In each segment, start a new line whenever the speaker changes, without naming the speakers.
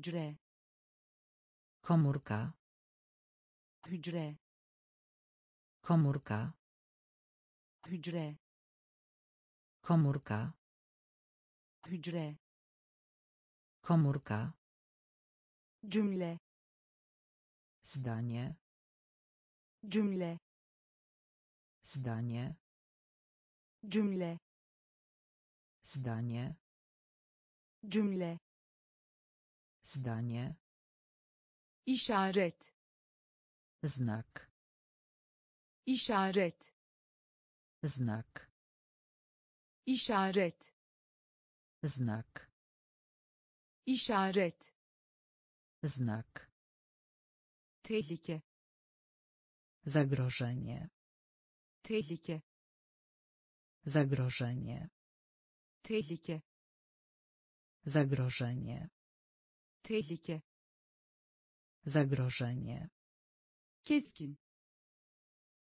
hücre
komórka.
Hücre
komórka.
Hücre
komórka.
Hücre
komórka.
Cümle
zdanie.
Cümle
zdanie.
Cümle
zdanie.
Cümle
zdanie
işaret
znak
işaret
znak
işaret
znak
işaret
znak
tehlike
zagrożenie
tehlike
zagrożenie
tehlike
zagrożenie
tehlike.
Zagrożenie.
Keskin.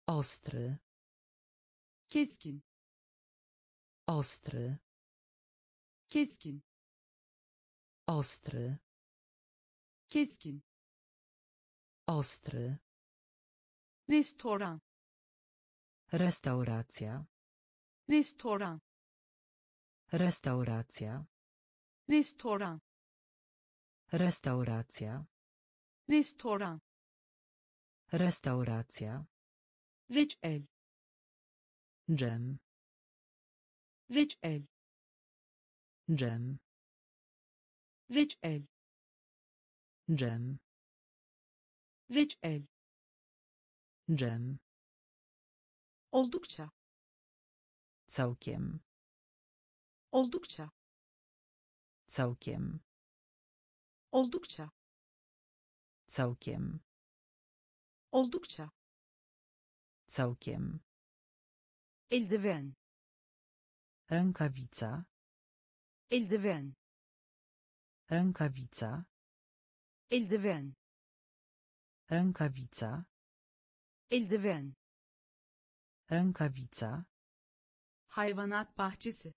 Ostry.
Keskin.
Ostry.
Keskin.
Ostry.
Keskin.
Ostry.
Restoran
restauracja.
Restoran
restauracja.
Restoran
restauracja.
Restoran
restauracja.
Reçel
dżem.
Reçel
dżem.
Reçel
dżem.
Reçel
dżem.
Oldukça
całkiem.
Oldukça
całkiem
oldukça.
Całkiem.
Oldukça.
Całkiem.
Eldiven.
Rękawica.
Eldiven.
Rękawica.
Eldiven.
Rękawica.
Eldiven.
Rękawica.
Hayvanat bahçesi.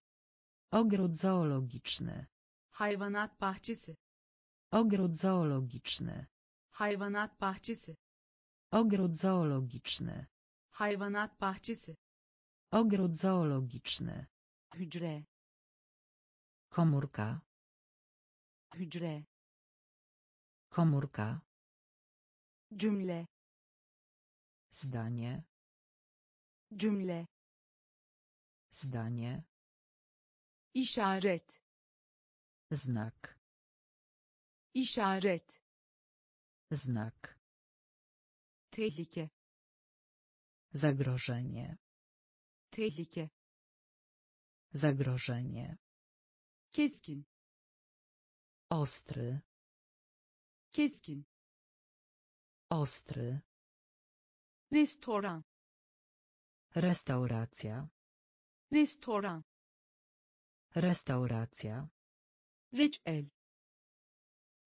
Ogród zoologiczny.
Hayvanat bahçesi
ogród zoologiczny.
Hayvanat bahçesi.
Ogród zoologiczny.
Hayvanat bahçesi.
Ogród zoologiczny.
Hücre.
Komórka.
Hücre.
Komórka.
Cümle.
Zdanie.
Cümle.
Zdanie.
Işaret.
Znak
işaret.
Znak.
Tehlike.
Zagrożenie.
Tehlike.
Zagrożenie.
Keskin.
Ostry.
Keskin.
Ostry.
Restoran.
Restauracja.
Restoran.
Restauracja.
Reçel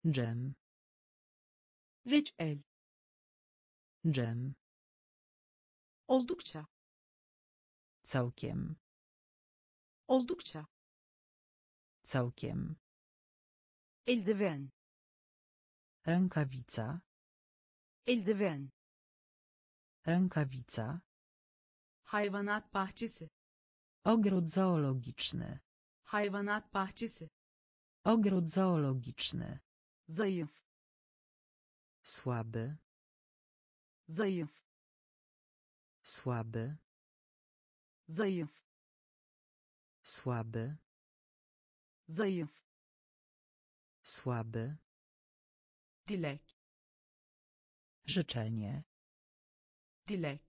dżem.
Reçel
dżem.
Oldukça
całkiem.
Oldukça
całkiem.
Eldiven
rękawica.
Eldiven
rękawica.
Hayvanat bahçesi
ogród zoologiczny.
Hayvanat bahçesi
ogród zoologiczny
zayıf.
Słaby.
Zayıf.
Słaby.
Zayıf.
Słaby.
Zayıf.
Słaby.
Dilek.
Życzenie.
Dilek.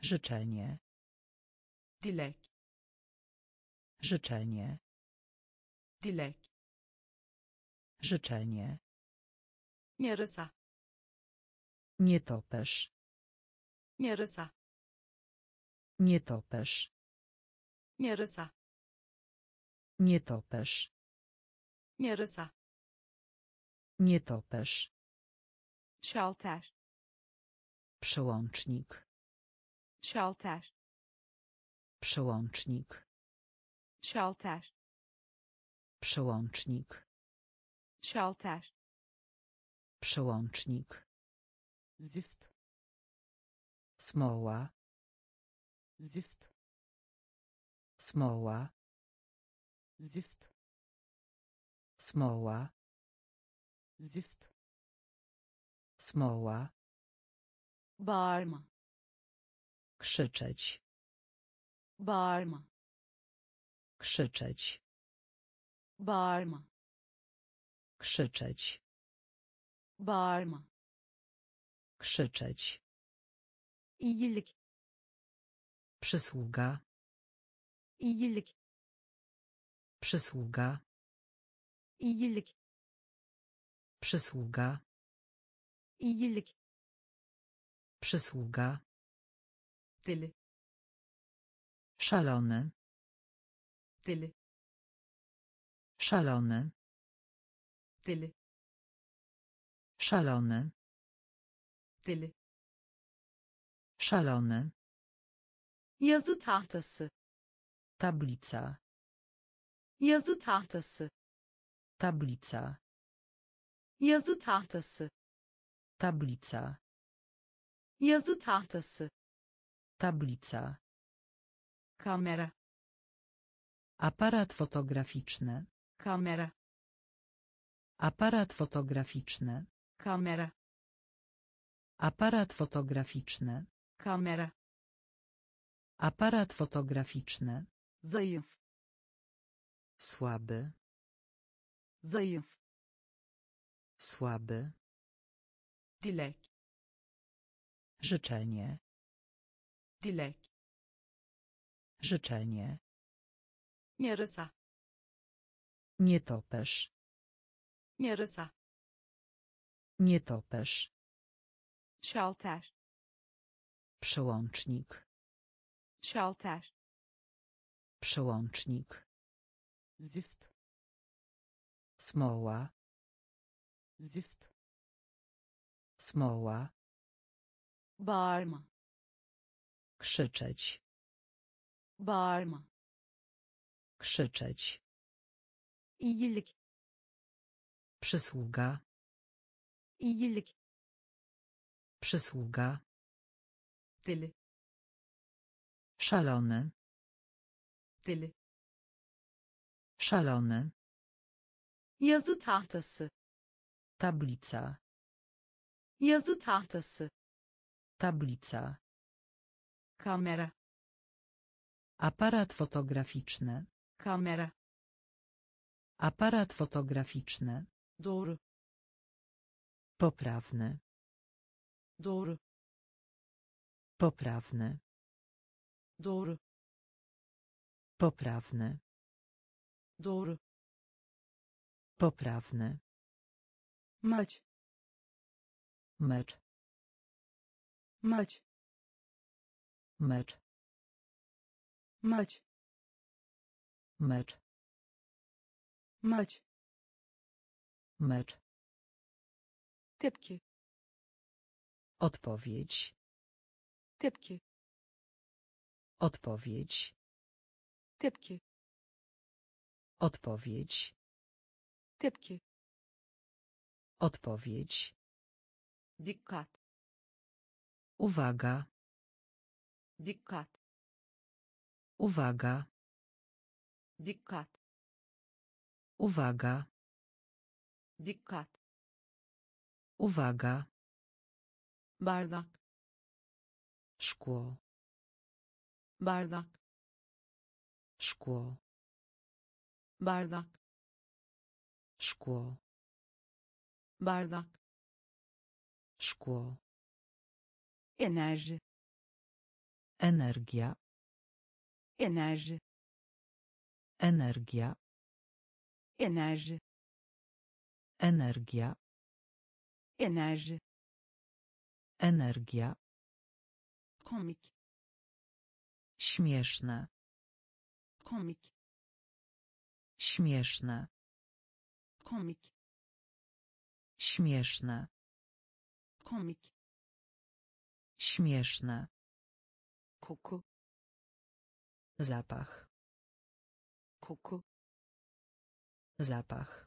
Życzenie.
Dilek.
Życzenie.
Dilek
życzenie.
Yarasa
nietoperz
yarasa
nietoperz
yarasa
nietoperz
yarasa
nietoperz
şalter
przełącznik.
Şalter
przełącznik.
Şalter
przełącznik
şalter
Przełącznik.
Zift.
Smoła.
Zift.
Smoła.
Zift.
Smoła.
Zift.
Smoła.
bağırma
Krzyczeć.
bağırma
Krzyczeć.
bağırma
Krzyczeć.
bağırma
Krzyczeć.
iyilik
Przysługa.
iyilik
Przysługa.
iyilik
Przysługa.
iyilik
Przysługa.
Deli.
Szalony.
Deli.
Szalony.
Deli.
Szalony.
Deli.
Szalony.
yazı tahtası
Tablica.
yazı tahtası
Tablica.
yazı tahtası
Tablica.
yazı tahtası
Tablica.
kamera
Aparat fotograficzny.
kamera
Aparat fotograficzny.
kamera
Aparat fotograficzny.
kamera
Aparat fotograficzny.
zayıf
Słaby.
zayıf
Słaby.
Dilek.
Życzenie.
Dilek.
Życzenie.
yarasa
Nietoperz.
Yarasa
Nietoperz.
şalter
Przełącznik.
şalter
Przełącznik.
Zift.
Smoła.
Zift.
Smoła.
bağırma
Krzyczeć.
bağırma
Krzyczeć.
iyilik
Przysługa.
iyilik
Przysługa.
Deli.
Szalony.
Deli.
Szalony.
yazı tahtası
Tablica.
yazı tahtası
Tablica.
kamera
Aparat fotograficzny.
kamera
Aparat fotograficzny.
Doğru.
Poprawny.
Doğru.
Poprawny.
Doğru.
Poprawny.
Doğru.
Poprawny.
maç
Mecz.
maç
Mecz.
maç
Mecz.
maç
Mecz.
tepki
Odpowiedź.
tepki
Odpowiedź.
tepki
Odpowiedź.
tepki
Odpowiedź.
dikkat
Uwaga.
dikkat
Uwaga.
dikkat
Uwaga.
Dikkat
Uwaga.
bardak
Szkło.
bardak
Szkło.
bardak
Szkło.
bardak
Szkło.
enerji
Energia.
enerji
Energia.
enerji
Energia.
enerji
Energia.
komik
Śmieszne.
komik
Śmieszne.
komik
Śmieszne.
komik
Śmieszne.
koku koku
Zapach.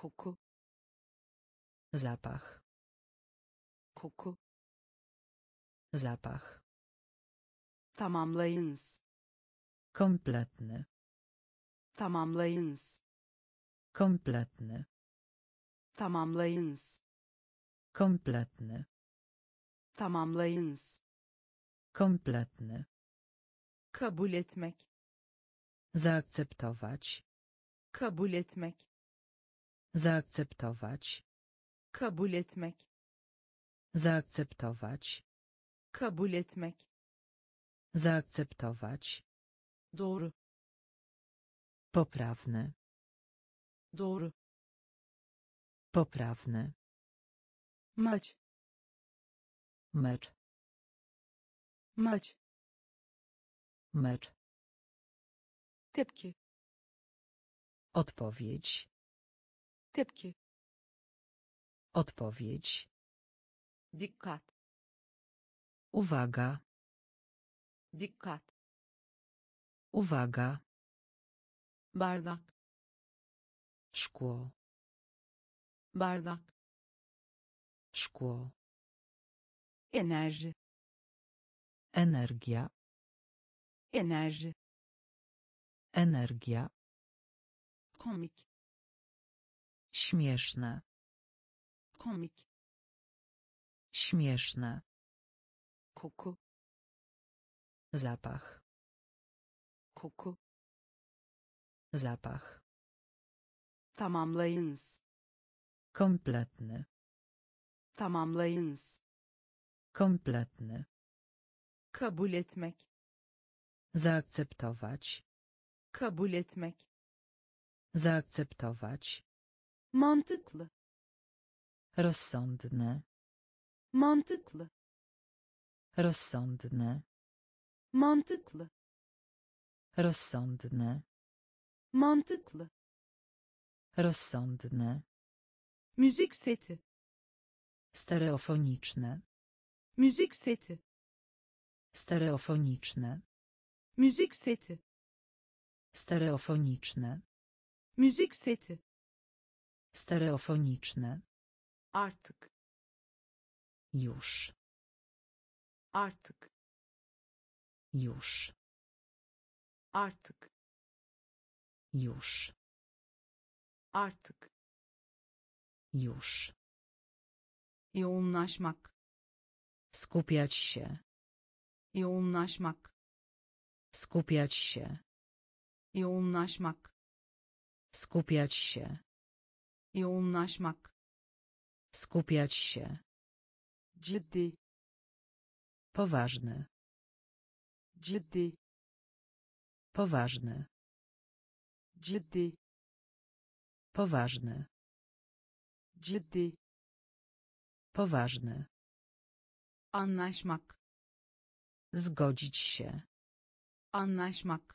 Koku
Zapach.
tamamlayınız
Kompletny.
tamamlayınız
Kompletny.
tamamlayınız
Kompletny.
tamamlayınız
Kompletny.
kabul etmek
Zaakceptować.
kabul etmek
Zaakceptować.
kabul etmek
Zaakceptować.
kabul etmek
Zaakceptować.
doğru
Poprawny.
doğru
Poprawny.
maç
Mecz.
maç
Mecz.
tepki
Odpowiedź.
Tepki
Odpowiedź.
dikkat
Uwaga.
dikkat
Uwaga.
bardak
Szkło.
bardak
Szkło.
enerji
Energia.
enerji
Energia.
komik
Śmieszne.
komik
Śmieszne.
koku
Zapach.
koku
Zapach.
tamamlayınız
Kompletny.
tamamlayınız
Kompletny.
kabul etmek
Zaakceptować.
kabul etmek
Zaakceptować.
Mantıklı
Rozsądne.
mantıklı
Rozsądne.
mantıklı
Rozsądne.
mantıklı
Rozsądne.
müzik seti
Stereofoniczne.
müzik seti
Stereofoniczne.
müzik seti
Stereofoniczne.
müzik seti
Stereofoniczne.
artık
Już.
artık
Już.
artık
Już.
artık
Już.
yoğunlaşmak
Skupiać się.
yoğunlaşmak
Skupiać się.
yoğunlaşmak
Skupiać się.
Yoğunlaşmak
Skupiać się.
ciddi
Poważny.
ciddi
Poważny.
ciddi
Poważny.
ciddi
Poważny.
anlaşmak
Zgodzić się.
anlaşmak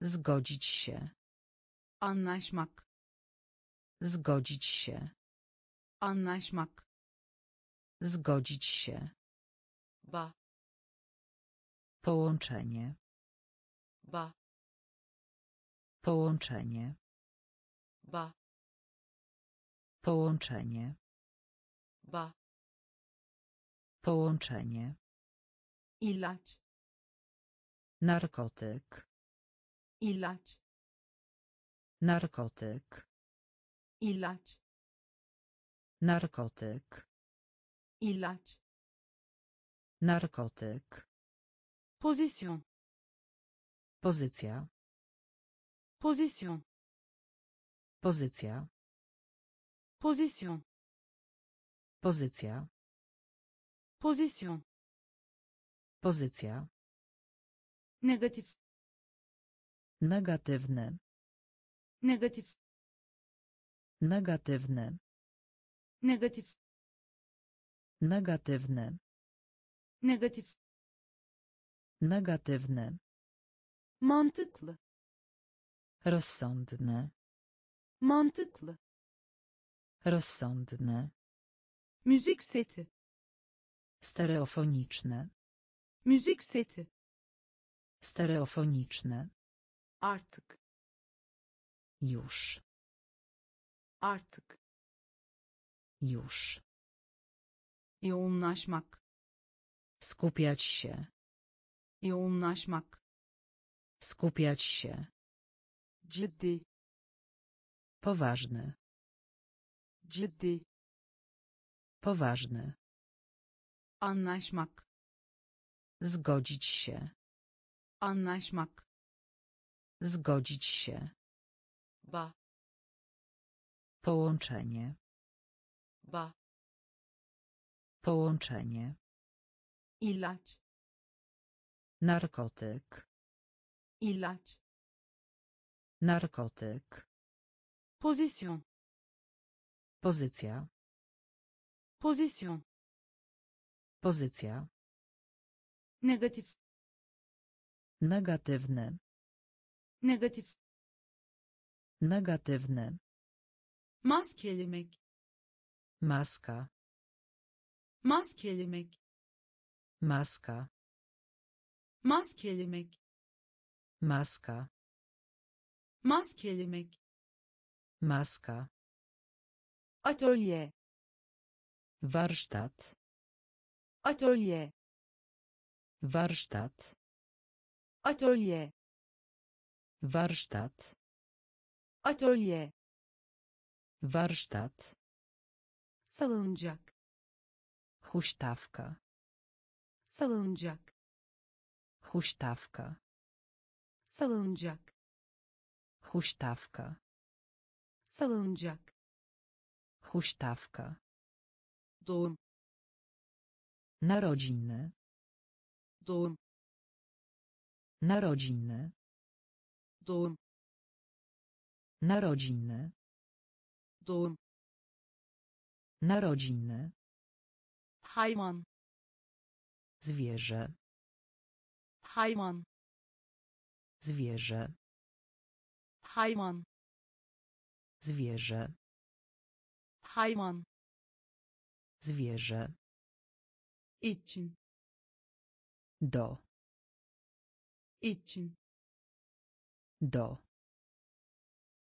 Zgodzić się.
anlaşmak
Zgodzić się.
anlaşmak
Zgodzić się.
ba
Połączenie.
ba
Połączenie.
ba
Połączenie.
ba
Połączenie.
ilaç
Narkotyk.
ilaç
Narkotyk.
Ilaç
Narkotyk.
ilaç
Narkotyk.
pozisyon
Pozycja.
pozisyon
Pozycja.
pozisyon
Pozycja.
pozisyon
Pozycja.
negatif
Negatywny.
negatif
Negatywny.
negatif
Negatywny.
negatif
Negatywny.
mantıklı
Rozsądny.
mantıklı
Rozsądny.
müzik seti
Stereofoniczne.
müzik seti
Stereofoniczne.
artık
Już.
Artık.
Już.
Yoğunlaşmak.
Skupiać się.
Yoğunlaşmak.
Skupiać się.
Ciddi.
Poważny.
Ciddi.
Poważny.
Anlaşmak.
Zgodzić się.
Anlaşmak.
Zgodzić się.
Ba.
Połączenie.
Ba.
Połączenie.
İlaç.
Narkotyk.
İlaç.
Narkotyk.
Pozisyon.
Pozycja.
Pozisyon.
Pozycja.
Negatif.
Negatywny.
Negatif.
Negatywny.
Maskelemek.
Maska.
Maskelemek.
Maska.
Maskelemek.
Maska.
Maskelemek.
Maska.
Atölye.
Warsztat.
Atölye.
Warsztat.
Atölye.
Warsztat.
Atölye.
Warsztat.
Salınacak.
Huśtawka.
Salınacak.
Huśtawka.
Salınacak.
Huśtawka.
Salınacak.
Huśtawka.
Doğum.
Narodziny.
Doğum.
Narodziny.
Doğum.
Narodziny.
Doğum.
Narodziny.
Hayvan.
Zwierzę.
Hayvan.
Zwierzę.
Hayvan.
Zwierzę.
Hayvan.
Zwierzę.
için
Do.
için
Do.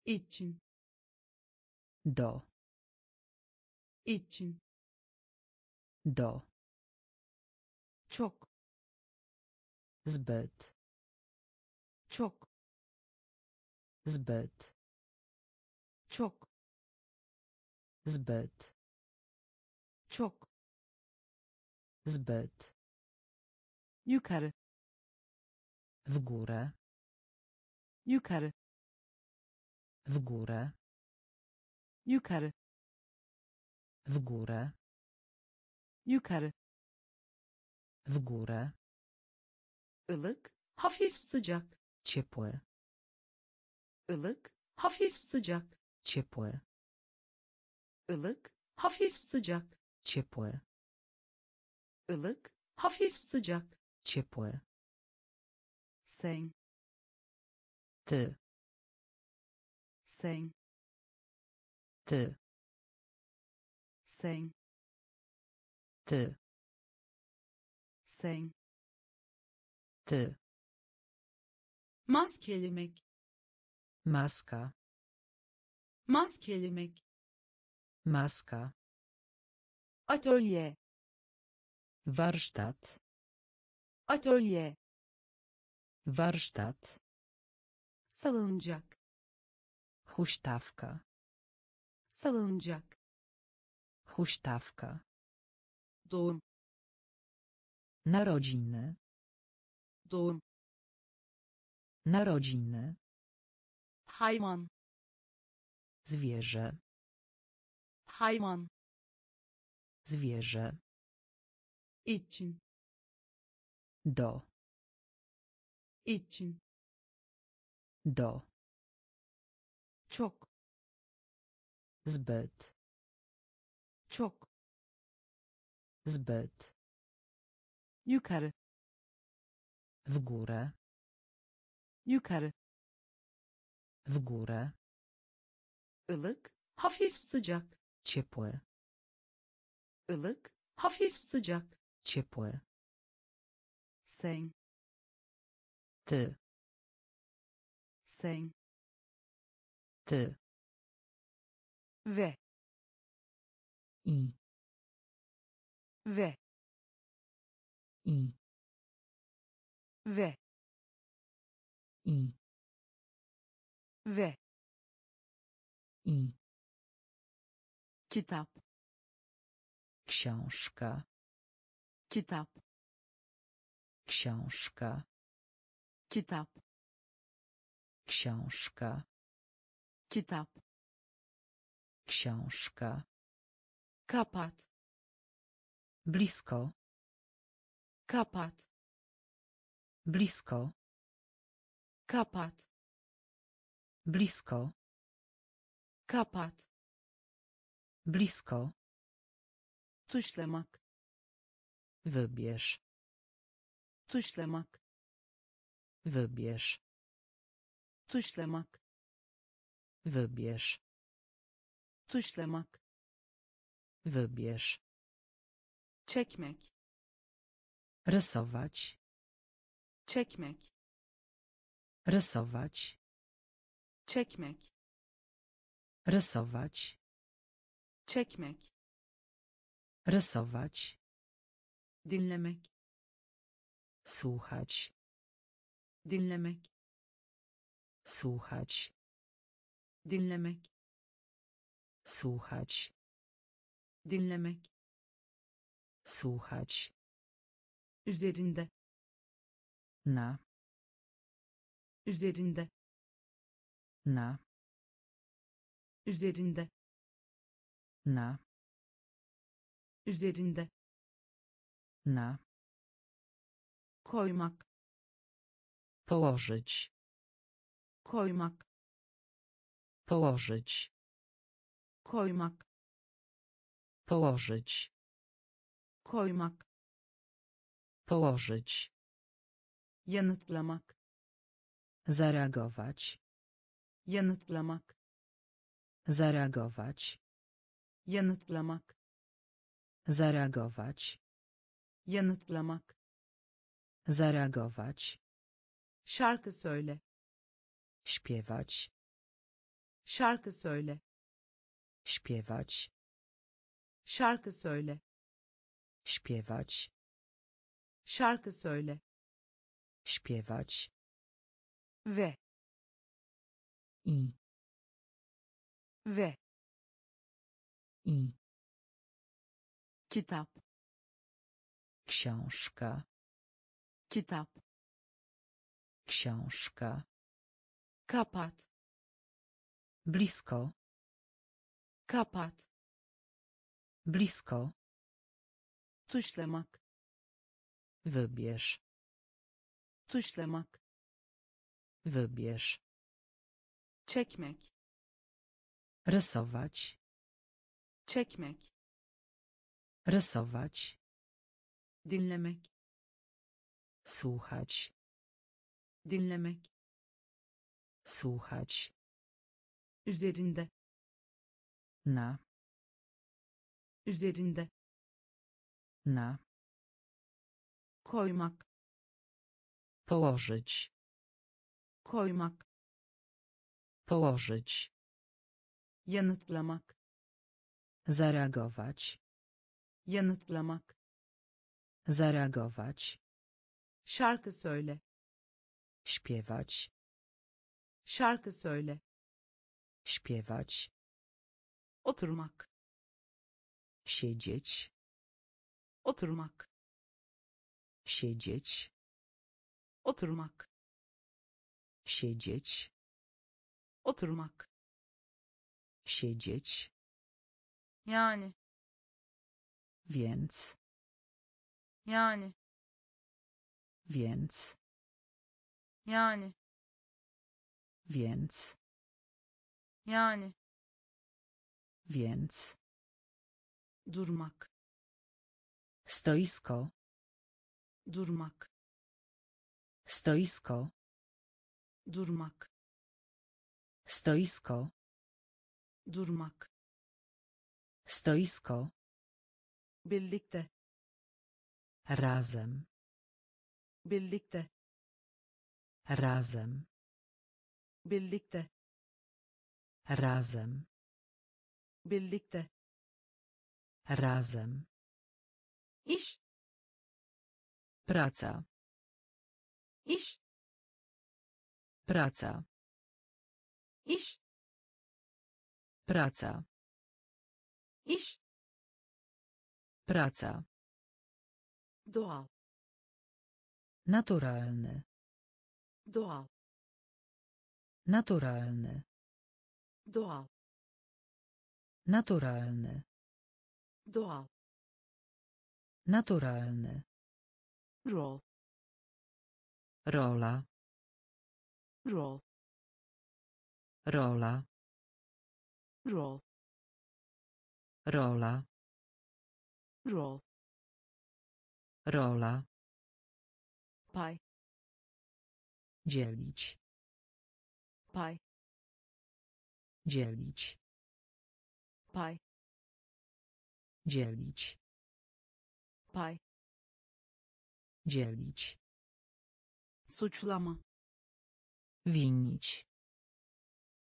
için
Do.
için
Do.
çok
Zbyt.
çok
Zbyt.
çok
Zbyt.
çok
Zbyt.
yukarı
W górę.
yukarı
W górę.
Yukarı
W górę.
yukarı
W górę.
ılık hafif sıcak
Ciepły.
ılık hafif sıcak
Ciepły.
ılık hafif sıcak
Ciepły.
ılık hafif sıcak
Ciepły.
sen
Ty.
sen
Ty.
sen
Ty.
sen
Ty.
maskelemek
Maska.
maskelemek
Maska.
atölye
Warsztat.
atölye
Warsztat.
salınacak
Huśtawka.
Salınacak
Huśtawka.
doğum
Narodziny.
doğum
Narodziny.
hayvan
Zwierzę.
hayvan
Zwierzę.
için
Do.
için
Do. Zbyt.
çok
Zbyt.
yukarı
W górę.
yukarı
W górę.
ılık hafif sıcak
Ciepły.
ılık hafif sıcak
Ciepły.
sen
Ty.
sen
Ty.
Ve.
I.
Ve.
I.
Ve.
I.
Ve.
I.
Kitap
książka.
Kitap
książka.
Kitap
książka.
Kitap
książka.
Kapat.
Blisko.
Kapat.
Blisko.
Kapat.
Blisko.
Kapat.
Blisko.
Tuşlamak
wybierz.
Tuşlamak
wybierz.
Tuşlamak
wybierz
tuşlamak
wybierz.
Çekmek.
Rysować.
Çekmek.
Rysować.
Çekmek.
Rysować.
Çekmek.
Rysować.
Dinlemek.
Słuchać.
Dinlemek.
Słuchać.
Dinlemek
słuchać.
Dinlemek.
Słuchać.
Üzerinde.
Na.
Üzerinde.
Na.
Üzerinde.
Na.
Üzerinde.
Na.
Koymak.
Położyć.
Koymak.
Położyć
koymak
położyć.
Koymak
położyć.
Yanıtlamak
zareagować.
Yanıtlamak
zareagować.
Yanıtlamak
zareagować.
Yanıtlamak
zareagować.
Şarkı söyle.
Śpiewać.
Şarkı söyle
śpiewać.
Şarkı söyle.
Śpiewać.
Şarkı söyle.
Śpiewać.
Ve.
I.
Ve.
I.
Kitap.
Książka.
Kitap.
Książka.
Kapat.
Blisko
kapat.
Blisko.
Tuşlamak
wybierz.
Tuşlamak
wybierz.
Çekmek
rysować.
Çekmek
rysować.
Dinlemek.
Słuchać.
Dinlemek.
Słuchać.
Üzerinde
na.
Üzerinde.
Na.
Koymak.
Położyć.
Koymak.
Położyć.
Yanıtlamak.
Zareagować.
Yanıtlamak.
Zareagować.
Şarkı söyle.
Śpiewać.
Şarkı söyle.
Śpiewać
oturmak
siedzieć.
Oturmak
siedzieć.
Oturmak
siedzieć.
Oturmak
siedzieć.
Yani
więc.
Yani
więc.
Yani
więc.
Yani
więc.
Durmak.
Stoisko.
Durmak.
Stoisko.
Durmak.
Stoisko.
Durmak.
Stoisko.
Birlikte.
Razem.
Birlikte.
Razem.
Birlikte.
Razem
birlikte
Razem.
iş
Praca.
iş
Praca.
iş
Praca.
iş
Praca.
doğal
Naturalny.
doğal
Naturalny.
doğal
Naturalny.
doğal
Naturalny.
rol
Rola.
rol
Rola.
rol
Rola.
rol
Rola.
pay
Dzielić.
pay
Dzielić.
Pay
Dzielić.
pay
Dzielić.
suçlama
Winić.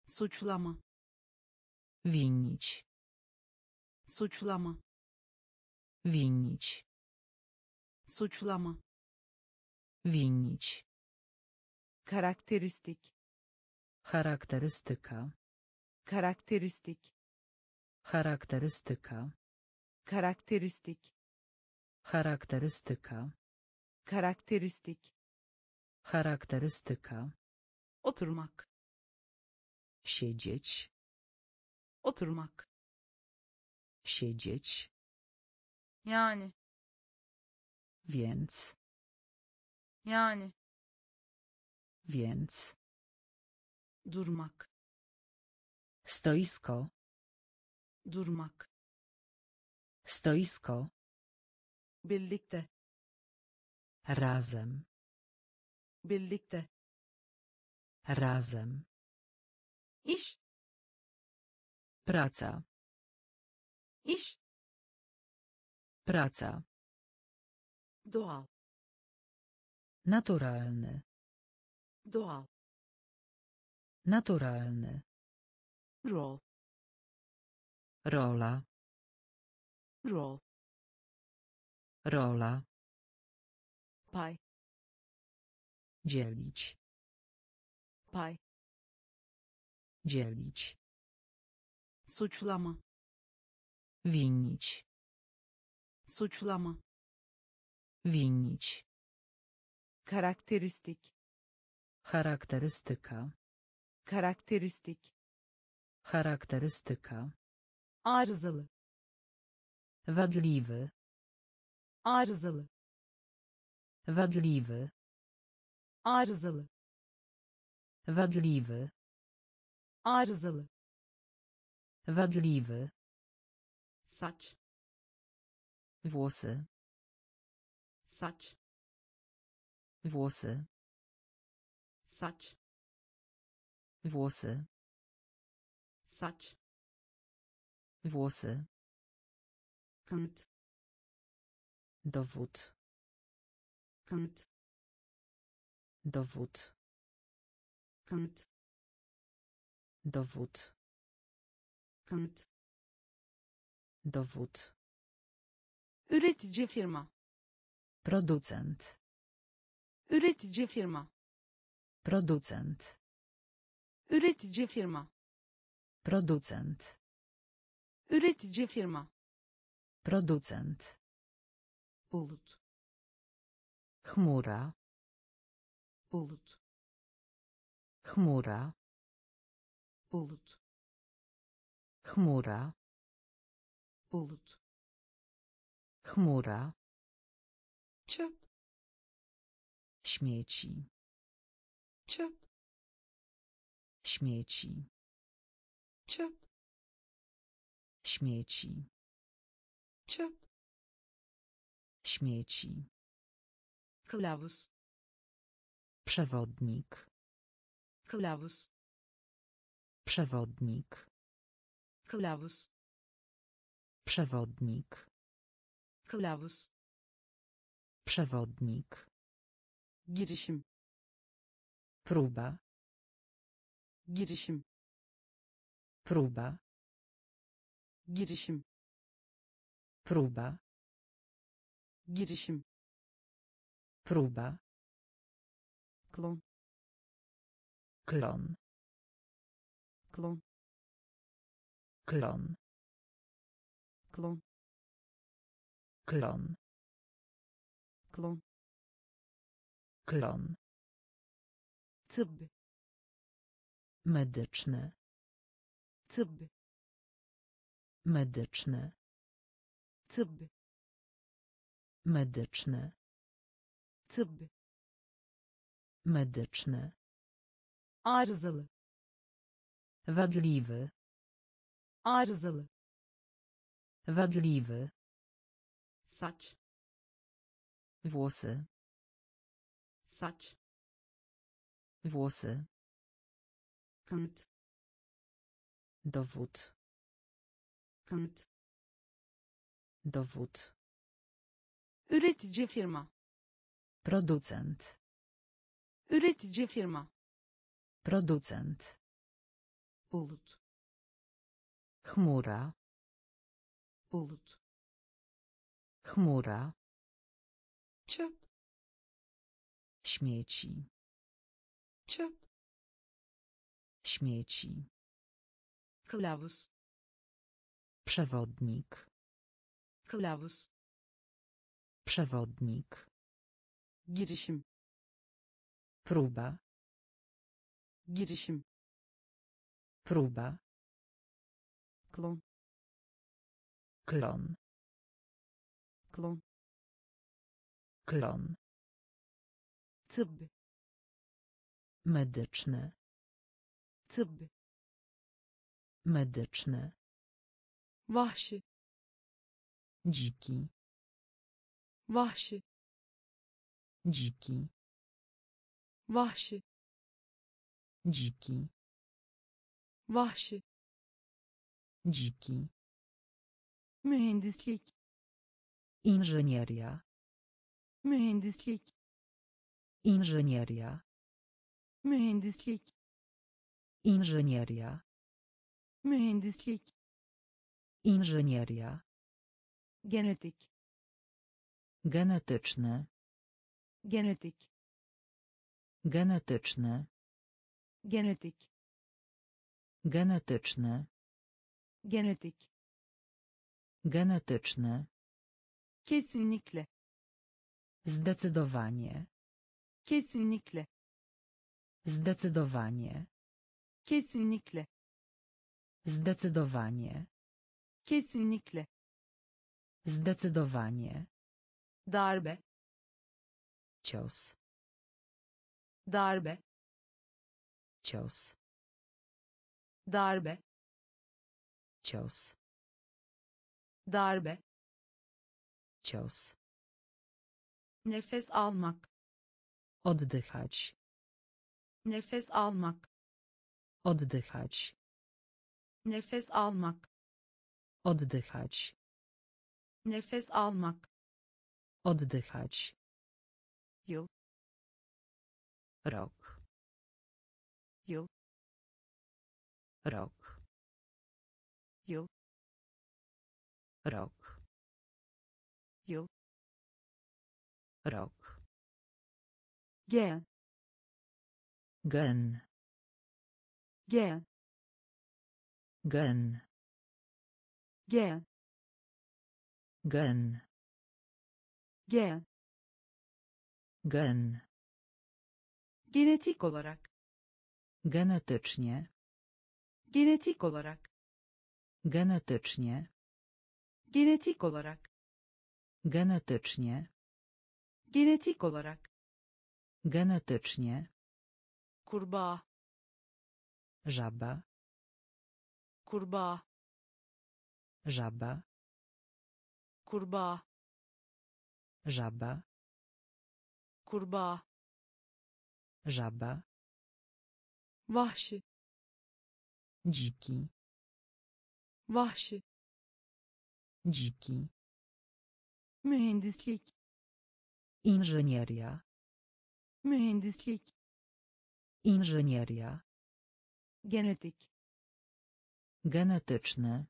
suçlama
Winić.
suçlama
Winić.
suçlama
Winić.
karakteristik
Charakterystyka.
karakteristik
Charakterystyka.
karakteristik
Charakterystyka.
karakteristik
Charakterystyka.
oturmak
Siedzieć.
oturmak
Siedzieć.
yani
Więc.
yani
Więc.
durmak
Stoisko.
Durmak
Stoisko.
birlikte
Razem.
birlikte
Razem.
iş
Praca.
iş
Praca.
doğal
Naturalny.
doğal
Naturalny.
rol
Rola.
rol
Rola.
pay
Dzielić.
pay
Dzielić.
suçlama
Winić.
suçlama
Winić.
karakteristik
Charakterystyka.
karakteristik
Charakterystyka.
Arızalı
Wadliwy.
arızalı
Wadliwy.
arızalı
Wadliwy.
arızalı
Wadliwy.
saç
Włosy.
saç
Włosy.
saç
Włosy.
saç
Włosy.
kanıt
Dowód.
kanıt
Dowód.
kanıt
Dowód.
kanıt
Dowód.
üretici firma
Producent.
üretici firma
Producent.
üretici firma
Producent.
Üretici firma
Producent.
bulut
Chmura.
bulut
Chmura.
bulut
Chmura.
bulut
Chmura.
çöp
Śmieci.
çöp
Śmieci.
çöp
Śmieci.
çöp
Śmieci.
kılavuz
Przewodnik.
kılavuz
Przewodnik.
kılavuz
Przewodnik.
kılavuz
Przewodnik.
girişim
Próba.
girişim
Próba.
Girişim.
Próba,
girişim.
Próba,
klon.
Klon,
klon.
Klon,
klon.
Klon,
klon.
Klon,
tıbbi
medyczny,
tıbbi
medyczny,
tıbbi
medyczny,
tıbbi
medyczny,
arızalı
wadliwy,
arızalı
wadliwy,
saç
włosy,
saç
włosy,
kanıt
dowód,
kanıt
dowód,
üretici firma?
Producent,
üretici firma?
Producent,
bulut
chmura,
bulut
chmura,
çöp
śmieci,
çöp
śmieci,
kılavuz
przewodnik,
kılavuz
przewodnik,
girişim.
Próba,
girişim.
Próba,
klon.
Klon,
klon.
Klon,
tıbbi
medyczny,
tıbbi
medyczny,
vahşi
dziki,
vahşi
dziki,
vahşi
dziki,
vahşi
dziki,
mühendislik.
Inżynieria,
mühendislik.
Inżynieria,
mühendislik.
Inżynieria,
mühendislik
inżynieria,
genetik
genetyczny,
genetik
genetyczny,
genetik
genetyczny,
genetik
genetyczny,
kesinlikle.
Zdecydowanie,
kesinlikle.
Zdecydowanie,
kesinlikle.
Zdecydowanie,
kesinlikle.
Zdecydowanie,
darbe.
Cios,
darbe.
Cios,
darbe.
Cios,
darbe.
Cios,
nefes almak.
Oddychać,
nefes almak.
Oddychać,
nefes almak
oddychać,
nefes almak.
Oddychać,
yıl.
Rok,
yıl.
Rok,
yıl.
Rok,
yıl.
Rok,
gen.
Gen,
gen.
Gen,
gen
gen,
gen
gen,
genetik olarak.
Genetycznie,
genetik olarak.
Genetycznie,
genetik olarak.
Genetycznie,
genetik olarak.
Genetycznie,
kurbağa.
Żaba,
kurbağa
żaba,
kurbağa
żaba,
kurbağa
żaba,
vahşi
dziki,
vahşi
dziki,
mühendislik.
Inżynieria,
mühendislik.
Inżynieria,
genetik.
Genetyczny,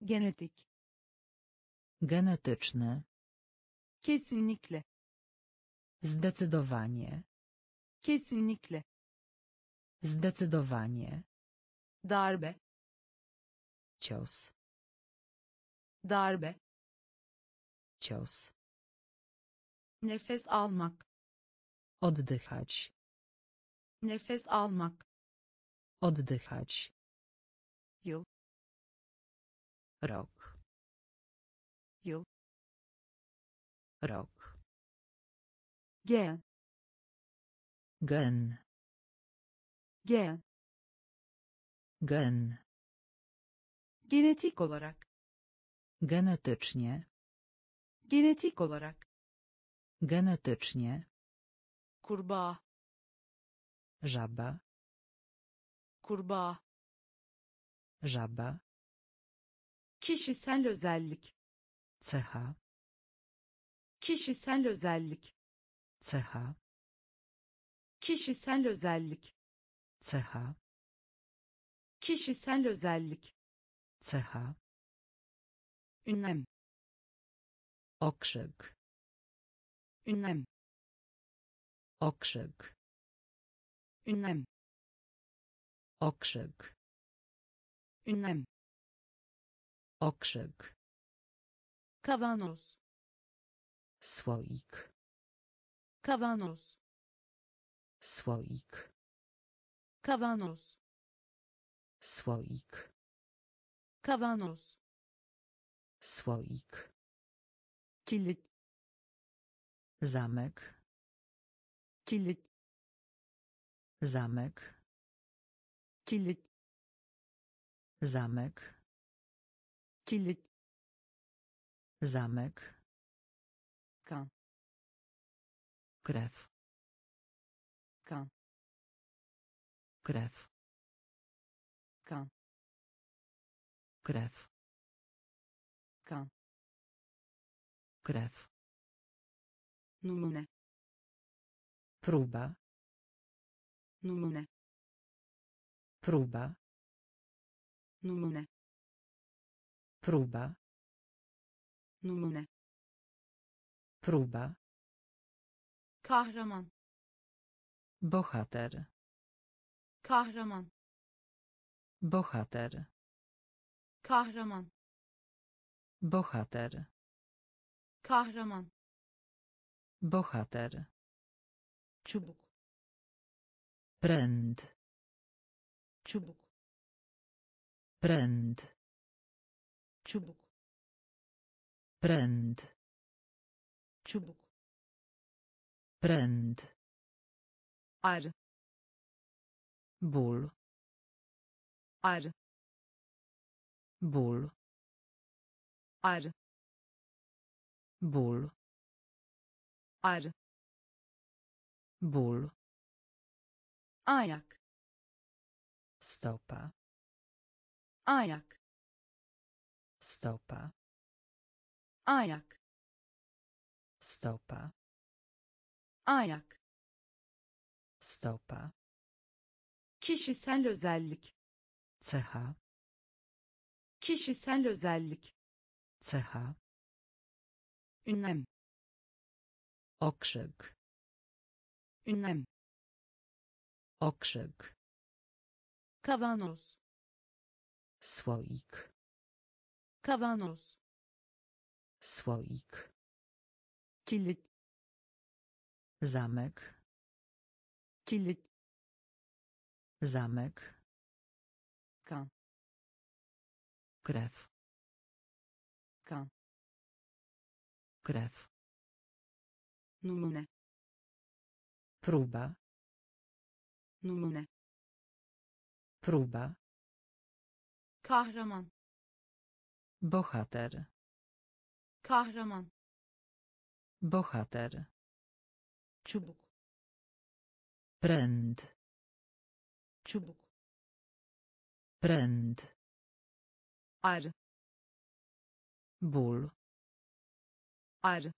genetik
Genetyczny.
kesinlikle
Zdecydowanie.
kesinlikle
Zdecydowanie.
darbe
Cios.
darbe
Cios.
nefes almak
Oddychać.
nefes almak
Oddychać.
yıl
Rok.
yıl
Rok.
gen
Gen.
gen
Gen.
genetik olarak
Genetycznie.
genetik olarak
Genetycznie.
kurbağa
Żaba.
kurbağa
Żaba.
Kişisel özellik
Cecha.
kişisel özellik
Cecha.
kişisel özellik
Cecha.
kişisel özellik
Cecha.
ünlem
Okrzyk.
ünlem
Okrzyk.
ünlem
Okrzyk.
ünlem
Okrzyk.
kavanoz
Słoik.
kavanoz
Słoik.
kavanoz
Słoik.
kavanoz
Słoik.
kilit
Zamek.
kilit
Zamek.
kilit
Zamek.
Kilit
Zamek.
kan
Krew.
kan
Krew.
kan
Krew.
kan
Krew.
numune
Próba.
numune
Próba.
numune
Próba.
numune
Próba.
kahraman
Bohater.
kahraman
Bohater.
kahraman
Bohater.
kahraman
Bohater.
çubuk
Pręd.
çubuk
Pręd.
Çubuk
Pręd.
çubuk
Pręd.
ar
Ból.
ar
Ból.
ar
Ból.
ar
Ból.
ayak
Stopa.
ayak
Stopa.
ayak
Stopa.
ayak
Stopa.
kişisel özellik
Cecha.
kişisel özellik
Cecha.
ünlem
Okrzyk.
ünlem
Okrzyk.
kavanoz
Słoik.
Kavanoz
Słoik.
kilit
Zamek.
kilit
Zamek.
kan
Krew.
kan
Krew.
numune
Próba.
numune
Próba.
kahraman
Bohater.
kahraman
Bohater.
çubuk
Pręd.
çubuk
Pręd.
ar
Ból.
ar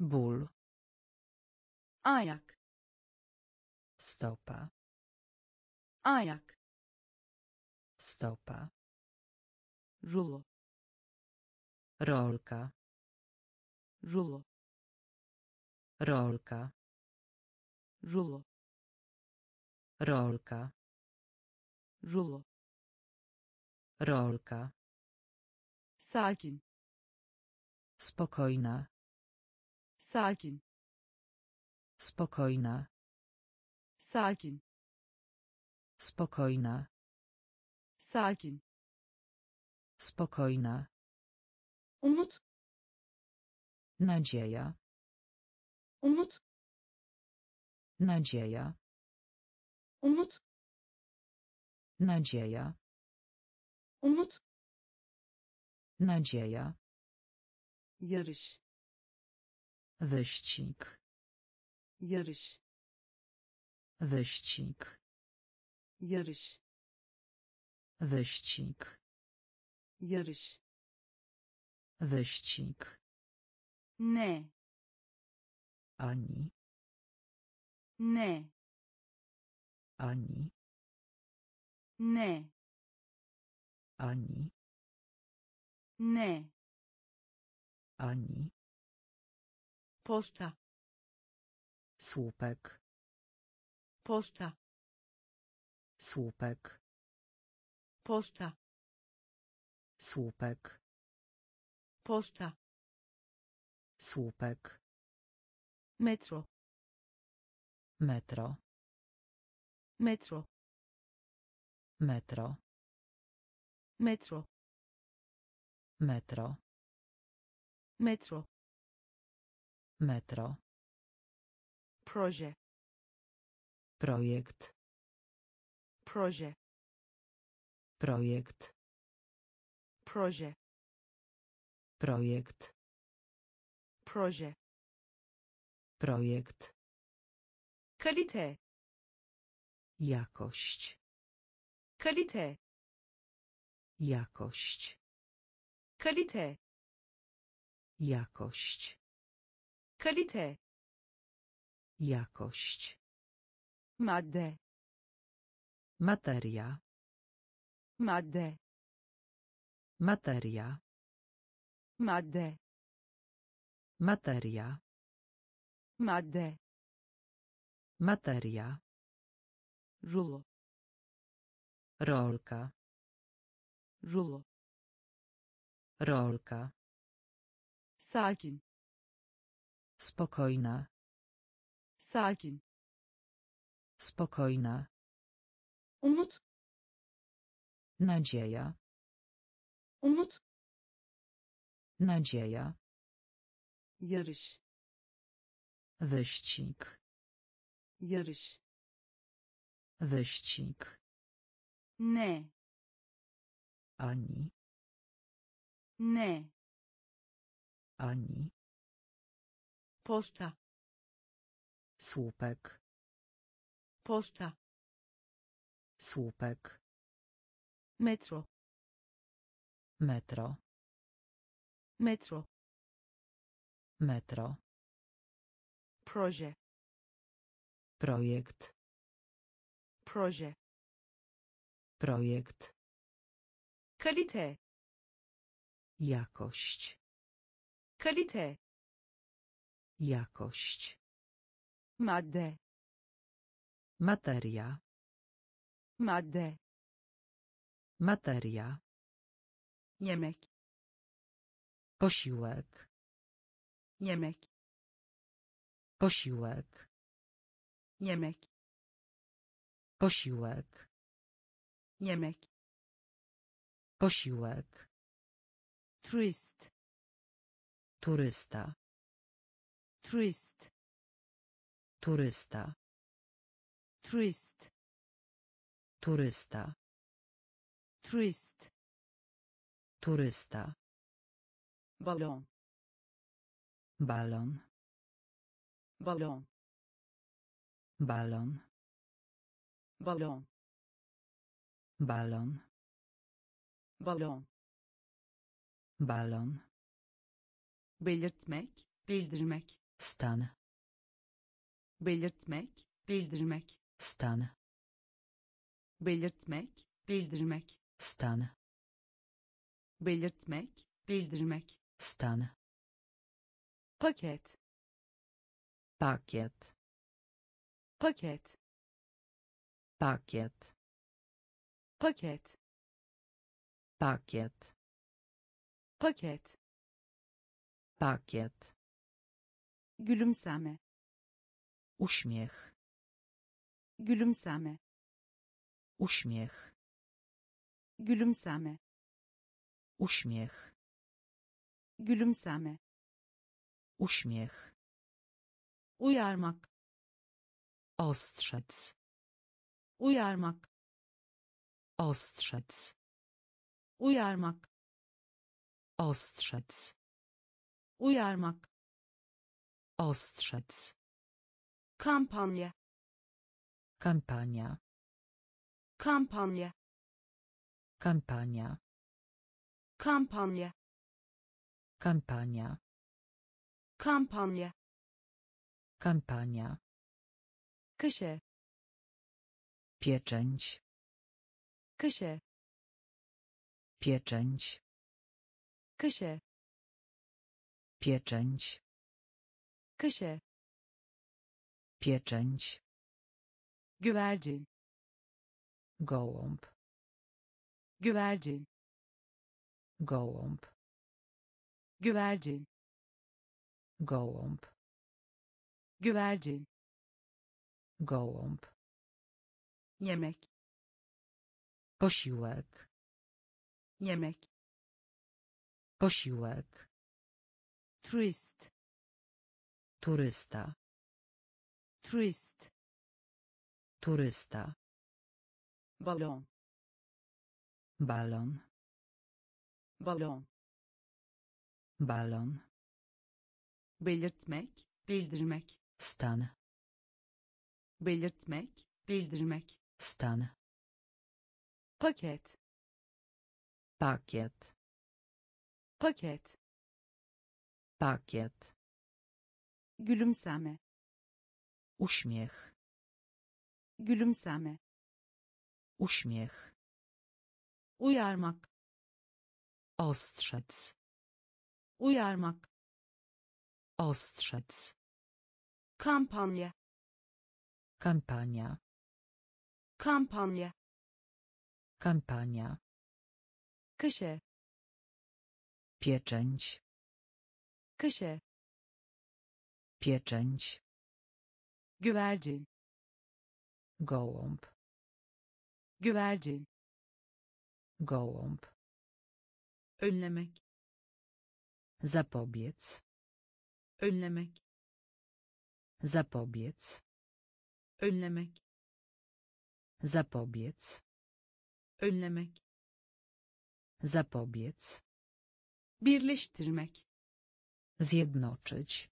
Ból.
ayak
Stopa.
ayak
Stopa.
Rulo
rolka,
rulo
rolka,
rulo
rolka,
rulo
rolka,
sakin.
Spokojna,
sakin.
Spokojna,
sakin.
Spokojna,
sakin
spokojna,
umut
nadzieja,
umut
nadzieja,
umut
nadzieja,
umut
nadzieja,
yarış
wyścig,
yarış
wyścig,
yarış
wyścig,
yarış
wyścig,
ne.
Ani,
ne.
Ani,
ne.
Ani,
ne.
Ani,
posta.
Słupek,
posta.
Słupek,
posta
słupek,
posta
słupek,
metro
metro,
metro
metro,
metro
metro,
metro
metro,
proje
projekt,
proje
projekt,
proje.
Projekt,
proje.
Projekt,
kalite.
Jakość,
kalite.
Jakość,
kalite.
Jakość,
kalite.
Jakość,
madde
materia,
madde
materia,
madde.
Materia,
madde.
Materia,
rulo.
Rolka,
rulo.
Rolka,
sakin.
Spokojna,
sakin.
Spokojna,
umut.
Nadzieja,
umut
nadzieja,
yarış
wyścig,
yarış
wyścig,
ne.
Ani,
ne.
Ani,
posta.
Słupek,
posta.
Słupek,
metro
metro,
metro.
Metro,
proje.
Projekt,
proje.
Projekt,
kalite.
Jakość,
kalite.
Jakość,
madde
materia,
madde
materia,
yemek
posiłek,
yemek
posiłek,
yemek
posiłek,
yemek
posiłek,
turist.
Turysta,
turist.
Turysta,
turist.
Turysta,
turist
turysta,
balon.
Balon,
balon.
Balon,
balon.
Balon,
balon.
Balon,
belirtmek bildirmek.
Stan,
belirtmek bildirmek.
Stan,
belirtmek bildirmek.
Stan,
belirtmek bildirmek
Stan.
paket
Pakiet.
paket
Pakiet.
paket
Pakiet.
paket
Pakiet.
gülümseme
Uśmiech.
gülümseme
Uśmiech.
gülümseme
Uśmiech.
gülümseme
Uśmiech.
uyarmak
Ostrzec.
uyarmak
Ostrzec.
uyarmak
Ostrzec.
uyarmak
Ostrzec.
kampanya
Kampania.
kampanya
Kampania.
Kampanya
Kampania.
kampanya
Kampania.
kışı
Pieczęć.
kışı
Pieczęć.
kışı
Pieczęć.
kışı
Pieczęć.
güvercin
Gołąb.
güvercin
Gołąb.
güvercin
Gołąb.
güvercin
Gołąb.
yemek
Posiłek.
yemek
Posiłek.
turist
Turysta.
turist
Turysta.
balon
Balon.
Balon
Balon.
belirtmek bildirmek
Stan.
belirtmek bildirmek
Stan.
paket
Pakiet.
paket
Pakiet.
gülümseme
Uśmiech.
gülümseme
Uśmiech.
uyarmak
Ostrzec.
uyarmak
Ostrzec.
kampanya
Kampania.
kampanya
Kampania.
kışı
Pieczęć.
kışı
Pieczęć.
güvercin
Gołąb.
güvercin
Gołąb.
Önlemek
Zapobiec.
önlemek
Zapobiec.
önlemek
Zapobiec.
önlemek
Zapobiec.
birleştirmek
Zjednoczyć.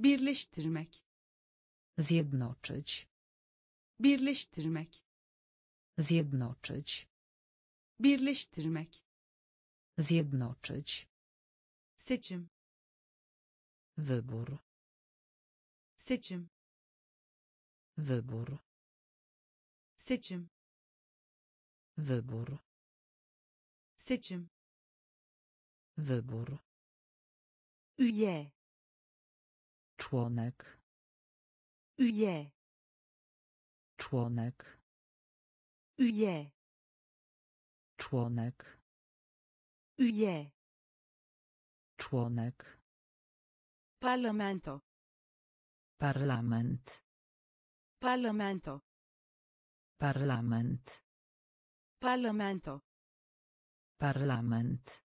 birleştirmek
Zjednoczyć.
birleştirmek
Zjednoczyć.
birleştirmek
Zjednoczyć.
seçim
Wybór.
seçim
Wybór.
seçim
Wybór.
seçim
Wybór.
üye
Członek.
üye
Członek.
üye
Członek.
Üye
Członek.
parlamento
Parlament.
parlamento
Parlament.
parlamento
Parlament.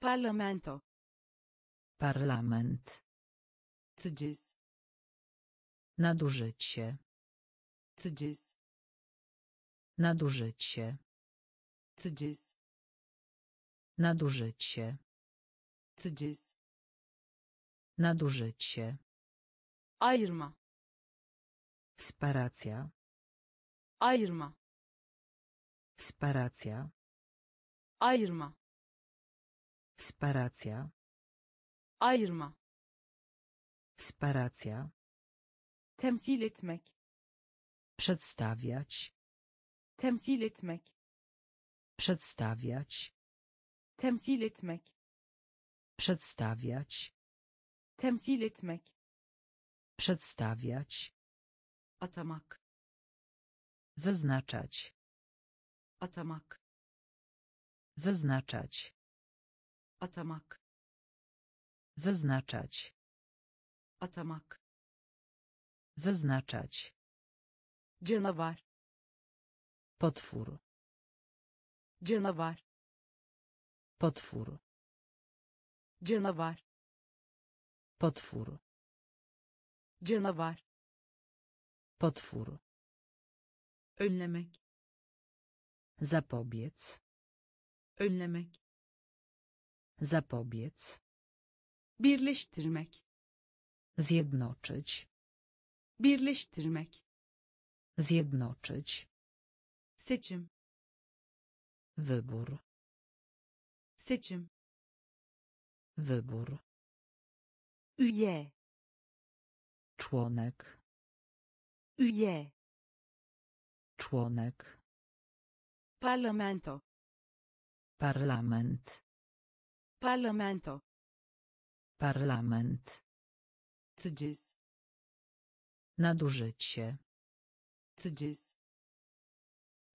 parlamento
Parlament.
tıcız
Nadużycie.
tıcız
Nadużycie.
Tıcız
Nadużycie.
tıcız
Nadużycie.
ayırma
Sparacja.
ayırma
Sparacja.
ayırma
Sparacja.
ayırma
Sparacja.
temsil etmek
Przedstawiać.
temsil etmek
Przedstawiać.
Temsil etmek
Przedstawiać.
temsil etmek
Przedstawiać.
atamak
Wyznaczać.
atamak
Wyznaczać.
atamak
Wyznaczać.
atamak
Wyznaczać.
canavar
Potwór.
canavar
Potwór.
canavar
Potwór.
canavar
Potwór.
önlemek
Zapobiec.
önlemek
Zapobiec.
birleştirmek
Zjednoczyć.
birleştirmek
Zjednoczyć.
seçim
Wybór.
Seçim
Wybór.
üye
Członek.
üye
Członek.
parlamento
Parlament.
parlamento
Parlament.
teciz
Nadużycie.
teciz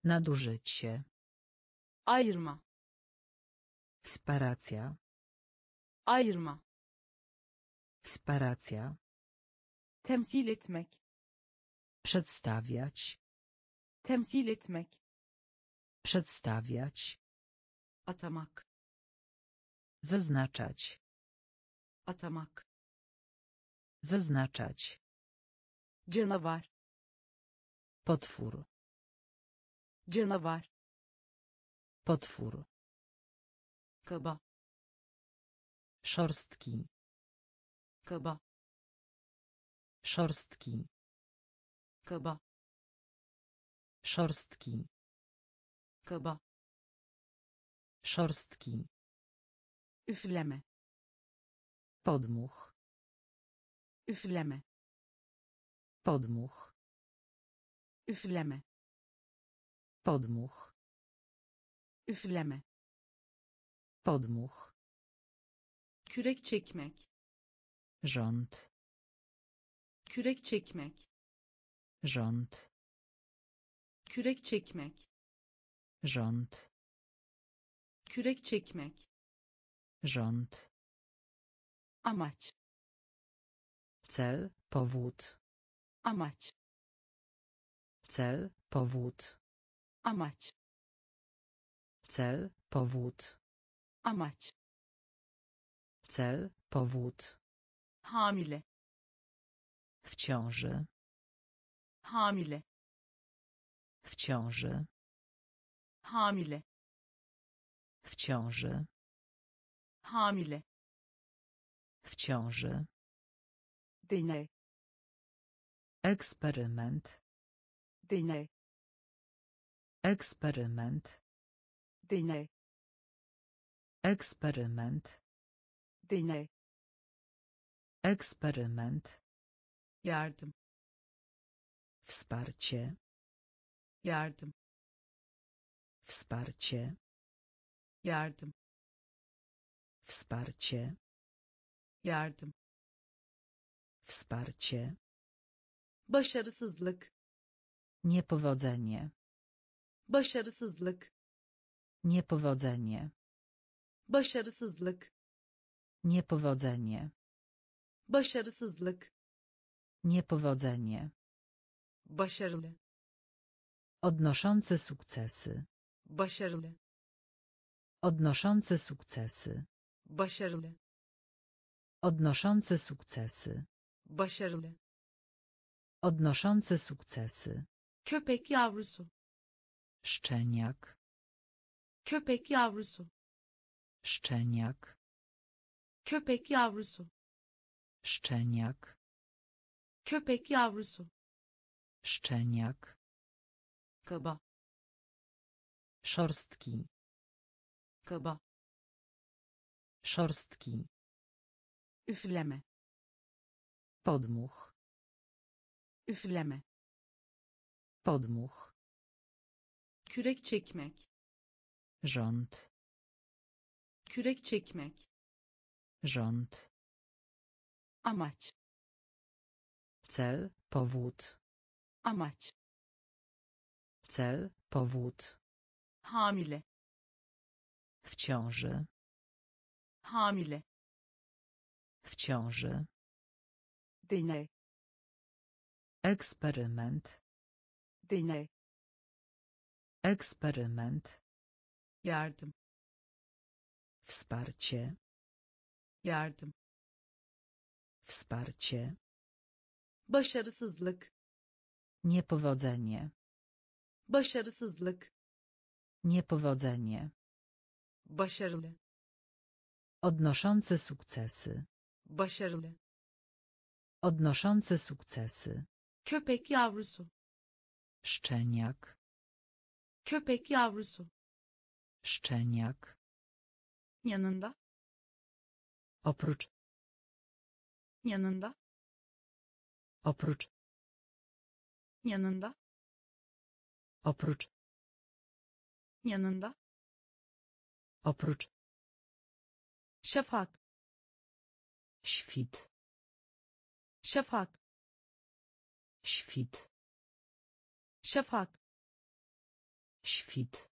Nadużycie.
ayırma
Sparacja.
ayırma
Sparacja.
temsil etmek
Przedstawiać.
temsil etmek
Przedstawiać.
atamak
Wyznaczać.
atamak
Wyznaczać.
canavar
Potwór.
canavar
Potwór.
Kaba
Szorstki.
kaba
Szorstki.
kaba
Szorstki.
kaba
Szorstki.
üfleme
Podmuch.
üfleme
Podmuch.
üfleme
Podmuch.
üfleme
Podmuch.
kürek çekmek
Rząd.
kürek çekmek
Rząd.
kürek çekmek
Rząd.
kürek çekmek
Rząd.
amaç
Cel. Powód.
amaç
Cel. Powód.
amaç
Cel. Powód.
Amaç
Cel. Powód.
hamile
W ciąży.
hamile
W ciąży.
hamile
W ciąży.
hamile
W ciąży. Eksperyment.
deney
Eksperyment.
deney
Eksperyment.
deney
Eksperyment.
yardım
Wsparcie.
yardım
Wsparcie.
yardım
Wsparcie.
yardım
Wsparcie.
başarısızlık
Niepowodzenie.
başarısızlık
Niepowodzenie.
Başarısızlık
Niepowodzenie.
başarısızlık
Niepowodzenie.
başarılı
Odnoszący sukcesy.
başarılı
Odnoszący sukcesy.
başarılı
Odnoszący sukcesy.
başarılı
Odnoszący sukcesy.
köpek yavrusu
Szczeniak.
köpek yavrusu
Szczeniak.
köpek yavrusu
Szczeniak.
köpek yavrusu
Szczeniak.
kaba
Szorstki.
kaba
Szorstki.
üfleme
Podmuch.
üfleme
Podmuch.
kürek çekmek
Rząd.
Kürek çekmek
Rząd.
amaç
Cel, powód.
amaç
Cel, powód.
hamile
W ciąży.
hamile
W ciąży.
deney
Eksperyment.
deney
Eksperyment.
yardım
Wsparcie.
yardım
Wsparcie.
başarısızlık
Niepowodzenie.
başarısızlık
Niepowodzenie.
başarılı
Odnoszący sukcesy.
başarılı
Odnoszący sukcesy.
köpek yavrusu
Szczeniak.
köpek yavrusu
Szczeniak.
Yanında
Oprócz.
yanında
Oprócz.
yanında
Oprócz.
yanında
Oprócz.
şafak
Świt.
şafak
Świt.
şafak
Świt.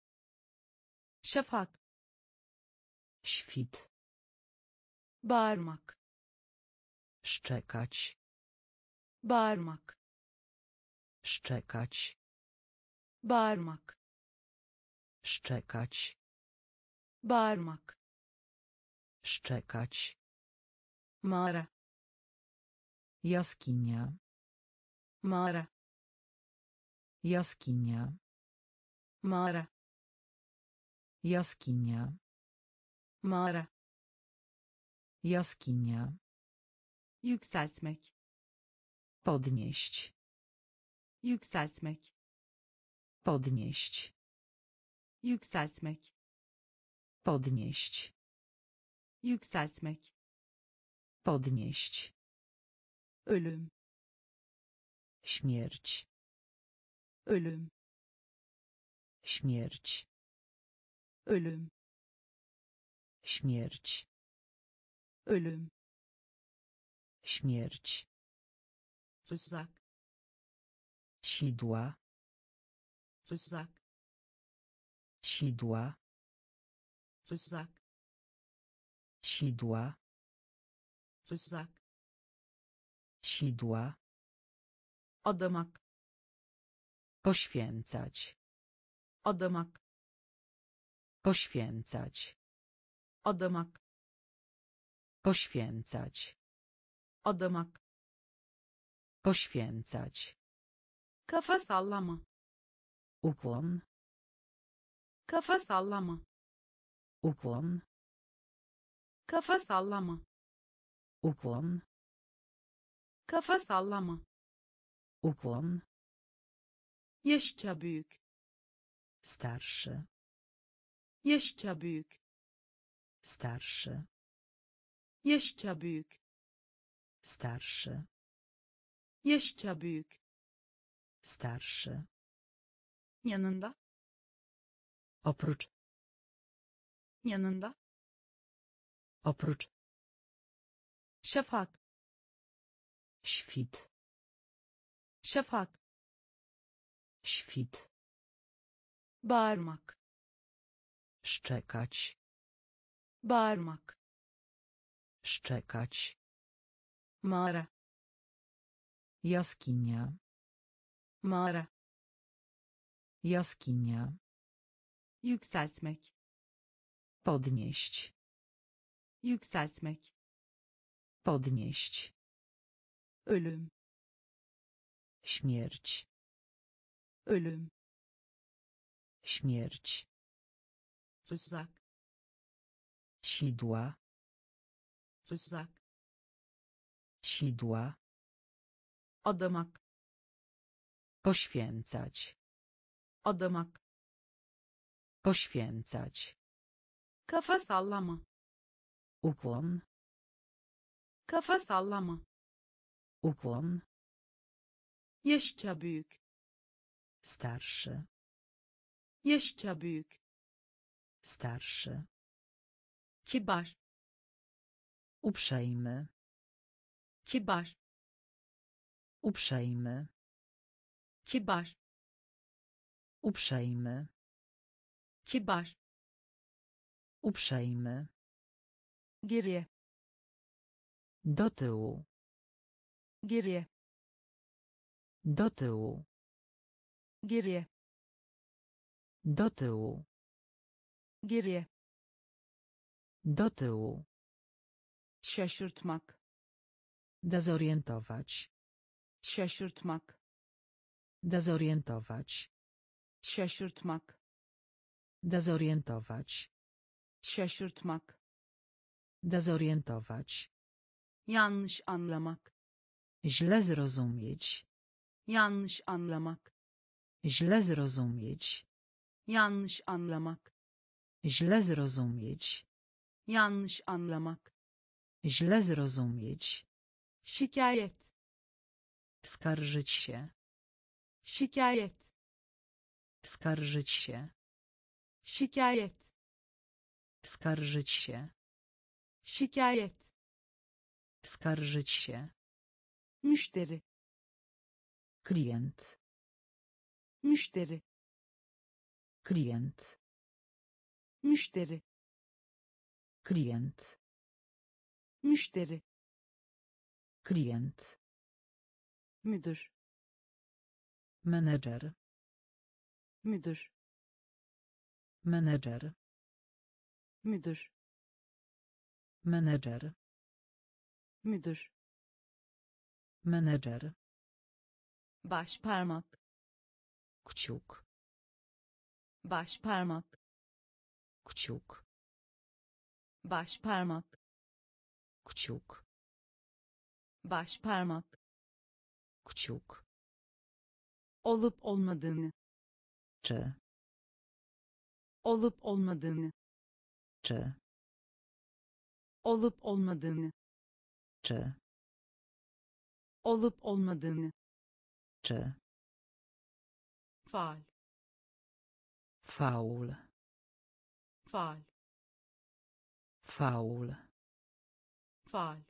şafak
Świt.
bağırmak
Szczekać.
bağırmak
Szczekać.
bağırmak
Szczekać.
bağırmak
Szczekać.
mağara
Jaskinia.
mağara
Jaskinia.
mağara
Jaskinia.
Mağara
Jaskinia.
yükseltmek
Podnieść.
yükseltmek
Podnieść.
yükseltmek
Podnieść.
yükseltmek
Podnieść.
ölüm
Śmierć.
ölüm
Śmierć.
ölüm
Śmierć.
ölüm
Śmierć.
rızak
Sidła.
rızak
Sidła.
rızak
Sidła.
rızak
Sidła.
adamak
Poświęcać.
adamak
Poświęcać.
Adamak
Poświęcać.
adamak
Poświęcać.
kafa sallama
Ukłon.
kafa sallama
Ukłon.
kafa sallama
Ukłon.
kafa sallama
Ukłon.
yaşça büyük
Starszy.
yaşça büyük
Starszy.
yaşça büyük
Starszy.
yaşça büyük
Starszy.
yanında
Oprócz.
yanında
Oprócz.
şafak
Świt.
şafak
Świt.
bağırmak
Szczekać.
Bağırmak
Szczekać.
mağara
Jaskinia.
mağara
Jaskinia.
yükseltmek
Podnieść.
yükseltmek
Podnieść.
ölüm
Śmierć.
ölüm
Śmierć.
rızak
Sidła.
rızak
Sidła.
adamak
Poświęcać.
adamak
Poświęcać.
kafa sallama
Ukłon.
kafa sallama
Ukłon.
yaşça büyük
Starszy.
yaşça büyük
Starszy.
Kibar
Uprzejmy.
kibar
Uprzejmy.
kibar
Uprzejmy.
kibar
Uprzejmy.
geriye
Do tyłu.
geriye
Do tyłu.
geriye
Do tyłu.
geriye
Do tyłu.
şaşırtmak
Dezorientować.
şaşırtmak
Dezorientować.
şaşırtmak
Dezorientować.
şaşırtmak
Dezorientować.
yanlış anlamak
Źle zrozumieć.
yanlış anlamak
Źle zrozumieć.
yanlış anlamak
Źle zrozumieć.
Yanlış anlamak
Źle zrozumieć.
şikayet
Skarżyć się.
şikayet
Skarżyć się.
şikayet
Skarżyć się.
şikayet
Skarżyć się.
müşteri
Klient.
müşteri
Klient.
müşteri
Klient.
müşteri
Klient.
müdür
Menedżer.
müdür
Menedżer.
müdür
Menedżer.
müdür
Menedżer.
baş parmak
Kciuk.
baş parmak
Kciuk.
Baş parmak
Kciuk.
baş parmak
Kciuk.
olup olmadığını
Czy.
olup olmadığını
Czy.
olup olmadığını
Czy.
olup olmadığını
Czy.
faal
Faul.
faal
Faul.
faal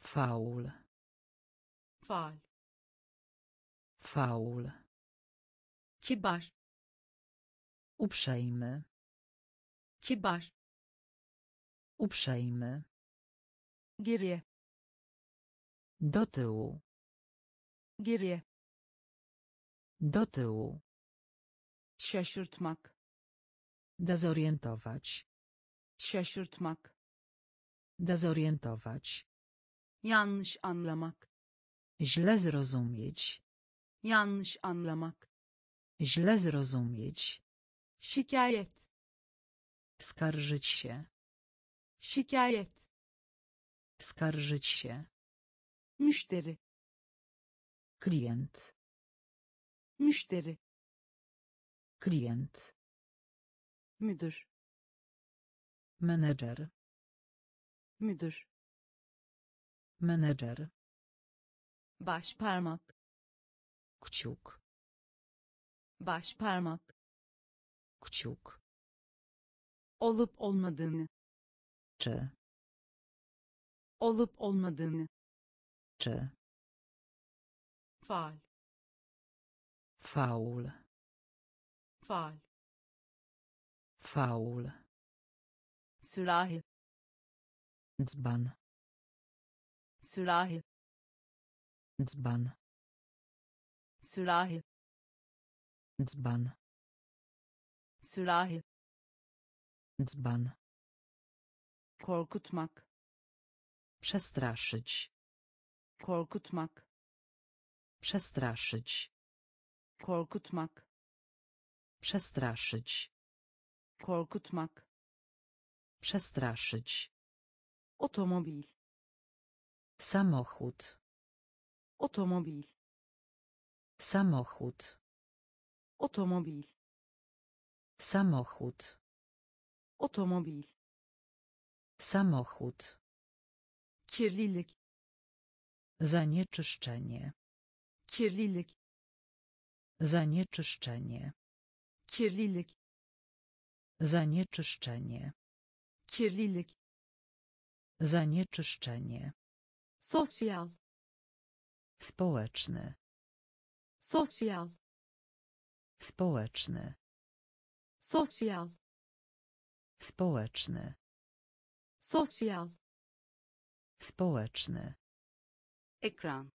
Faul.
faal
Faul.
kibar
Uprzejmy.
kibar
Uprzejmy.
geriye
Do tyłu.
geriye
Do tyłu.
şaşırtmak
Dezorientować.
Şaşırtmak
Dezorientować.
yanlış anlamak
Źle zrozumieć.
yanlış anlamak
Źle zrozumieć.
şikayet
Skarżyć się.
şikayet
Skarżyć się.
müşteri
Klient.
müşteri
Klient.
müdür
Menedżer.
müdür
Menedżer.
baş parmak
Kciuk.
baş parmak
Kciuk.
olup olmadığını
Czy.
olup olmadığını
Czy.
faal
Faul.
faal
Faul.
Sürahi
Dzban.
sürahi
Dzban.
sürahi
Dzban.
sürahi
Dzban.
korkutmak
Przestraszyć.
korkutmak
Przestraszyć.
korkutmak
Przestraszyć.
korkutmak
Przestraszyć.
otomobil
Samochód.
otomobil
Samochód.
otomobil
Samochód.
otomobil
Samochód.
kirlilik
Zanieczyszczenie.
kirlilik
Zanieczyszczenie.
kirlilik
Zanieczyszczenie.
Kirlilik
Zanieczyszczenie.
sosyal
Społeczny.
sosyal
Społeczny.
sosyal
Społeczny.
sosyal
Społeczny.
ekran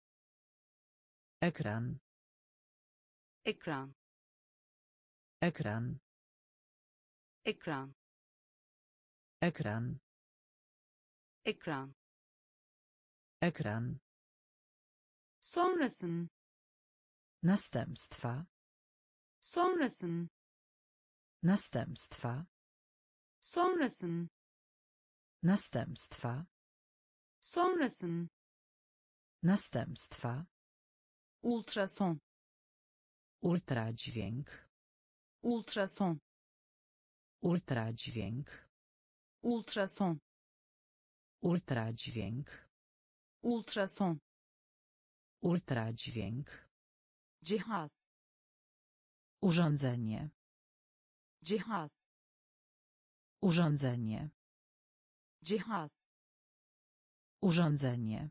Ekran.
ekran
Ekran.
ekran
Ekran.
ekran
Ekran.
sonrasın
Następstwa.
sonrasın
Następstwa.
sonrasın
Następstwa.
sonrasın
Następstwa.
ultrason
Ultradźwięk.
ultrason
Ultradźwięk.
Ultrason
Ultradźwięk.
ultrason
Ultradźwięk.
cihaz
Urządzenie.
cihaz
Urządzenie.
cihaz
Urządzenie.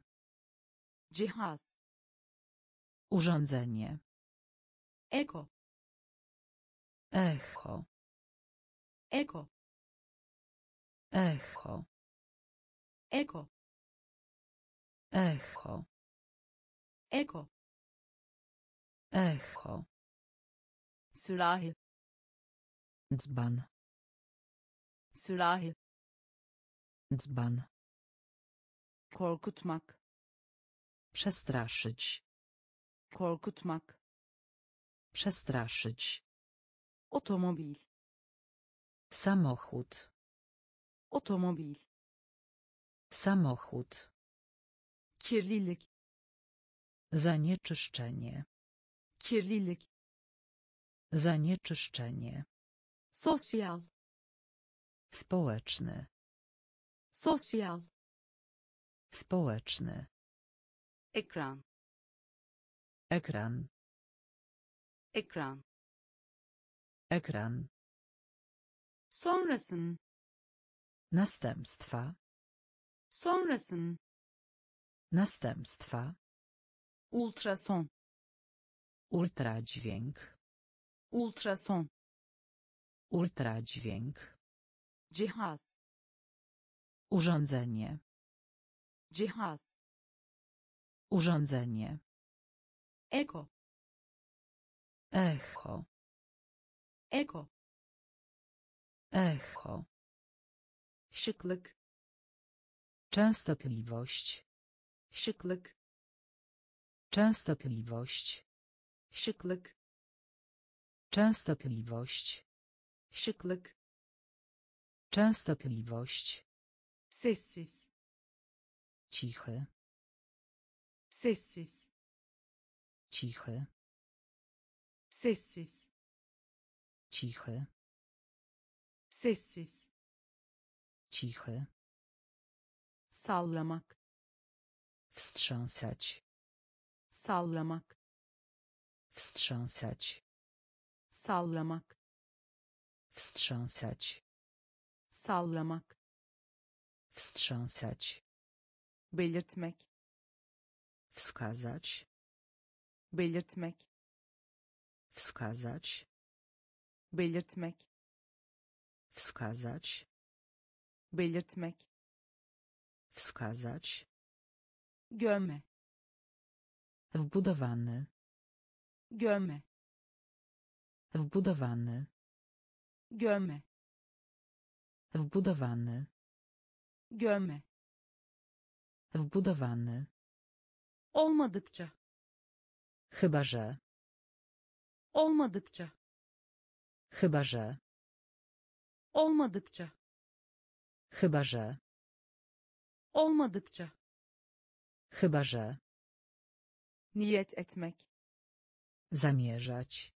cihaz
Urządzenie.
eko
Echo.
eko
Echo.
eko
Echo.
eko
Echo.
sürahi
Dzban.
sürahi
Dzban.
korkutmak
Przestraszyć.
korkutmak
Przestraszyć.
otomobil
Samochód.
Otomobil
Samochód.
kirlilik
Zanieczyszczenie.
kirlilik
Zanieczyszczenie.
sosyal
Społeczny.
sosyal
Społeczny.
ekran
Ekran.
ekran
Ekran.
sonrasın
Następstwa.
sonrasın
Następstwa.
ultrason
Ultradźwięk.
ultrason
Ultradźwięk.
cihaz
Urządzenie.
cihaz
Urządzenie.
eko
Echo.
eko
Echo.
Şıklık
Częstotliwość.
şıklık
Częstotliwość.
şıklık
Częstotliwość.
şıklık
Częstotliwość.
sessiz
Cichy.
sessiz
Cichy.
sessiz
Cichy.
sessiz
Cichy.
sallamak
Wstrząsać.
sallamak
Wstrząsać.
sallamak
Wstrząsać.
sallamak
Wstrząsać.
belirtmek
Wskazać.
belirtmek
Wskazać.
belirtmek
Wskazać.
Belirtmek
Wskazać.
gömme
Wbudowany.
gömme
Wbudowany.
gömme
Wbudowany.
gömme
Wbudowany.
olmadıkça
Chyba że.
olmadıkça
Chyba że.
olmadıkça
Chyba że.
olmadıkça
Chyba że.
niyet etmek
Zamierzać.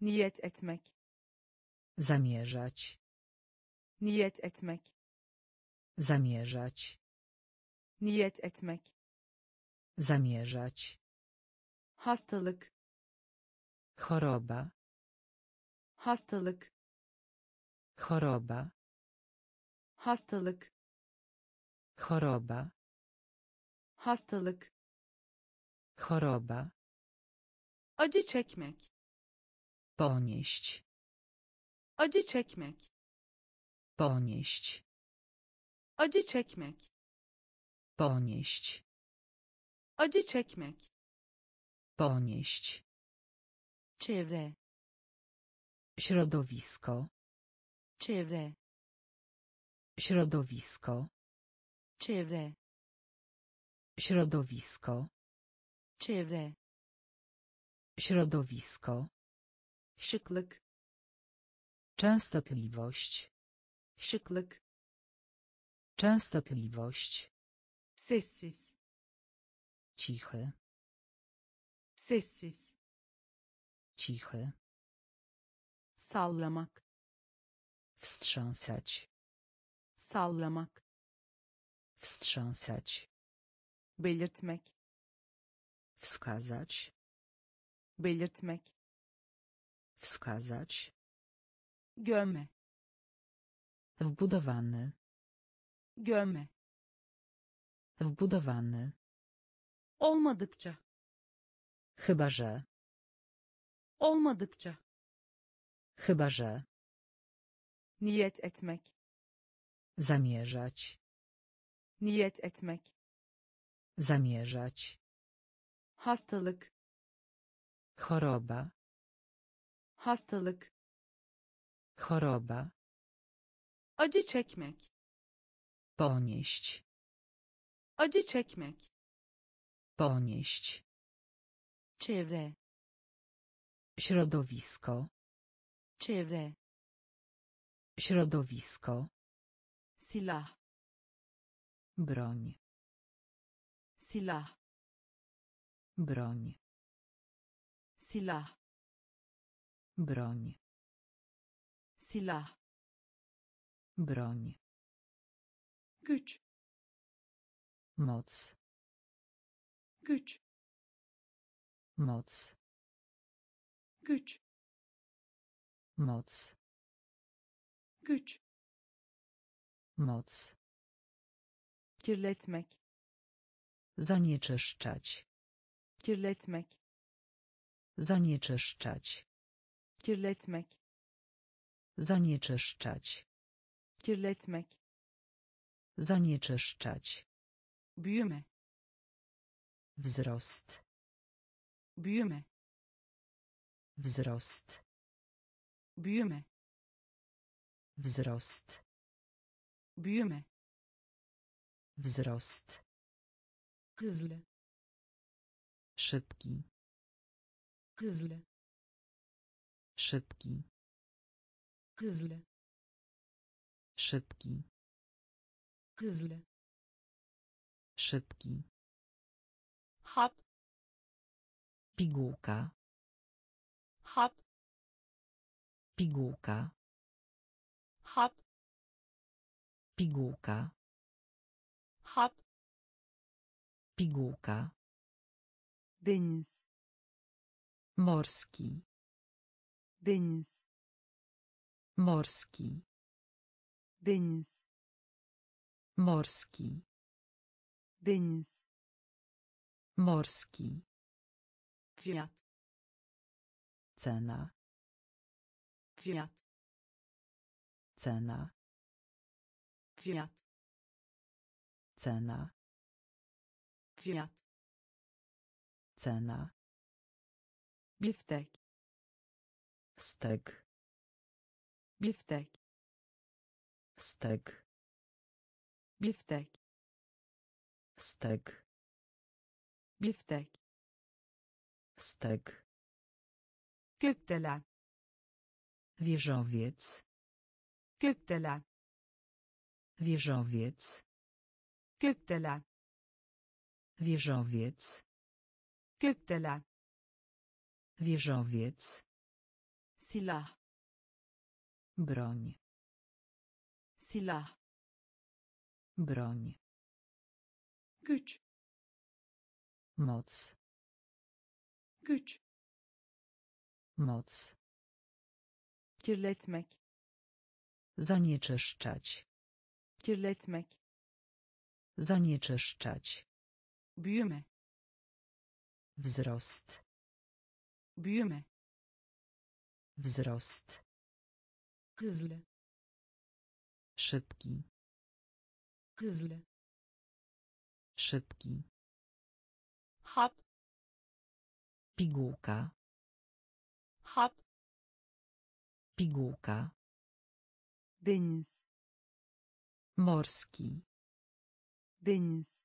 niyet etmek
Zamierzać.
niyet etmek
Zamierzać.
niyet etmek
Zamierzać.
hastalık
Choroba.
hastalık
Choroba.
Hastalık.
Choroba,
hastalık.
Choroba,
acı çekmek.
Ponieść,
acı çekmek.
Ponieść,
acı çekmek.
Ponieść,
acı çekmek.
Ponieść,
çevre.
Środowisko,
çevre
środowisko,
çevre
środowisko,
çevre
środowisko,
şıklık
częstotliwość,
şıklık
częstotliwość,
sessiz
cichy,
sessiz
cichy,
sallamak
wstrząsać,
sallamak
wstrząsać,
belirtmek
wskazać,
belirtmek
wskazać,
gömme
wbudowany,
gömme
wbudowany,
olmadıkça
chyba że,
olmadıkça
chyba że,
niyet etmek
zamierzać,
niyet etmek.
zamierzać,
hastalık.
choroba,
hastalık.
choroba,
acı çekmek.
ponieść,
acı çekmek.
ponieść,
çevre.
środowisko,
çevre.
środowisko,
silah
broń,
silah
broń,
silah
broń,
silah
broń,
güç.
Moc,
güç.
Moc,
güç.
Moc,
güç
moc,
kirletmek.
Zanieczyszczać,
kirletmek.
Zanieczyszczać,
kirletmek.
Zanieczyszczać,
kirletmek.
Zanieczyszczać,
büyüme.
Wzrost,
büyüme.
Wzrost,
büyüme.
Wzrost,
büyüme
wzrost,
hızlı.
Szybki,
hızlı.
Szybki,
hızlı.
Szybki,
hızlı.
Szybki,
hap.
Pigułka,
hap.
Pigułka,
hap
pigułka,
hap
pigułka,
deniz.
Morski,
deniz.
Morski,
deniz.
Morski,
deniz.
Morski,
fiyat
cena,
fiyat
cena,
fiyat
cena,
fiyat
cena,
biftek.
Stek,
biftek.
Stek,
biftek.
Stek,
biftek.
Stek,
gökdelen
wieżowiec,
gökdelen
wieżowiec,
gökdelen
wieżowiec,
gökdelen
wieżowiec,
silah
broń,
silah
broń,
güç.
Moc,
güç.
Moc,
kirletmek.
Zanieczyszczać,
kirletmek
Zanieczyszczać.
büyüme
Wzrost.
büyüme
Wzrost.
hızlı
Szybki.
hızlı
Szybki.
hap
Pigułka.
hap
Pigułka.
deniz
Morski.
deniz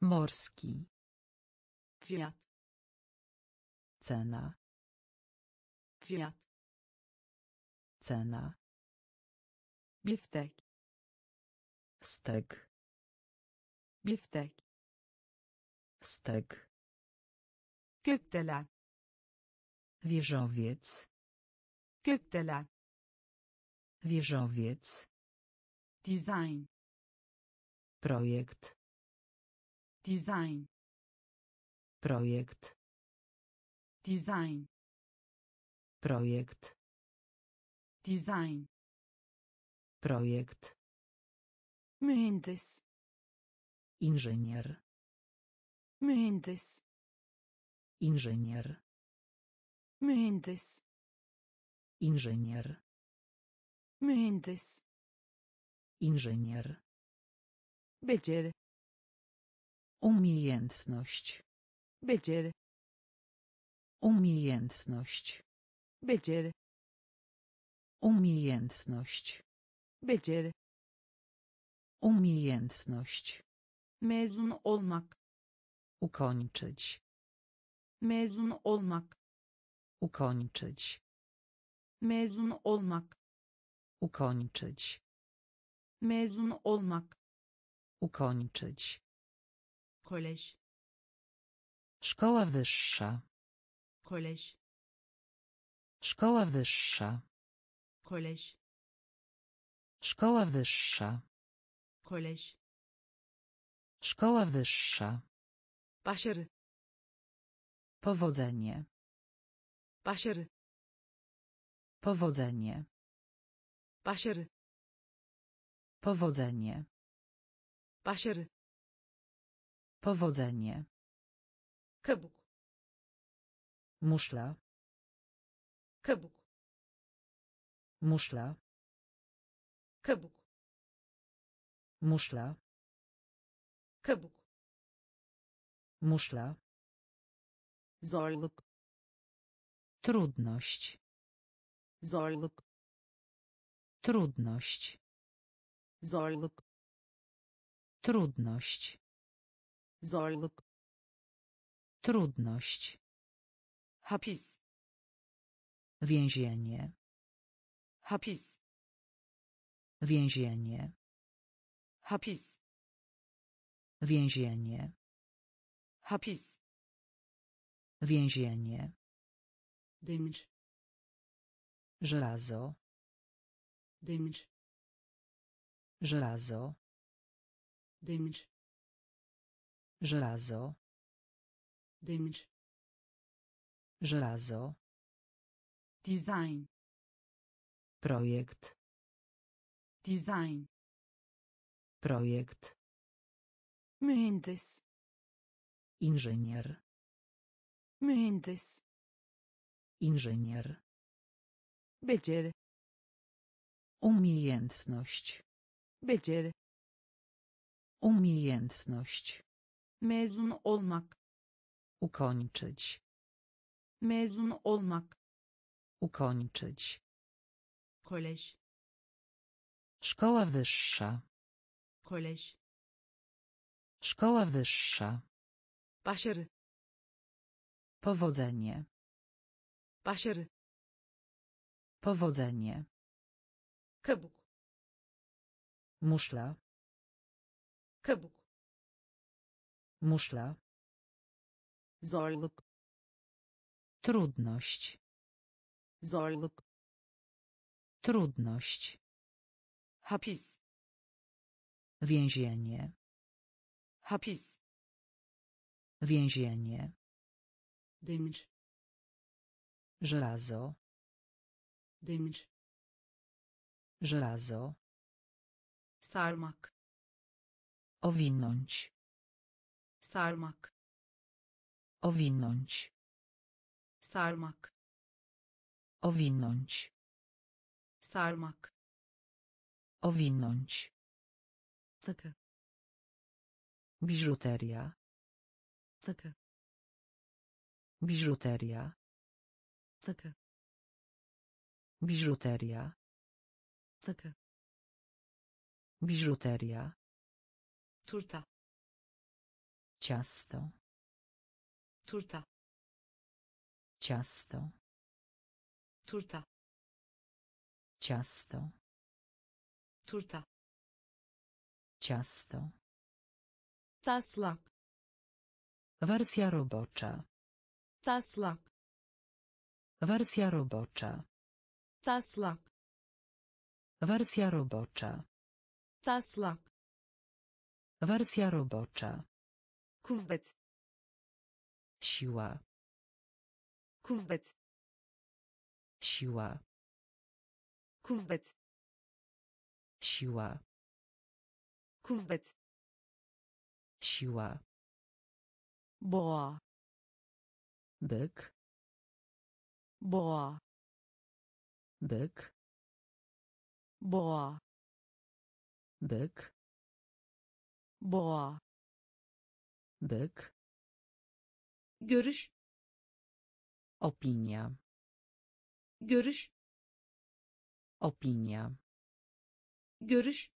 Morski.
fiyat
Cena.
fiyat
Cena.
biftek
Stek.
biftek
Stek.
gökdelen
Wieżowiec.
gökdelen
Wieżowiec.
Design
Projekt.
design
Projekt.
design
Projekt.
design
Projekt.
mühendis
Inżynier.
mühendis
Inżynier.
mühendis
Inżynier.
mühendis
Inżynier.
beceri
Umiejętność.
beceri
Umiejętność.
beceri
Umiejętność.
beceri
Umiejętność.
mezun olmak
Ukończyć.
mezun olmak
Ukończyć.
mezun olmak
Ukończyć.
Mezun olmak
Ukończyć.
kolej
Szkoła wyższa.
kolej
Szkoła wyższa.
kolej
Szkoła wyższa.
kolej
Szkoła wyższa.
başarı
Powodzenie.
başarı
Powodzenie.
başarı
Powodzenie.
başarı
Powodzenie.
kabuk
Muszla.
kabuk
Muszla.
kabuk
Muszla.
kabuk
Muszla.
zorluk
Trudność.
zorluk
Trudność.
Zorluk
Trudność.
zorluk
Trudność.
hapis
Więzienie.
hapis
Więzienie.
hapis
Więzienie.
hapis
Więzienie.
demir
Żelazo.
demir
Żelazo.
demir
Żelazo.
demir
Żelazo.
design
Projekt.
design
Projekt.
mühendis
Inżynier.
mühendis
Inżynier.
beceri
Umiejętność.
Beceri
Umiejętność.
mezun olmak
Ukończyć.
mezun olmak
Ukończyć.
kolej
Szkoła wyższa.
kolej
Szkoła wyższa.
başarı
Powodzenie.
başarı
Powodzenie.
kabuk
Muszla.
kabuk
Muszla.
zorluk
Trudność.
zorluk
Trudność.
hapis
Więzienie.
hapis
Więzienie.
demir
Żelazo.
demir
Żelazo.
Sarmak
Owinąć.
sarmak
Owinąć.
sarmak
Owinąć.
sarmak
Owinąć.
takı
Biżuteria.
takı
Biżuteria.
takı
Biżuteria.
takı
Biżuteria.
turta
Ciasto.
turta
Ciasto.
turta
Ciasto.
turta
Ciasto.
taslak
Wersja robocza.
taslak
Wersja robocza.
taslak
Wersja robocza.
Taslak
Wersja robocza.
kuvvet
Siła.
kuvvet
Siła.
kuvvet
Siła.
kuvvet
Siła.
boğa
Byk.
boğa
Byk.
boğa
Byk.
boğa
Byk.
görüş
Opinia.
görüş
Opinia.
görüş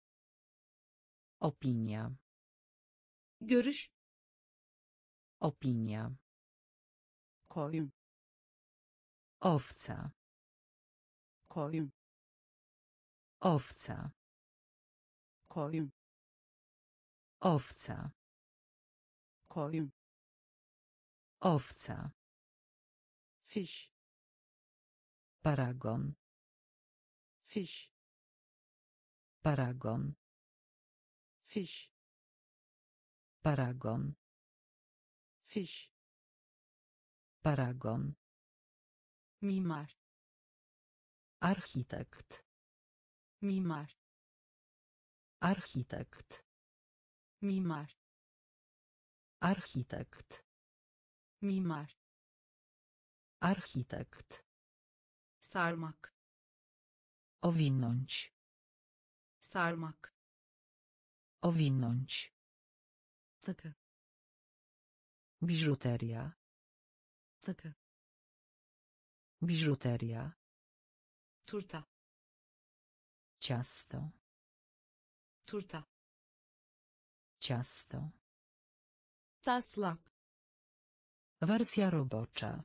Opinia.
görüş
Opinia.
koyun
Owca.
koyun
Owca.
Koyun
Owca.
koyun
Owca.
fiş
Paragon.
fiş
Paragon.
fiş
Paragon.
fiş
Paragon.
mimar
Architekt.
mimar
Architekt.
mimar
Architekt.
mimar
Architekt.
sarmak
Owinąć.
sarmak
Owinąć.
takı
Biżuteria.
takı
Biżuteria.
turta
Ciasto.
Turta
Ciasto.
taslak
Wersja robocza.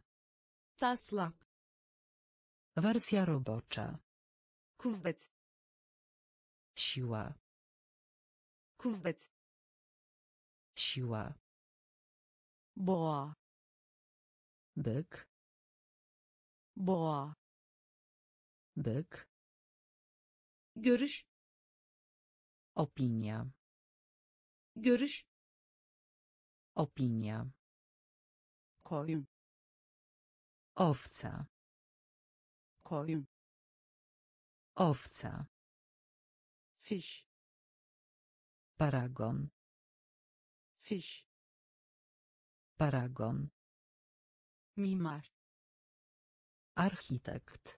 taslak
Wersja robocza.
kuvvet
Siła.
kuvvet
Siła.
boğa
Byk.
boğa
Byk.
görüş
Opinia.
görüş
Opinia.
koyun
Owca.
koyun
Owca.
fiş
Paragon.
fiş
Paragon.
mimar
Architekt.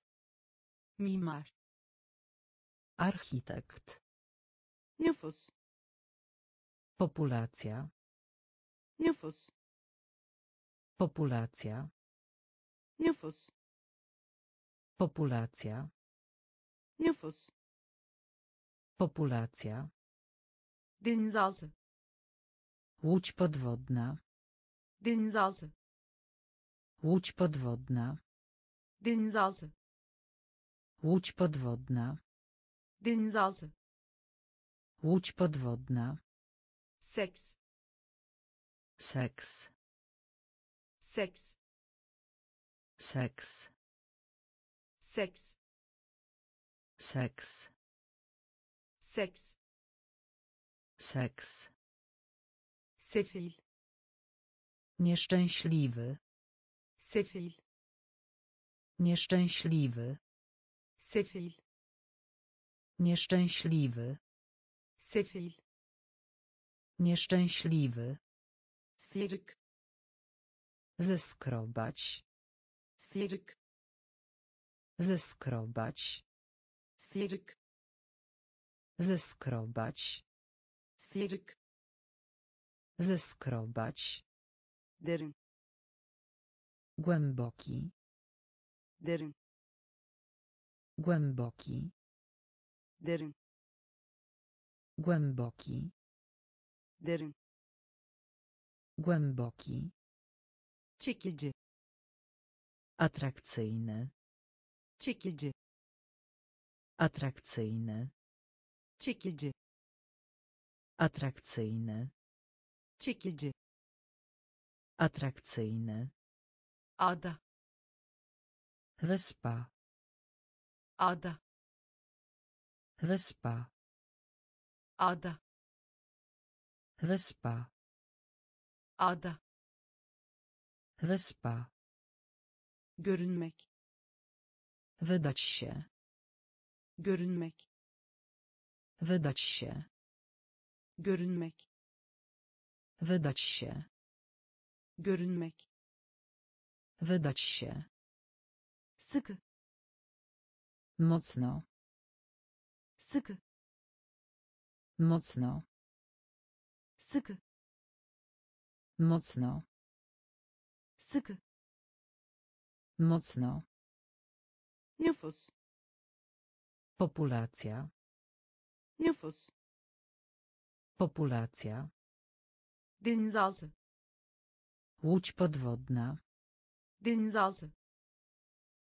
mimar
Architekt.
Nüfus
Populacja.
nüfus
Populacja.
nüfus
Populacja.
nüfus
Populacja.
denizaltı
Łódź podwodna.
denizaltı
Łódź podwodna.
denizaltı
Łódź podwodna.
denizaltı
Łódź podwodna.
seks
Seks.
seks
Seks.
seks
Seks.
seks
Seks.
sefil
Nieszczęśliwy.
sefil
Nieszczęśliwy.
sefil
Nieszczęśliwy.
Sefil
Nieszczęśliwy.
sıyrık
Zeskrobać.
sıyrık
Zeskrobać.
sıyrık
Zeskrobać.
sıyrık
Zeskrobać.
derin
Głęboki.
derin
Głęboki.
derin
Głęboki.
derin
Głęboki.
çekici
Atrakcyjny.
çekici
Atrakcyjny.
çekici
Atrakcyjny.
çekici
Atrakcyjny.
ada
Wyspa.
ada
Wyspa.
Ada
Wyspa.
ada
Wyspa.
görünmek
Wydać się.
görünmek
Wydać się.
görünmek
Wydać się.
görünmek
Wydać się.
sıkı
Mocno.
sıkı
Mocno.
sıkı
Mocno.
sıkı
Mocno.
nüfus
Populacja.
nüfus
Populacja.
denizaltı
Łódź podwodna.
denizaltı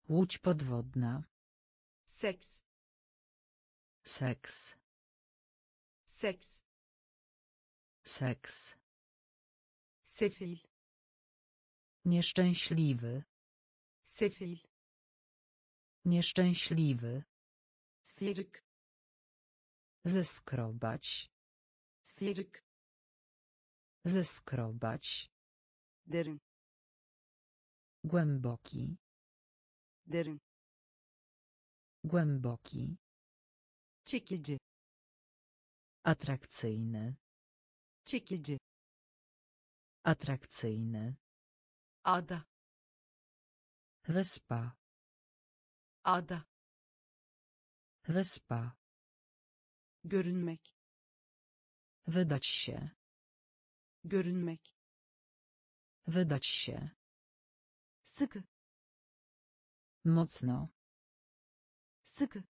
Łódź podwodna.
seks
Seks.
Seks
Seks.
sefil
Nieszczęśliwy.
sefil
Nieszczęśliwy.
sıyrık
Zeskrobać.
sıyrık
Zeskrobać.
derin
Głęboki.
derin
Głęboki.
çekici
Atrakcyjny.
çekici
Atrakcyjny.
ada
Wyspa.
ada
Wyspa.
görünmek
Wydać się.
görünmek
Wydać się.
sıkı
Mocno.
sıkı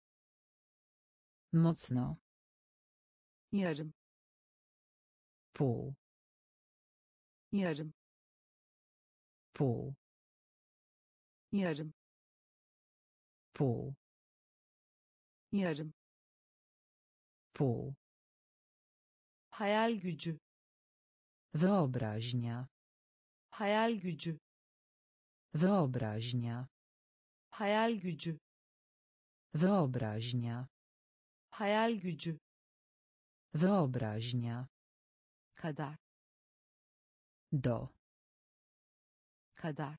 Mocno.
Yarım
Pół.
yarım
Pół.
yarım
Pół.
yarım
Pół.
hayal gücü
Wyobraźnia.
hayal gücü
Wyobraźnia.
hayal gücü
Wyobraźnia.
hayal gücü
Wyobraźnia.
kadar
Do.
kadar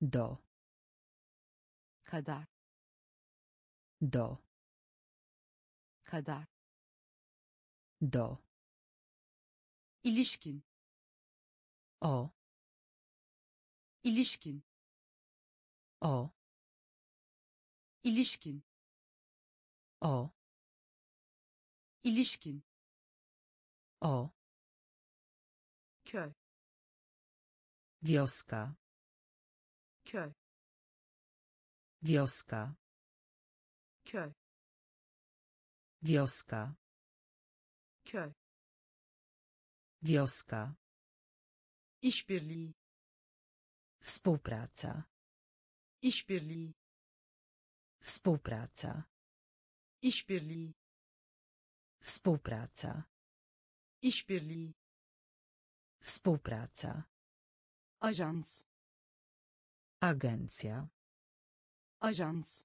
Do.
kadar
Do.
kadar
Do.
ilişkin
O.
ilişkin
O.
ilişkin
O.
ilişkin
O.
köy
Wioska.
köy
Wioska.
köy
Wioska.
köy
Wioska.
işbirliği
Współpraca.
işbirliği
Współpraca.
işbirliği
Współpraca.
işbirliği
Współpraca.
ajans
Agencja.
ajans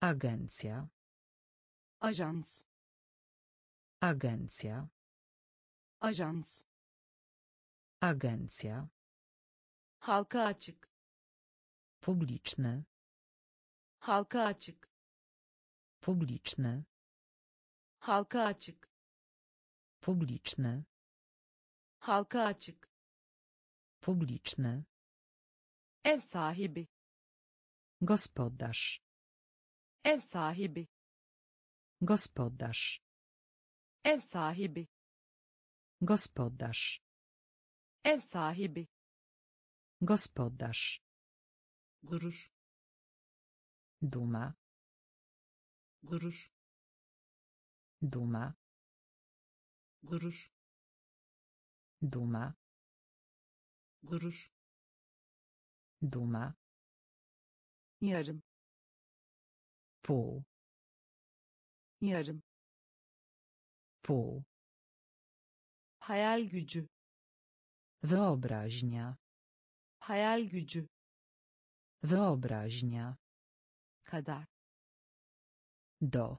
Agencja.
ajans
Agencja.
ajans
Agencja.
halka açık
Publiczny.
halka açık
Publiczny.
Halka açık
Publiczny.
halka açık
Publiczny.
ev sahibi
Gospodarz.
ev sahibi
Gospodarz.
ev sahibi
Gospodarz.
ev sahibi
Gospodarz.
gurur
Duma.
gurur
Duma.
gurur
Duma.
gurur
Duma.
yarım
Pół.
yarım
Pół.
hayal gücü
Wyobraźnia.
hayal gücü
Wyobraźnia.
kadar
Do.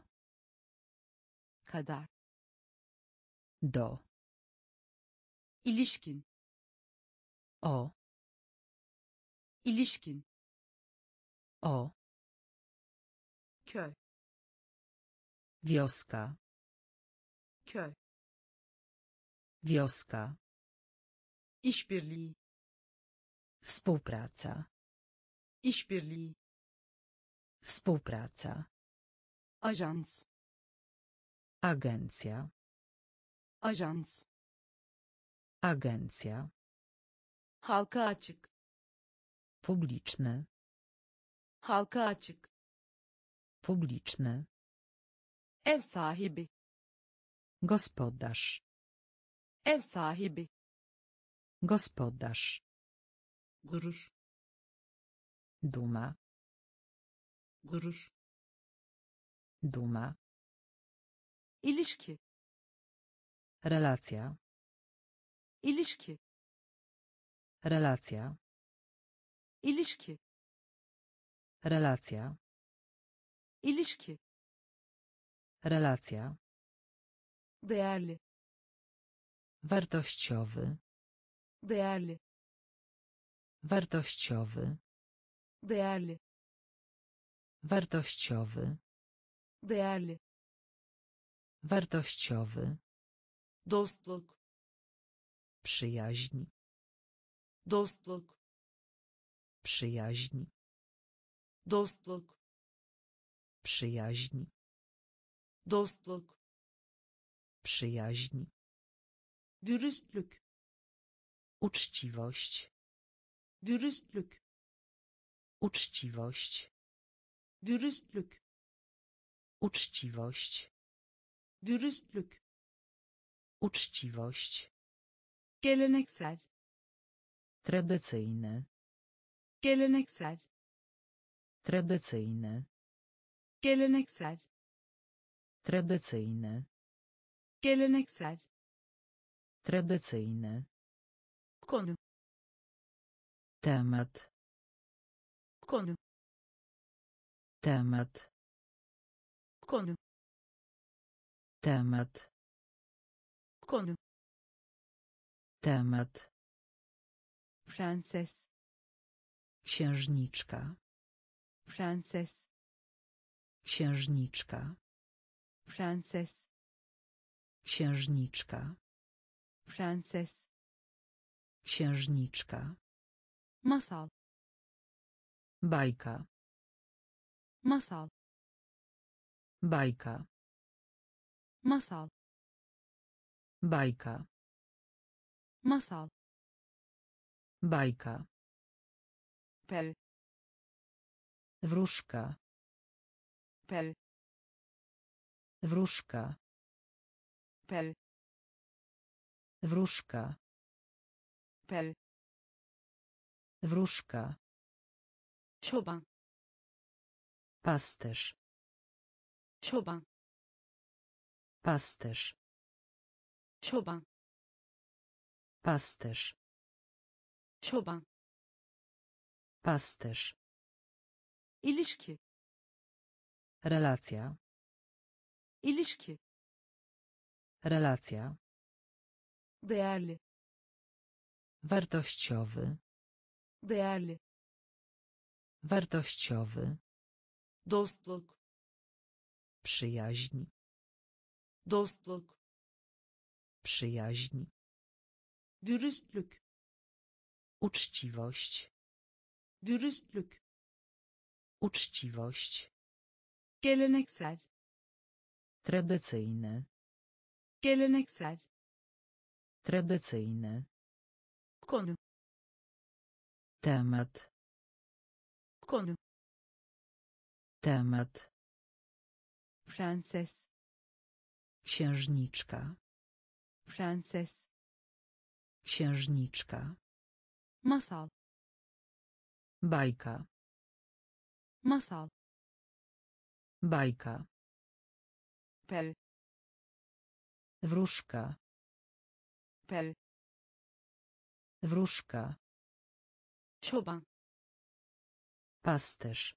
Kadar
Do.
ilişkin
O.
ilişkin
O.
köy
Wioska.
köy
Wioska.
işbirliği
Współpraca.
işbirliği
Współpraca.
ajans
Agencja.
ajans
Agencja.
halka açık
Publiczny.
halka açık
Publiczny.
ev sahibi
Gospodarz.
ev sahibi
Gospodarz.
gurur
Duma.
gurur
Duma.
Ilişki
Relacja.
ilişki
Relacja.
ilişki
Relacja.
ilişki
Relacja.
değerli
Wartościowy.
değerli
Wartościowy.
değerli
Wartościowy.
değerli
Wartościowy.
dostluk
Przyjaźń.
dostluk
Przyjaźń.
dostluk
Przyjaźń.
dostluk
Przyjaźń.
dürüstlük
Uczciwość.
dürüstlük
Uczciwość.
dürüstlük
Uczciwość.
Dürüstlük
Uczciwość.
geleneksel
Tradycyjny.
geleneksel
Tradycyjny.
geleneksel
Tradycyjny.
geleneksel
Tradycyjny.
konu
Temat.
konu
Temat.
konu
Temat.
konu
Temat.
prenses
Księżniczka.
prenses
Księżniczka.
prenses
Księżniczka.
prenses
Księżniczka.
masal
Bajka.
masal
Bajka.
Masal
Bajka.
masal
Bajka.
per
Wróżka.
per
Wróżka.
per
Wróżka.
per
Wróżka.
çoban
Pasterz.
çoban
Pasterz.
çoban
Pasterz.
çoban
Pasterz.
ilişki
Relacja.
ilişki
Relacja.
değerli
Wartościowy.
değerli
Wartościowy.
dostluk
Przyjaźń.
Dostluk
Przyjaźń.
dürüstlük
Uczciwość.
dürüstlük
Uczciwość.
geleneksel
Tradycyjny.
geleneksel
Tradycyjny.
konu
Temat.
konu
Temat.
prenses
Księżniczka.
prenses
Księżniczka.
masal
Bajka.
masal
Bajka.
pel
Wróżka.
pel
Wróżka.
çoban
Pasterz.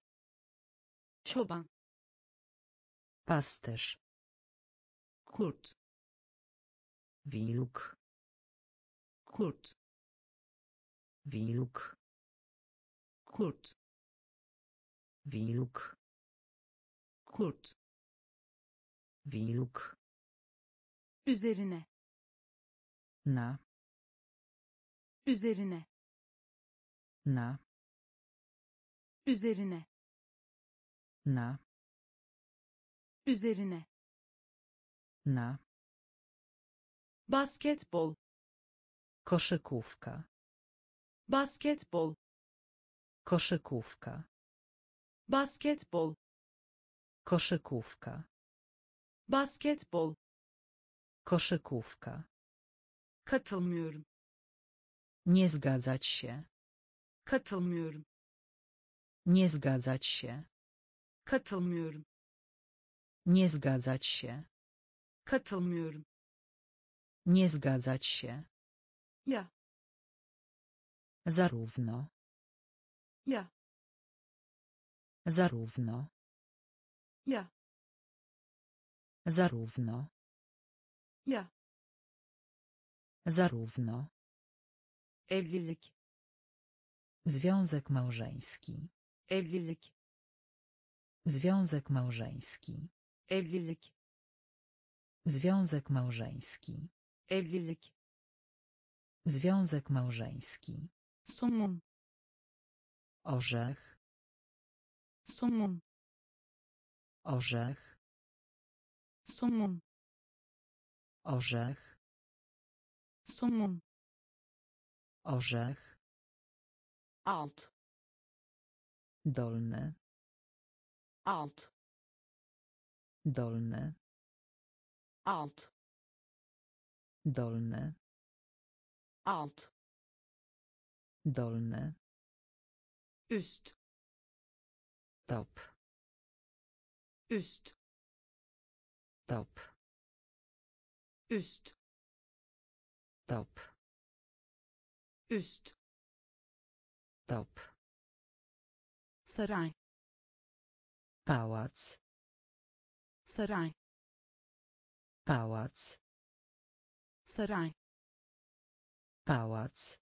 çoban
Pasterz.
Kurt
Wilk.
kurt
Wilk.
kurt
Wilk.
kurt
Wilk.
üzerine
Na.
üzerine
Na.
üzerine
Na.
üzerine
Na.
basketbol
Koszykówka.
basketbol
Koszykówka.
basketbol
Koszykówka.
basketbol
Koszykówka.
katılmıyorum
Nie zgadzać się.
katılmıyorum
Nie zgadzać się.
katılmıyorum
Nie zgadzać się.
Katılmıyorum
Nie zgadzać się.
ya
Zarówno.
ya
Zarówno.
ya
Zarówno.
ya
Zarówno.
evlilik
Związek małżeński.
evlilik
Związek małżeński.
evlilik
Związek małżeński.
evlilik
Związek małżeński.
somun
Orzech.
somun
Orzech.
somun
Orzech.
somun
Orzech.
alt
Dolny.
alt
Dolny.
Alt
Dolny.
alt
Dolny.
üst
Top.
üst
Top.
üst
Top.
üst
Top.
saray
Pałac.
saray
Pałac.
saray
Pałac.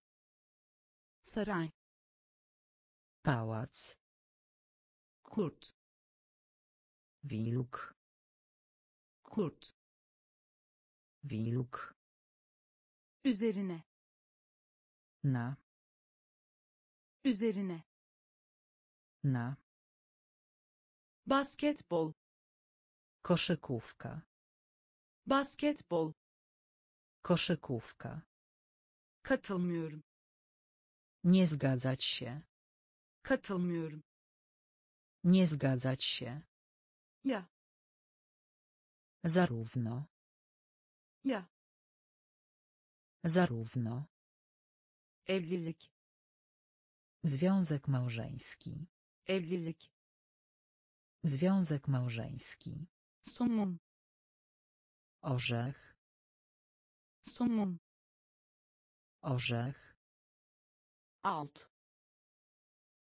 saray
Pałac.
kurt
Wilk.
kurt
Wilk.
üzerine
Na.
üzerine
Na.
basketbol
Koszykówka.
Basketbol
Koszykówka.
katılmıyorum
Nie zgadzać się.
katılmıyorum
Nie zgadzać się.
ya
Zarówno.
ya
Zarówno.
evlilik
Związek małżeński.
evlilik
Związek małżeński.
somun
Orzech.
somun
Orzech.
alt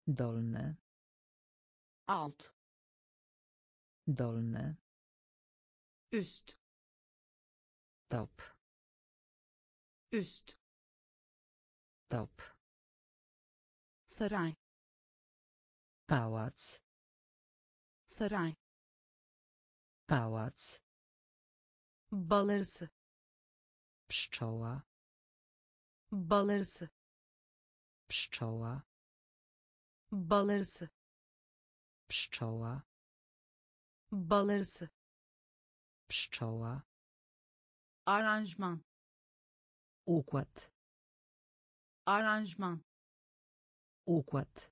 Dolny.
alt
Dolny.
üst
Top.
üst
Top.
saray
Pałac.
saray
Pałac.
Bal arısı
Pszczoła.
bal arısı
Pszczoła.
bal arısı
Pszczoła.
bal arısı
Pszczoła.
aranjman
Układ.
aranjman
Układ.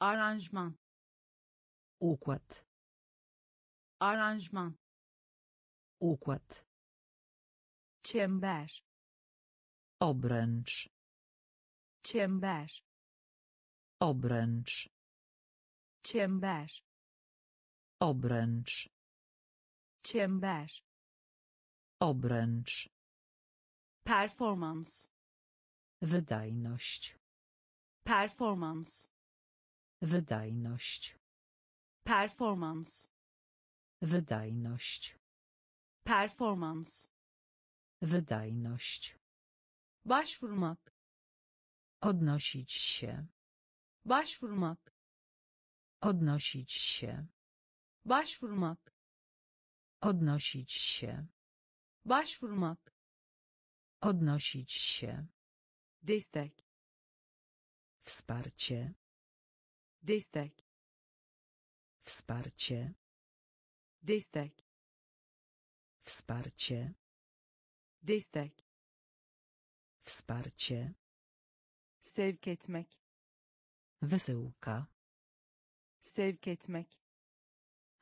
aranjman
Układ.
aranjman
Układ.
çember
Obręcz.
çember
Obręcz.
çember
Obręcz.
çember
Obręcz.
performans
Wydajność.
performans
Wydajność.
performans
Wydajność.
Performans
Wydajność.
başvurmak
Odnosić się.
başvurmak
Odnosić się.
başvurmak
Odnosić się.
başvurmak
Odnosić się.
destek
Wsparcie.
destek
Wsparcie.
destek
Wsparcie.
destek
Wsparcie.
sevk etmek
Wysyłka.
sevk etmek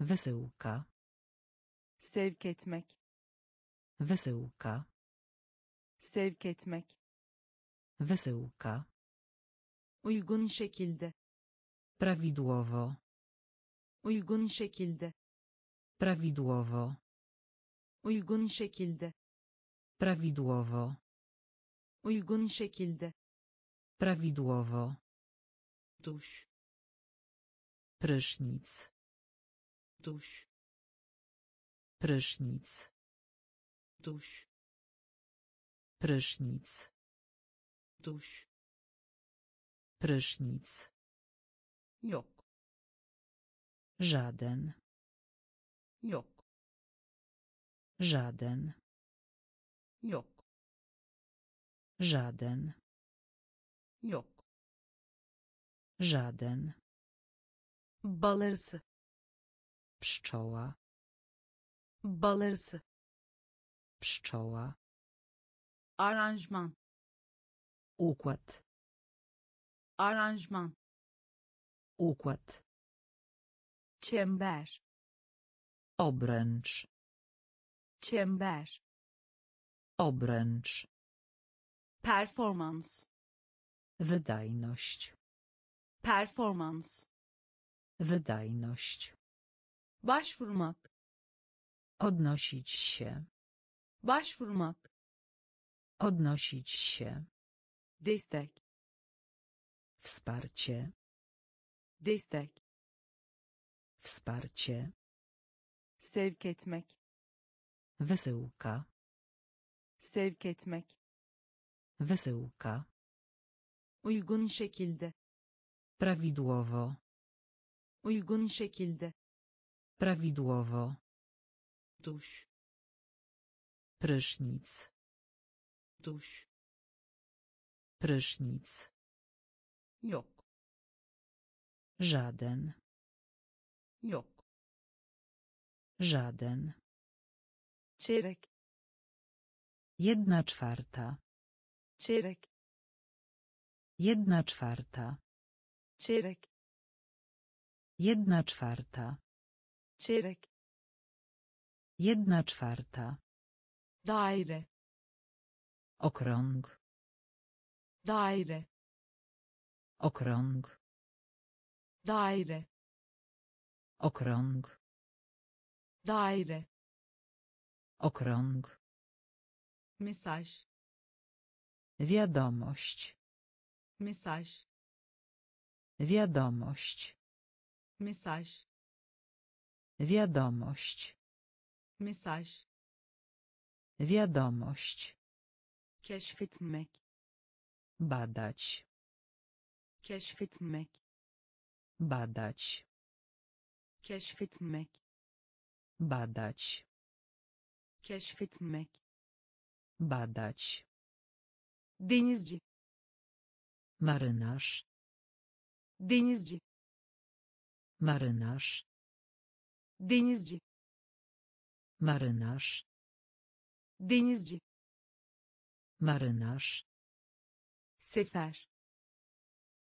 Wysyłka.
sevk etmek
Wysyłka.
sevk etmek
Wysyłka.
uygun şekilde
Prawidłowo.
uygun şekilde
Prawidłowo.
Uygun şekilde
Prawidłowo.
uygun şekilde
Prawidłowo.
duş
Prysznic.
duş
Prysznic.
duş
Prysznic.
duş
Prysznic.
yok
Żaden.
yok
Żaden.
yok
Żaden.
yok
Żaden.
bal arısı
Pszczoła.
bal arısı
Pszczoła.
aranjman
Układ.
aranjman
Układ.
çember
Obręcz.
Çember
Obręcz.
performans
Wydajność.
performans
Wydajność.
başvurmak
Odnosić się.
başvurmak
Odnosić się.
destek
Wsparcie.
destek
Wsparcie.
sevk etmek
Wysyłka.
sevk etmek
Wysyłka.
uygun şekilde
Prawidłowo.
uygun şekilde
Prawidłowo.
duş
Prysznic.
duş
Prysznic.
yok
Żaden.
yok
Żaden.
Çeyrek
Jedna czwarta.
çeyrek
Jedna czwarta.
çeyrek
Jedna czwarta.
çeyrek
Jedna czwarta.
daire
Okrąg.
daire
Okrąg.
daire
Okrąg.
daire
Okrąg.
mesaj
Wiadomość.
mesaj
Wiadomość.
mesaj
Wiadomość.
mesaj
Wiadomość.
keşfetmek
Badać.
keşfetmek
Badać.
keşfetmek
Badać.
Keşfetmek
badać.
Denizci
marynarz.
Denizci
marynarz.
Denizci
marynarz.
Denizci
marynarz.
Sefer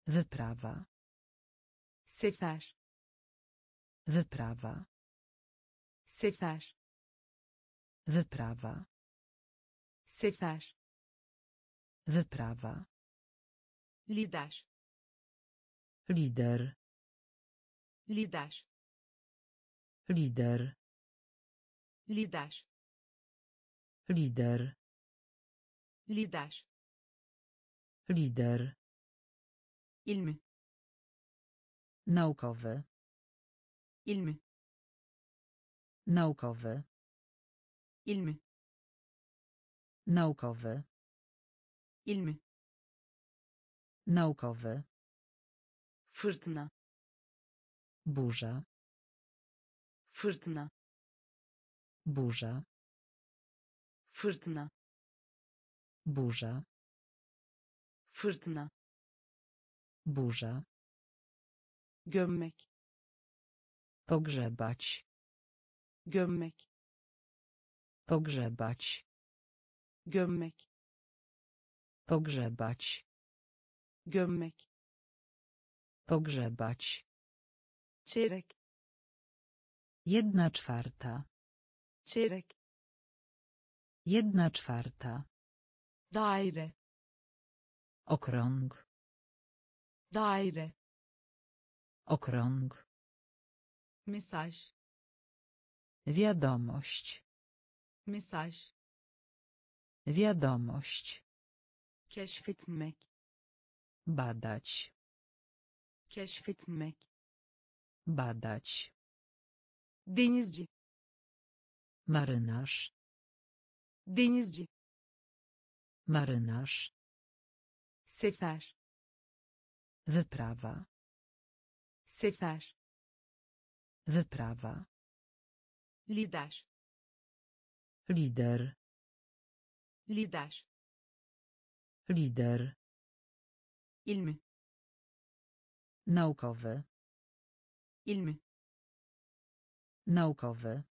wyprawa.
Sefer
wyprawa.
Sefer
wyprawa.
Sefer.
Wyprawa.
Lider.
Lider.
Lider.
Lider.
Lider.
Lider.
Lider.
Lider.
Ilmi
naukowy.
Ilmi
naukowy
ilmi
naukowy.
Ilmi
naukowy.
Fırtına
burza.
Fırtına
burza.
Fırtına
burza.
Fırtına
burza.
Gömmek
pogrzebać.
Gömmek
pogrzebać
gömmek.
pogrzebać
gömmek.
pogrzebać.
Çeyrek.
Jedna czwarta.
Çeyrek.
Jedna czwarta.
Daire.
Okrąg.
Daire.
Okrąg.
Mesaj.
Wiadomość
mesaj
wiadomość.
Keşfetmek
badać.
Keşfetmek
badać.
Denizci
marynarz.
Denizci
marynarz.
Sefer
wyprawa.
Sefer
wyprawa.
Lider
lider.
Lider.
Lider.
Ilmi
naukowy.
Ilmi
naukowy.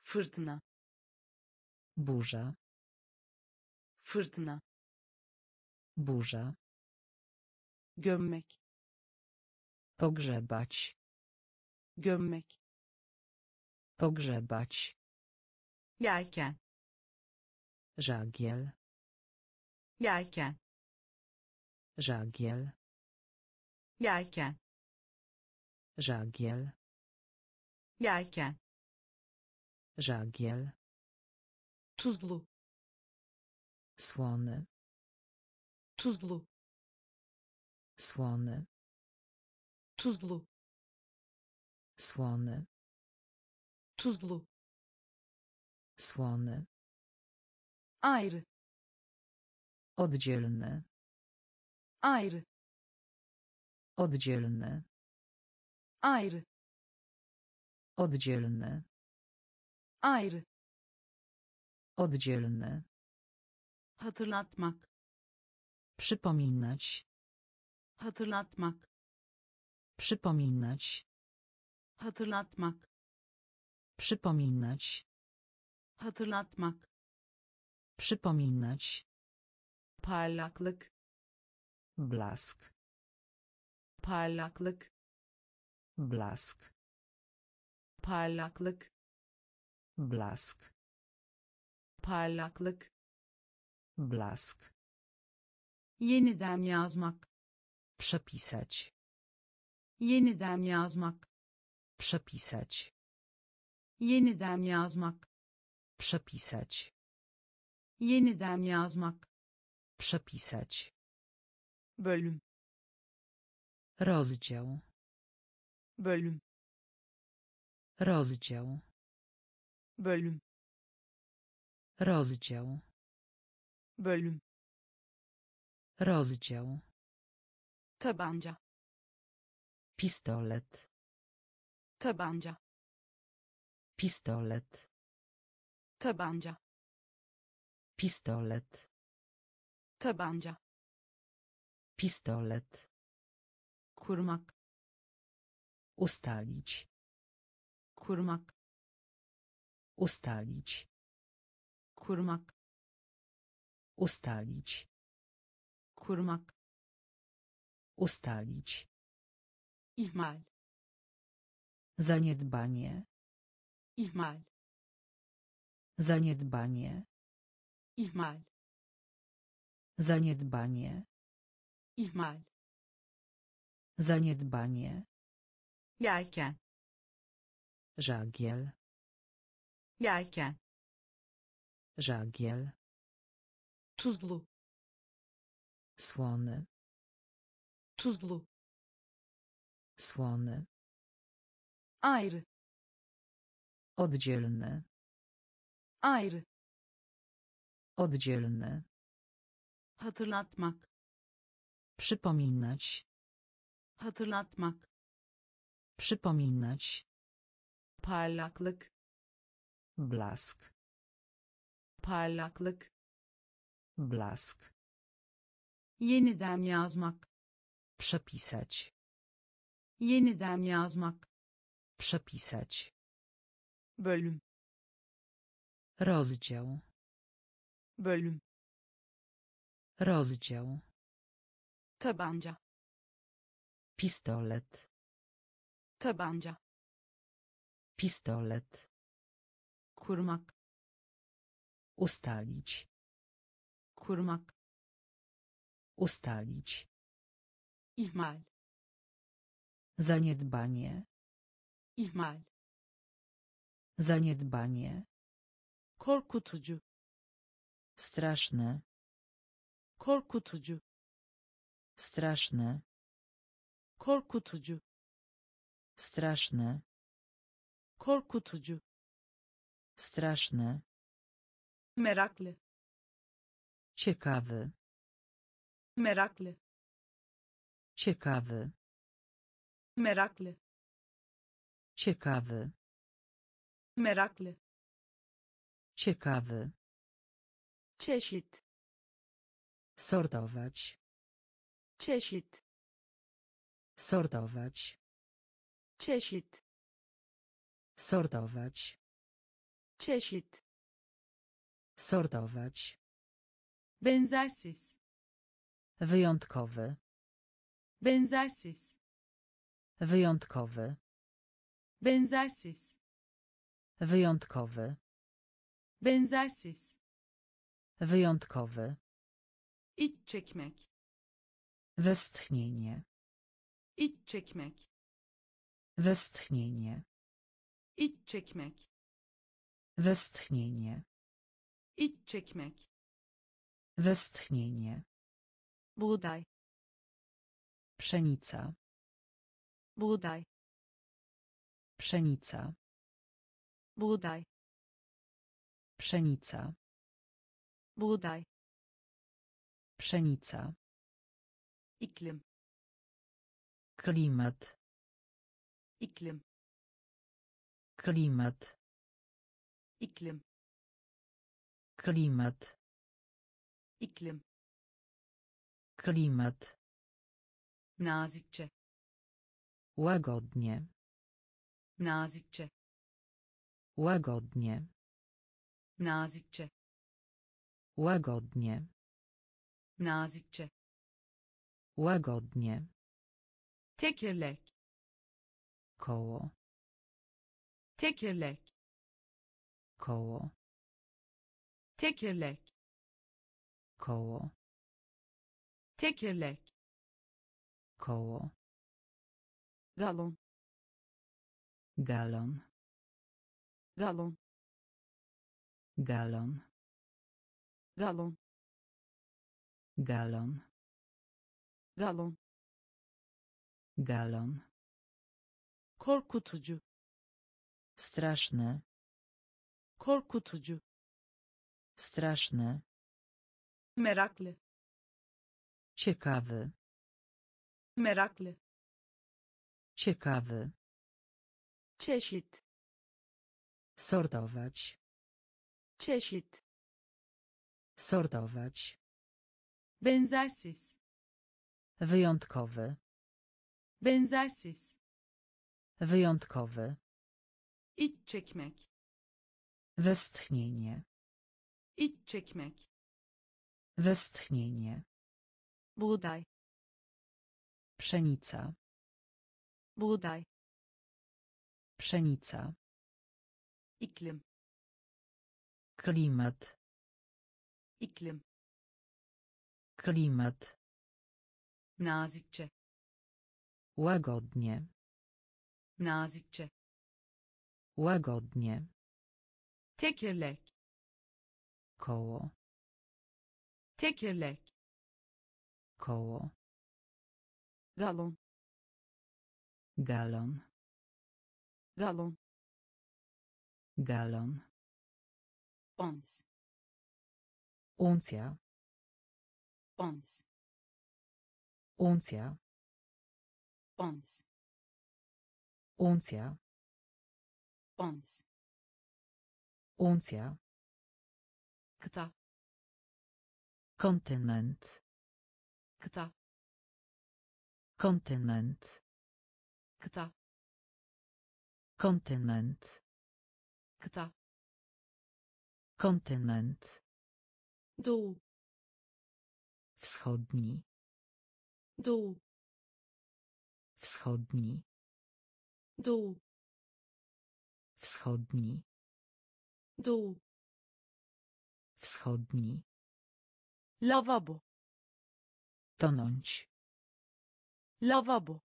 Fırtına
burza.
Fırtına
burza.
Gömmek.
Pogrzebać.
Gömmek.
Pogrzebać
yelken.
Żagiel.
Yelken.
Żagiel.
Yelken.
Żagiel.
Yelken.
Żagiel.
Tuzlu.
Słony.
Tuzlu.
Słony.
Tuzlu.
Słony.
Tuzlu
słony.
Ayrı
oddzielny.
Ayrı
oddzielny.
Ayrı
oddzielny.
Ayrı
oddzielny.
Hatırlatmak.
Przypominać.
Hatırlatmak.
Przypominać.
Hatırlatmak.
Przypominać
hatırlatmak
przypominać.
parlaklık
blask.
parlaklık
blask.
parlaklık
blask.
parlaklık
blask.
yeniden yazmak
przepisać.
yeniden yazmak
przepisać.
yeniden yazmak
przepisać
yeniden yazmak.
przepisać
bölüm.
rozdział
bölüm.
rozdział
bölüm.
rozdział
bölüm.
rozdział
tabanca.
pistolet
tabanca.
pistolet
tabanca
Pistolet.
tabanca
Pistolet.
kurmak
Ustalić.
kurmak
Ustalić.
kurmak
Ustalić.
kurmak
Ustalić.
ihmal
Zaniedbanie.
ihmal
Zaniedbanie.
ihmal
Zaniedbanie.
ihmal
Zaniedbanie.
yelken
Żagiel.
yelken
Żagiel.
tuzlu
Słony.
tuzlu
Słony.
ayrı
Oddzielny.
Ayrı
Oddzielny.
hatırlatmak
Przypominać.
hatırlatmak
Przypominać.
parlaklık
Blask.
parlaklık
Blask.
yeniden yazmak
Przepisać.
yeniden yazmak
Przepisać.
bölüm
Rozdział.
bölüm
Rozdział.
tabanca
Pistolet.
tabanca
Pistolet.
kurmak
Ustalić.
kurmak
Ustalić.
ihmal
Zaniedbanie.
ihmal
Zaniedbanie.
Korkutucu
Straszne.
korkutucu
Straszne.
korkutucu
Straszne.
korkutucu
Straszne.
meraklı
Ciekawy.
meraklı
Ciekawy.
meraklı
Ciekawy.
meraklı
Ciekawy.
çeşit
Sortować.
çeşit
Sortować.
çeşit
Sortować.
çeşit
Sortować.
benzersiz
Wyjątkowy.
benzersiz
Wyjątkowy.
benzersiz
Wyjątkowy.
Benzersiz
Wyjątkowy.
iç çekmek
Westchnienie.
iç çekmek
Westchnienie.
iç çekmek
Westchnienie.
iç çekmek
Westchnienie.
buğday
Pszenica.
buğday
Pszenica.
buğday
Pszenica.
buğday
Pszenica.
iklim
Klimat.
iklim
Klimat.
iklim
Klimat.
iklim
Klimat.
nazikçe
Łagodnie.
nazikçe
Łagodnie.
Nazikçe
Łagodnie.
nazikçe
Łagodnie.
tekerlek
Koło.
tekerlek
Koło.
tekerlek
Koło.
tekerlek
Koło.
galon
Galon.
galon
Galon.
galon
Galon.
galon
Galon.
korkutucu
Straszne.
korkutucu
Straszne.
meraklı
Ciekawy.
meraklı
Ciekawy.
çeşit
Sortować.
Çeşit
Sortować.
benzersiz
Wyjątkowy.
benzersiz
Wyjątkowy.
iç çekmek
Westchnienie.
iç çekmek
Westchnienie.
buğday
Pszenica.
buğday
Pszenica.
iklim
Klimat.
iklim
Klimat.
nazikçe
Łagodnie.
nazikçe
Łagodnie.
tekerlek
Koło.
tekerlek
Koło.
galon
Galon.
galon
Galon.
Ons
Uncja.
ons
Uncja.
ons
Uncja.
ons
Uncja.
kıta
Kontynent.
kıta
Kontynent.
kıta
Kontynent.
kıta
Kontynent.
doğu
Wschodni.
doğu
Wschodni.
doğu
Wschodni.
doğu
Wschodni.
lavabo
Tonąć.
lavabo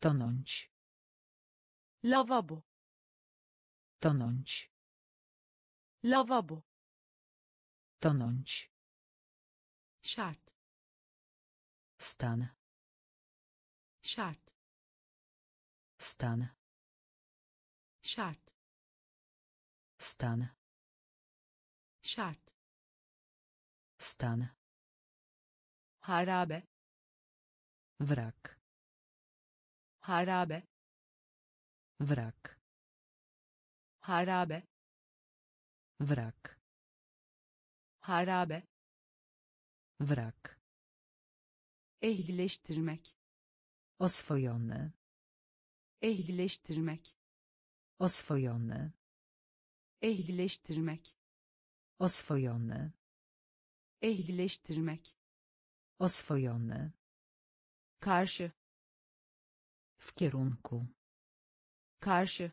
Tonąć.
lavabo
Tonąć.
Lavabo
Tonąć.
şart
Stan.
şart
Stan.
şart
Stan.
şart
Stan.
harabe
Wrak.
harabe
Wrak.
harabe
Wrak.
harabe
Wrak.
ehlileştirmek
Oswojony.
ehlileştirmek
Oswojony.
ehlileştirmek
Oswojony.
ehlileştirmek
Oswojony.
karşı
W kierunku.
karşı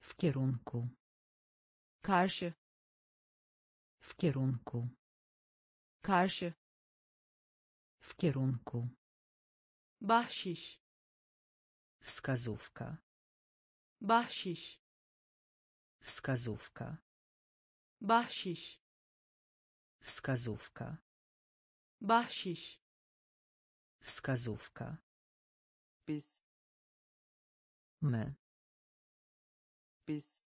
W kierunku.
Karşı
W kierunku.
karşı
W kierunku.
bahşiş
Wskazówka.
bahşiş
Wskazówka.
bahşiş
Wskazówka.
bahşiş
Wskazówka.
biz
My.
biz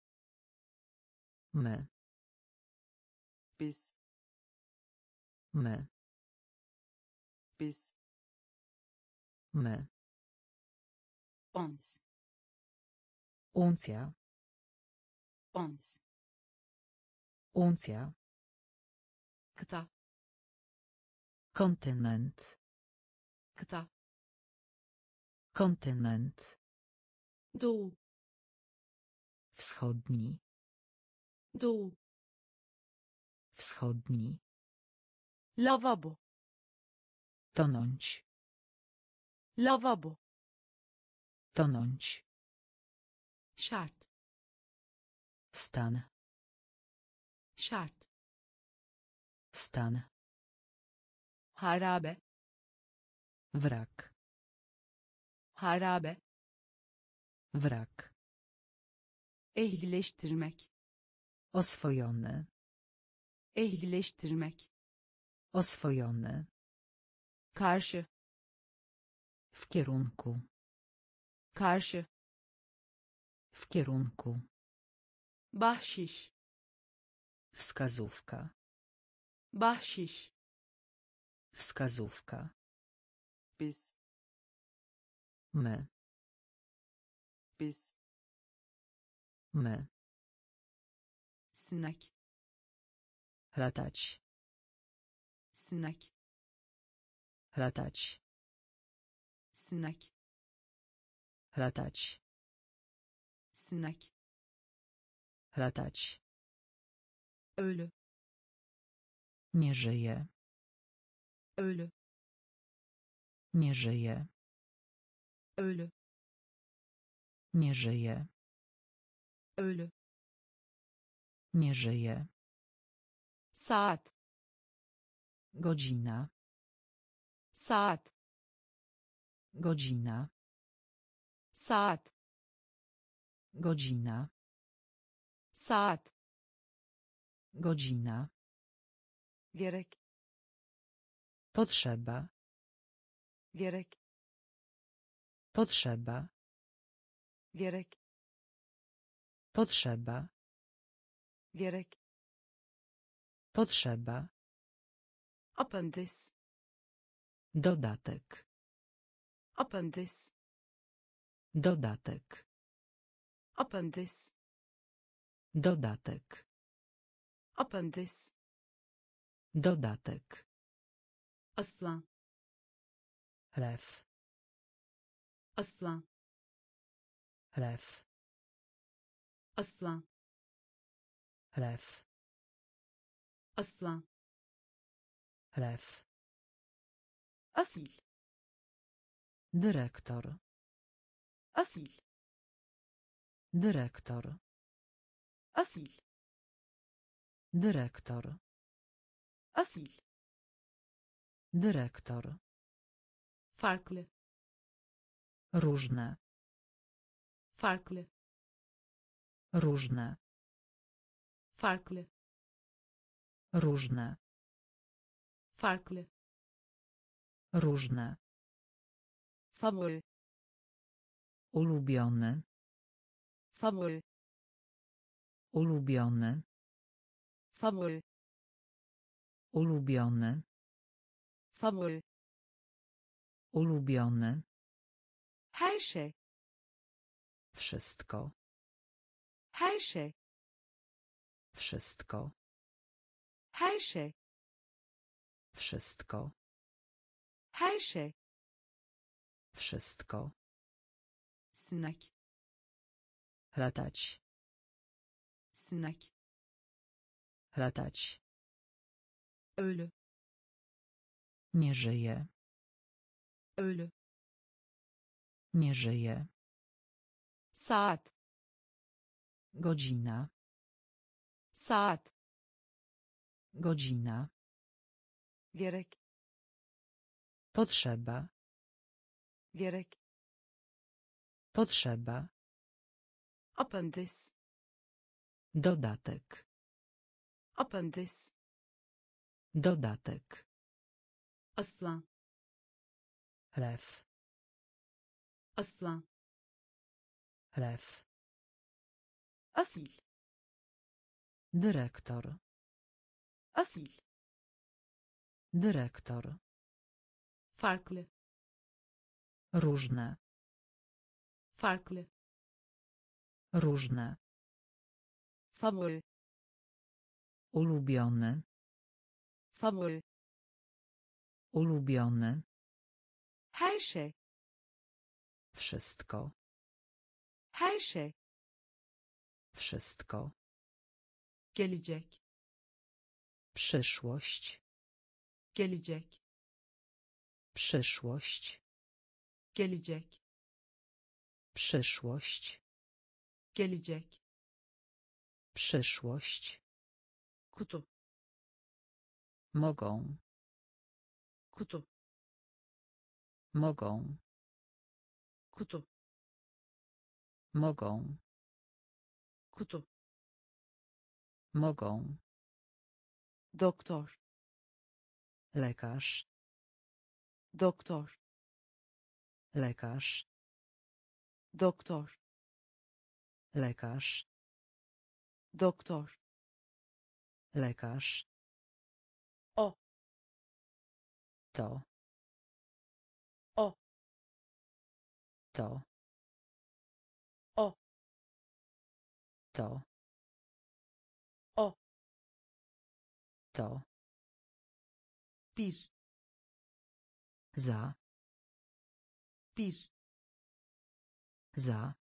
My.
biz
My.
biz
My.
ons
Uncja.
ons
Uncja.
kıta
Kontynent.
kıta
Kontynent.
doğu
Wschodni.
Doğu
Wschodni.
lavabo
Tonąć.
lavabo
Tonąć.
şart
Stan.
şart
Stan.
harabe
Wrak.
harabe
Wrak.
ehlileştirmek
Oswojony.
ehlileştirmek
Oswojony.
karşı
W kierunku.
karşı
W kierunku.
bahşiş
Wskazówka.
bahşiş
Wskazówka.
biz
My.
biz
My.
Snack.
Latać
snack.
Latać
snack.
Latać
snack.
Latać
ölü
nie żyje.
Ölü
nie żyje.
Ölü
nie żyje.
Ölü
nie żyje.
Saat.
Godzina.
Saat.
Godzina.
Saat.
Godzina.
Saat.
Godzina.
Gerek
potrzeba.
Gerek
potrzeba.
Gerek
potrzeba
gerek
potrzeba.
Apandys
dodatek.
Apandys
dodatek.
Apandys
dodatek.
Apandys
dodatek.
Aslan
lew
aslan
lew
aslan
lew.
Aslan.
Lew.
Asil.
Dyrektor.
Asil.
Dyrektor.
Asil.
Dyrektor.
Asil.
Dyrektor.
Farklı.
Różne.
Farklı.
Różne
farklı.
Różne.
Farklı.
Różne.
Favori.
Ulubiony
favori.
Ulubiony
favori.
Ulubiony
favori.
Ulubiony
her şey.
Wszystko.
Her şey
wszystko.
Her şey
wszystko.
Her şey
wszystko.
Snack
latać.
Snack
latać.
Ölü
nie żyje.
Ölü
nie żyje.
Saat.
Godzina
saat
godzina
gerek
potrzeba
gerek
potrzeba
apandys
dodatek
apandys
dodatek
aslan
lew
aslan
lew
asil
dyrektor.
Asil
dyrektor.
Farklı
różne.
Farklı
różne.
Favori
ulubiony.
Favori
ulubiony.
Her şey
wszystko.
Her şey
wszystko
gelecek.
Przyszłość.
Gelecek.
Przyszłość.
Gelecek.
Przyszłość.
Gelecek.
Przyszłość.
Kutu.
Mogą.
Kutu.
Mogą.
Kutu.
Mogą.
Kutu
mogą.
Doktor.
Lekarz.
Doktor.
Lekarz.
Doktor.
Lekarz.
Doktor.
Lekarz.
O.
to.
O.
to.
O.
to To.
bir
Za.
bir
Za.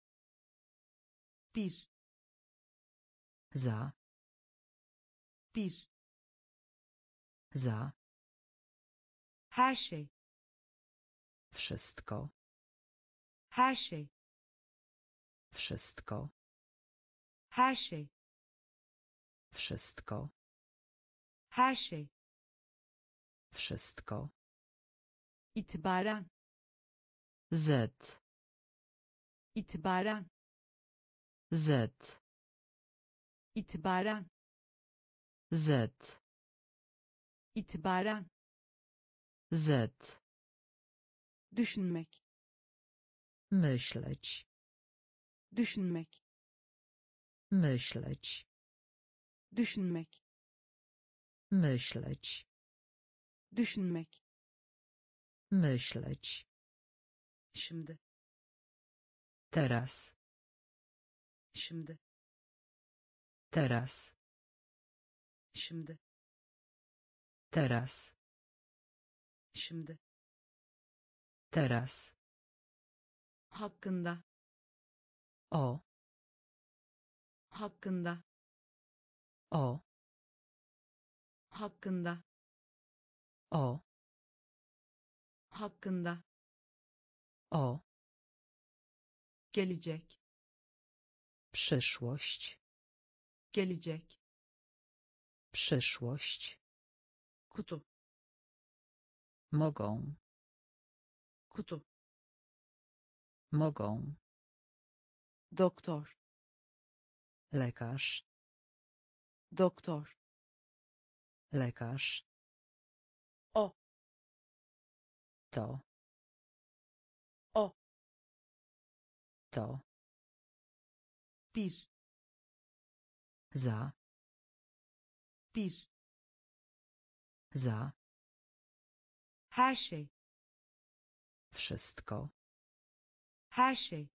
bir
Za.
bir
Za.
her şey
Wszystko.
her şey
Wszystko.
her şey
Wszystko.
Her şey
Wszystko.
itibaren
Z.
itibaren
Z.
itibaren
Z.
itibaren
Z.
düşünmek
Myśleć.
düşünmek
Myśleć.
düşünmek
Myśleć.
düşünmek
Myśleć.
şimdi
Teraz.
şimdi
Teraz.
şimdi
Teraz.
şimdi
Teraz.
hakkında
O.
hakkında
O.
hakkında
O.
hakkında
O.
gelecek
Przyszłość.
gelecek
Przyszłość.
kutu
Mogą.
kutu
Mogą.
doktor
Lekarz.
doktor
Lekarz.
O.
To.
O.
To.
bir
Za.
bir
Za.
her şey
Wszystko.
her şey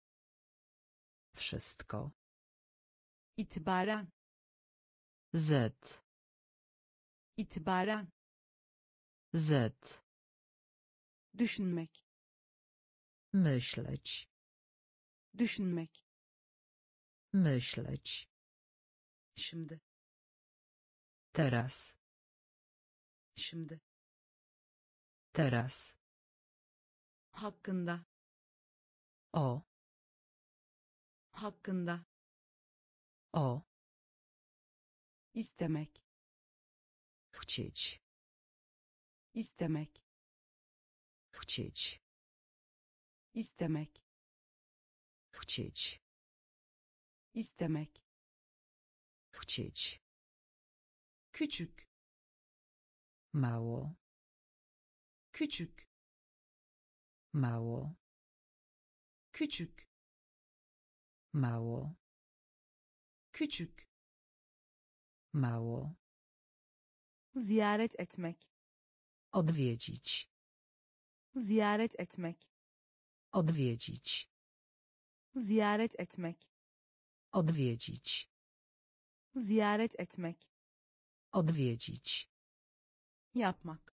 Wszystko.
itibaren
Z.
itibaren
Z.
düşünmek
Myśleć.
düşünmek
Myśleć.
şimdi
Teraz.
şimdi
Teraz.
hakkında
O.
hakkında
O.
istemek
Chcieć.
istemek
Chcieć.
istemek
Chcieć.
istemek
Chcieć.
küçük
Mało.
küçük
Mało.
küçük
Mało.
küçük
Mało.
Ziyaret etmek
Odwiedzić.
ziyaret etmek
Odwiedzić.
ziyaret etmek
Odwiedzić.
ziyaret etmek
Odwiedzić.
yapmak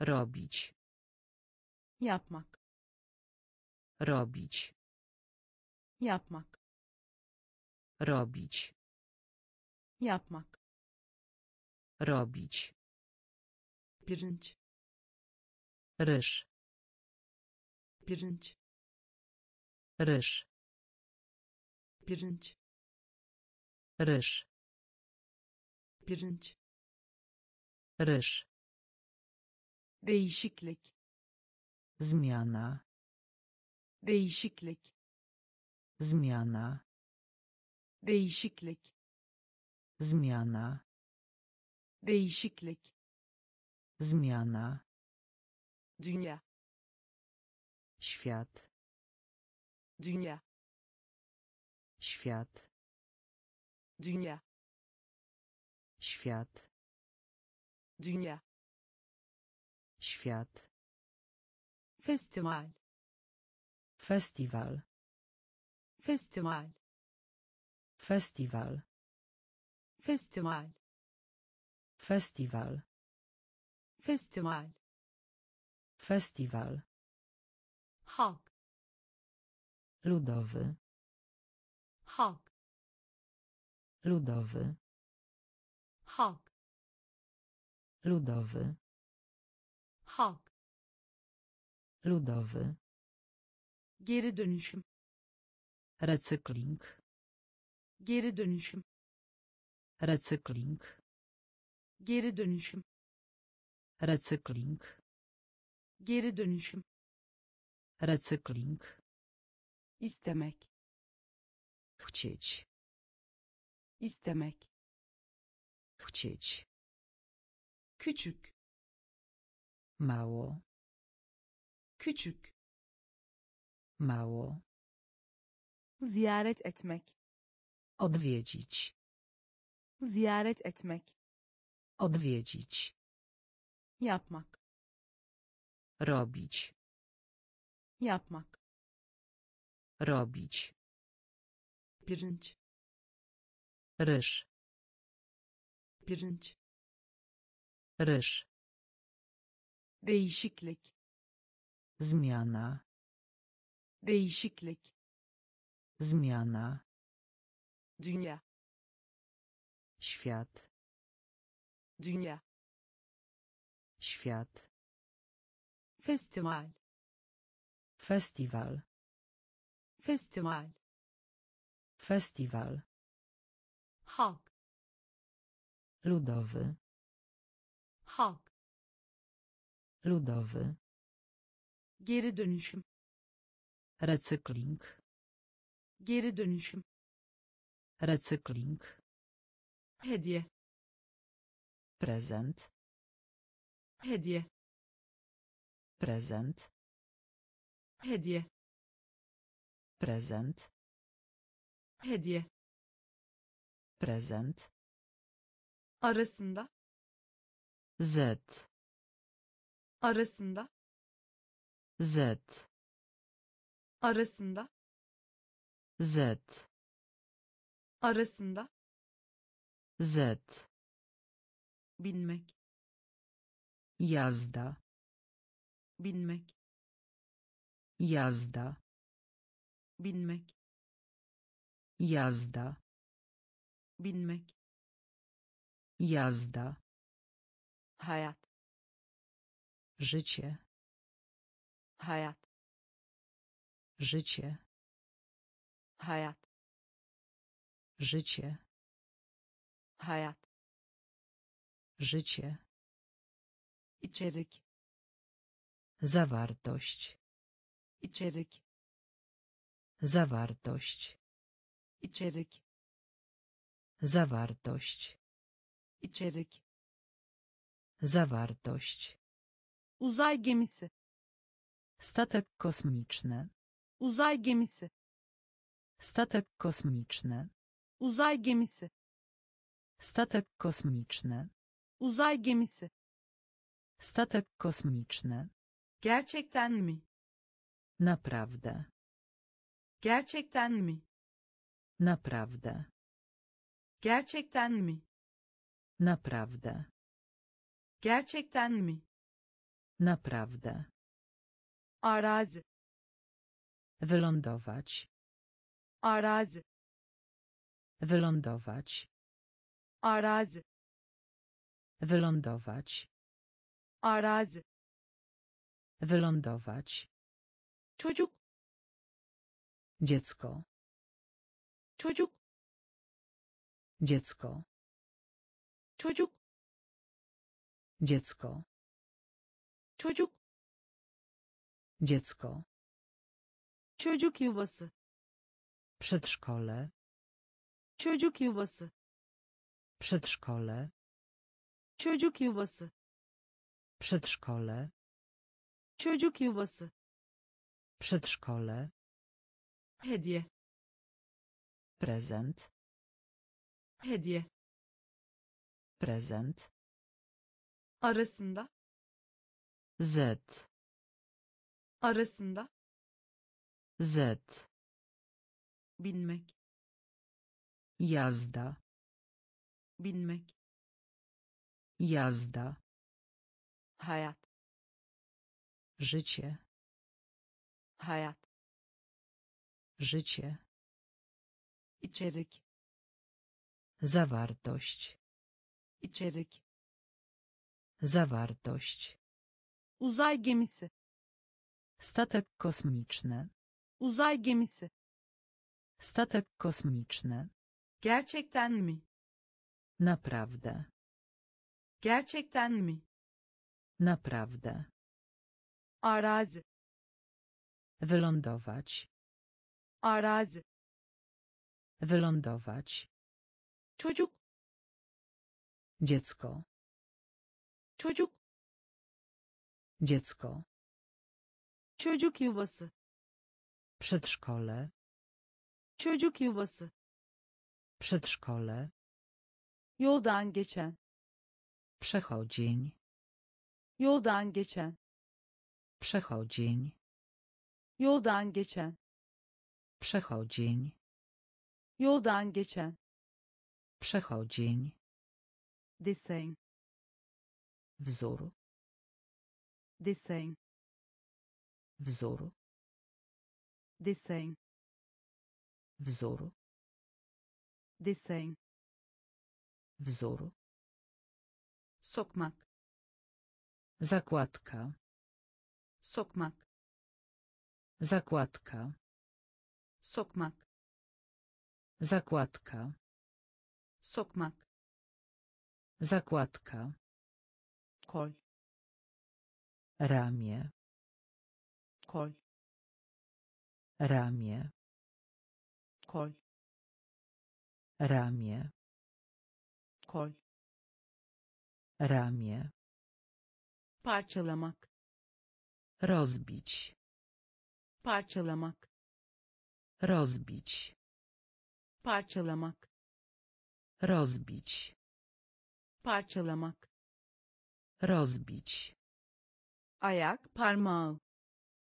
Robić.
yapmak
Robić.
yapmak
Robić.
yapmak
Robić.
pirinç
Ryż.
pirinç
Ryż.
pirinç
Ryż.
pirinç
Ryż.
değişiklik
Zmiana.
değişiklik
Zmiana.
değişiklik
Zmiana.
Değişiklik
Zmiana.
dünya
Świat.
dünya
Świat.
dünya
Świat.
dünya
Świat.
festival
Festiwal.
festival
Festiwal.
festival
Festiwal.
festival
Festiwal.
halk
Ludowy.
halk
Ludowy.
halk
Ludowy.
halk
Ludowy.
geri dönüşüm
Recykling.
geri dönüşüm
Recykling.
Geri dönüşüm
Recykling.
geri dönüşüm
Recykling.
istemek
Chcieć.
istemek
Chcieć.
küçük
Mało.
küçük
Mało.
ziyaret etmek
Odwiedzić.
ziyaret etmek
Odwiedzić.
yapmak
Robić.
yapmak
Robić.
pirinç
Ryż.
pirinç
Ryż.
değişiklik
Zmiana.
değişiklik
Zmiana.
dünya
Świat.
Dünya
Świat.
festival
Festiwal.
festival
Festiwal.
halk
Ludowy.
halk
Ludowy.
geri dönüşüm
Recykling.
geri dönüşüm
Recykling.
hediye
Prezent.
hediye
Prezent.
hediye
Prezent.
hediye
Prezent.
arasında
Z.
arasında
Z.
arasında
Z.
arasında
Z.
binmek
Jazda.
binmek
Jazda.
binmek
Jazda.
binmek
Jazda.
hayat
Życie.
hayat
Życie.
hayat
Życie.
hayat
Życie.
içerik
Zawartość.
içerik
Zawartość.
içerik
Zawartość.
içerik
Zawartość.
uzay gemisi
Statek kosmiczny.
uzay gemisi
Statek kosmiczny.
uzay gemisi
Statek kosmiczny.
Uzay gemisi
Statek kosmiczny.
gerçekten mi
Naprawdę.
gerçekten mi
Naprawdę.
gerçekten mi
Naprawdę.
gerçekten mi
Naprawdę.
arazi
Wylądować.
arazi
Wylądować.
arazi
Wylądować.
arazi
Wylądować.
çocuk
Dziecko.
çocuk
Dziecko.
çocuk
Dziecko.
çocuk
Dziecko.
çocuk yuvası
Przedszkole.
çocuk yuvası
Przedszkole.
Çocuk yuvası
Przedszkole.
çocuk yuvası
Przedszkole.
hediye
Prezent.
hediye
Prezent.
arasında
Z.
arasında
Z.
binmek
Jazda.
binmek
Jazda.
hayat
Życie.
hayat
Życie.
içerik
Zawartość.
içerik
Zawartość.
uzay gemisi
Statek kosmiczny.
uzay gemisi
Statek kosmiczny.
gerçekten mi
Naprawdę.
Gerçekten mi
Naprawdę.
arazi
Wylądować.
arazi
Wylądować.
çocuk
Dziecko.
çocuk
Dziecko.
çocuk yuvası
Przedszkole.
çocuk yuvası
Przedszkole.
yoldan geçen
Przechodzień.
yoldan geçen
Przechodzień.
yoldan geçen
Przechodzień.
yoldan geçen
Przechodzień.
desen
Wzór.
desen
Wzór.
desen
Wzór.
desen
Wzór.
Sokmak
Zakładka.
sokmak
Zakładka.
sokmak
Zakładka.
sokmak
Zakładka.
kol
Ramię.
kol
Ramię.
kol
Ramię.
kol
Ramię.
parçalamak
Rozbić.
parçalamak
Rozbić.
parçalamak
Rozbić.
parçalamak
Rozbić.
ayak parmağı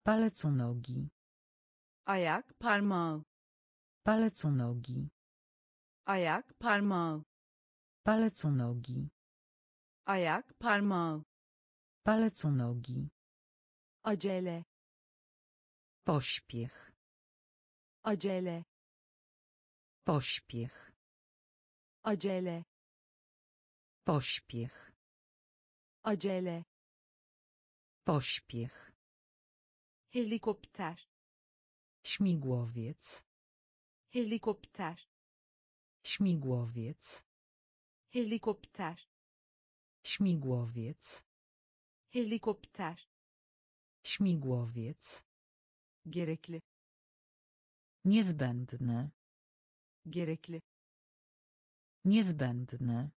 Palec u nogi.
ayak parmağı
Palec u nogi.
ayak parmağı
Palec u nogi.
Ayak parmağı
Palec u nogi.
acele
Pośpiech.
acele
Pośpiech.
acele
Pośpiech.
acele
Pośpiech.
helikopter
Śmigłowiec.
helikopter
Śmigłowiec.
helikopter
Śmigłowiec.
helikopter
Śmigłowiec.
gerekli
Niezbędne.
gerekli
Niezbędne.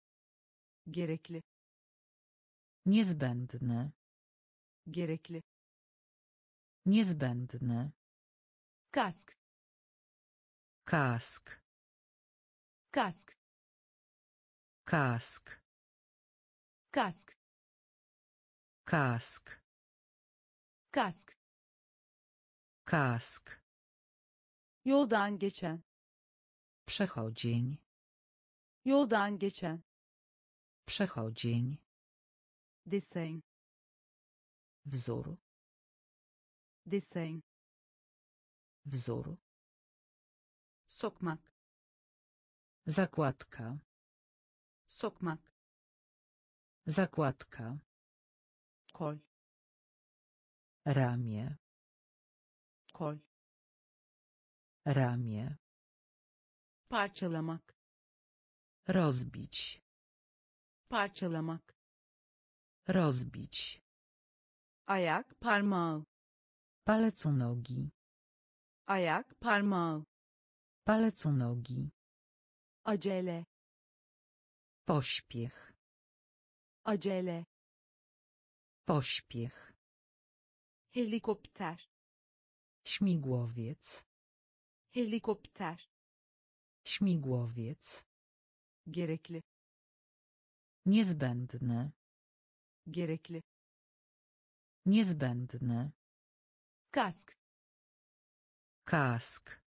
gerekli
Niezbędne.
gerekli
Niezbędne.
kask
Kask.
kask
Kask.
Kask
Kask.
kask
Kask.
yoldan geçen
Przechodzień.
yoldan geçen
Przechodzień.
desen
Wzór.
desen
Wzór.
sokmak
Zakładka.
sokmak
Zakładka.
kol
Ramię.
kol
Ramię.
parçalamak
Rozbić.
parçalamak
Rozbić.
ayak parmağı
Palec u nogi.
ayak parmağı
Palec u nogi.
acele
Pośpiech.
Acele
Pośpiech.
helikopter
Śmigłowiec.
helikopter
Śmigłowiec.
gerekli
Niezbędne.
gerekli
Niezbędne.
kask
Kask.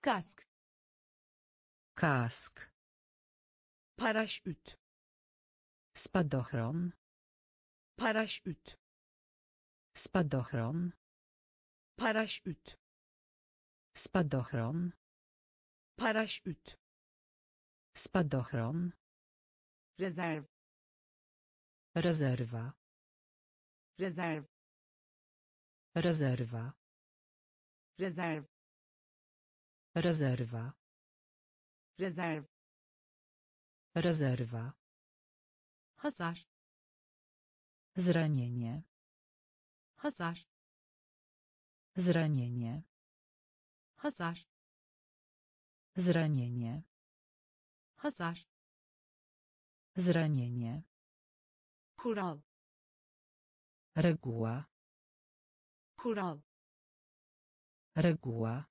kask
Kask.
paraşüt
Spadochron.
Paraşüt.
Spadochron.
Paraşüt.
Spadochron.
Paraşüt.
Spadochron.
Rezerv.
Rezerwa.
Rezerv.
Rezerwa.
Rezerv.
Rezerwa.
Rezerv.
Rezerwa.
Hasar.
Zranienie.
Hasar.
Zranienie.
Hasar.
Zranienie.
Hasar.
Zranienie.
Kural.
Reguła.
Kural.
Reguła.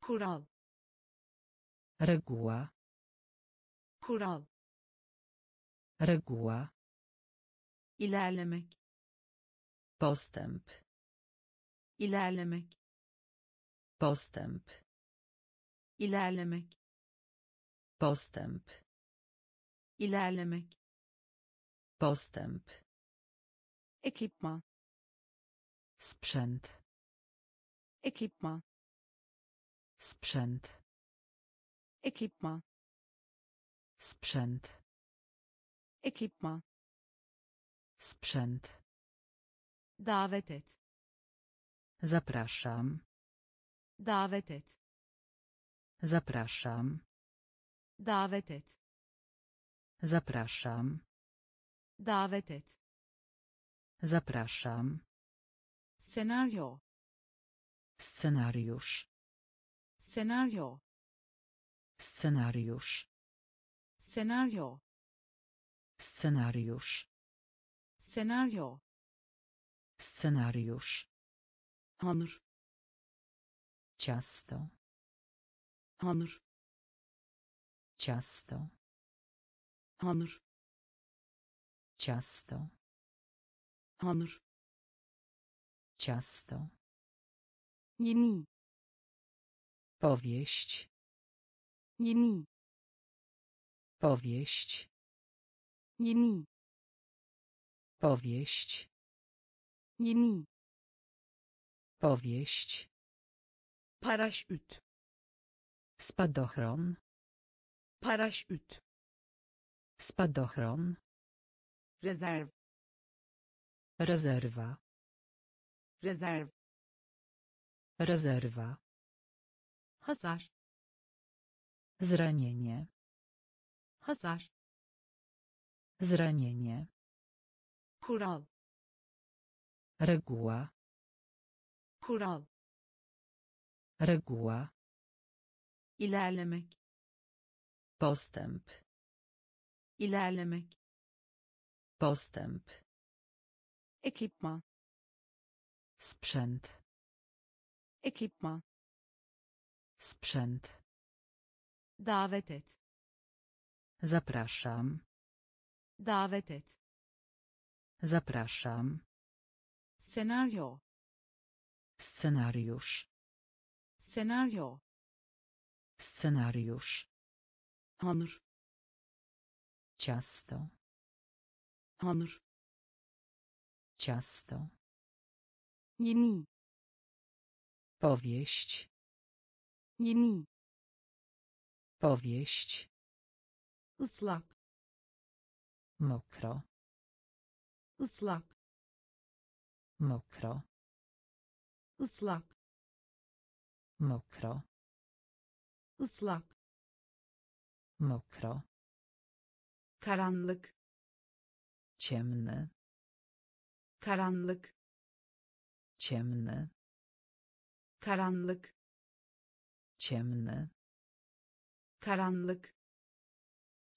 Kural.
Reguła.
Kural.
Reguła.
İlerlemek.
Postęp.
İlerlemek.
Postęp.
İlerlemek.
Postęp.
İlerlemek.
Postęp.
Ekipman.
Sprzęt.
Ekipman.
Sprzęt.
Ekipman.
Sprzęt.
Ekipman.
Sprzęt.
Davet et.
Zapraszam.
Davet et.
Zapraszam.
Davet et.
Zapraszam.
Davet et.
Zapraszam.
Senaryo.
Scenariusz.
Senaryo.
Scenariusz.
Senaryo.
Scenariusz.
Senaryo.
Scenariusz.
Hamur.
Ciasto.
Hamur.
Ciasto.
Hamur.
Ciasto.
Hamur.
Ciasto.
Yeni.
Powieść.
Yeni.
Powieść.
Yeni.
Powieść.
Yeni.
Powieść.
Paraşüt.
Spadochron.
Paraşüt.
Spadochron.
Rezerv.
Rezerwa.
Rezerv.
Rezerwa.
Hasar.
Zranienie.
Hasar.
Zranienie.
Kural.
Reguła.
Kural.
Reguła.
İlerlemek.
Postęp.
İlerlemek.
Postęp.
Ekipman.
Sprzęt.
Ekipman.
Sprzęt.
Davet et.
Zapraszam.
Davet et.
Zapraszam.
Senaryo.
Scenariusz.
Senaryo.
Scenariusz.
Hamur.
Ciasto.
Hamur.
Ciasto.
Yeni.
Powieść.
Yeni.
Powieść.
Islak.
Mokro.
Islak.
Mokro.
Islak.
Mokro.
Islak.
Mokro.
Karanlık.
Ciemny.
Karanlık.
Ciemny.
Karanlık.
Ciemny.
Karanlık.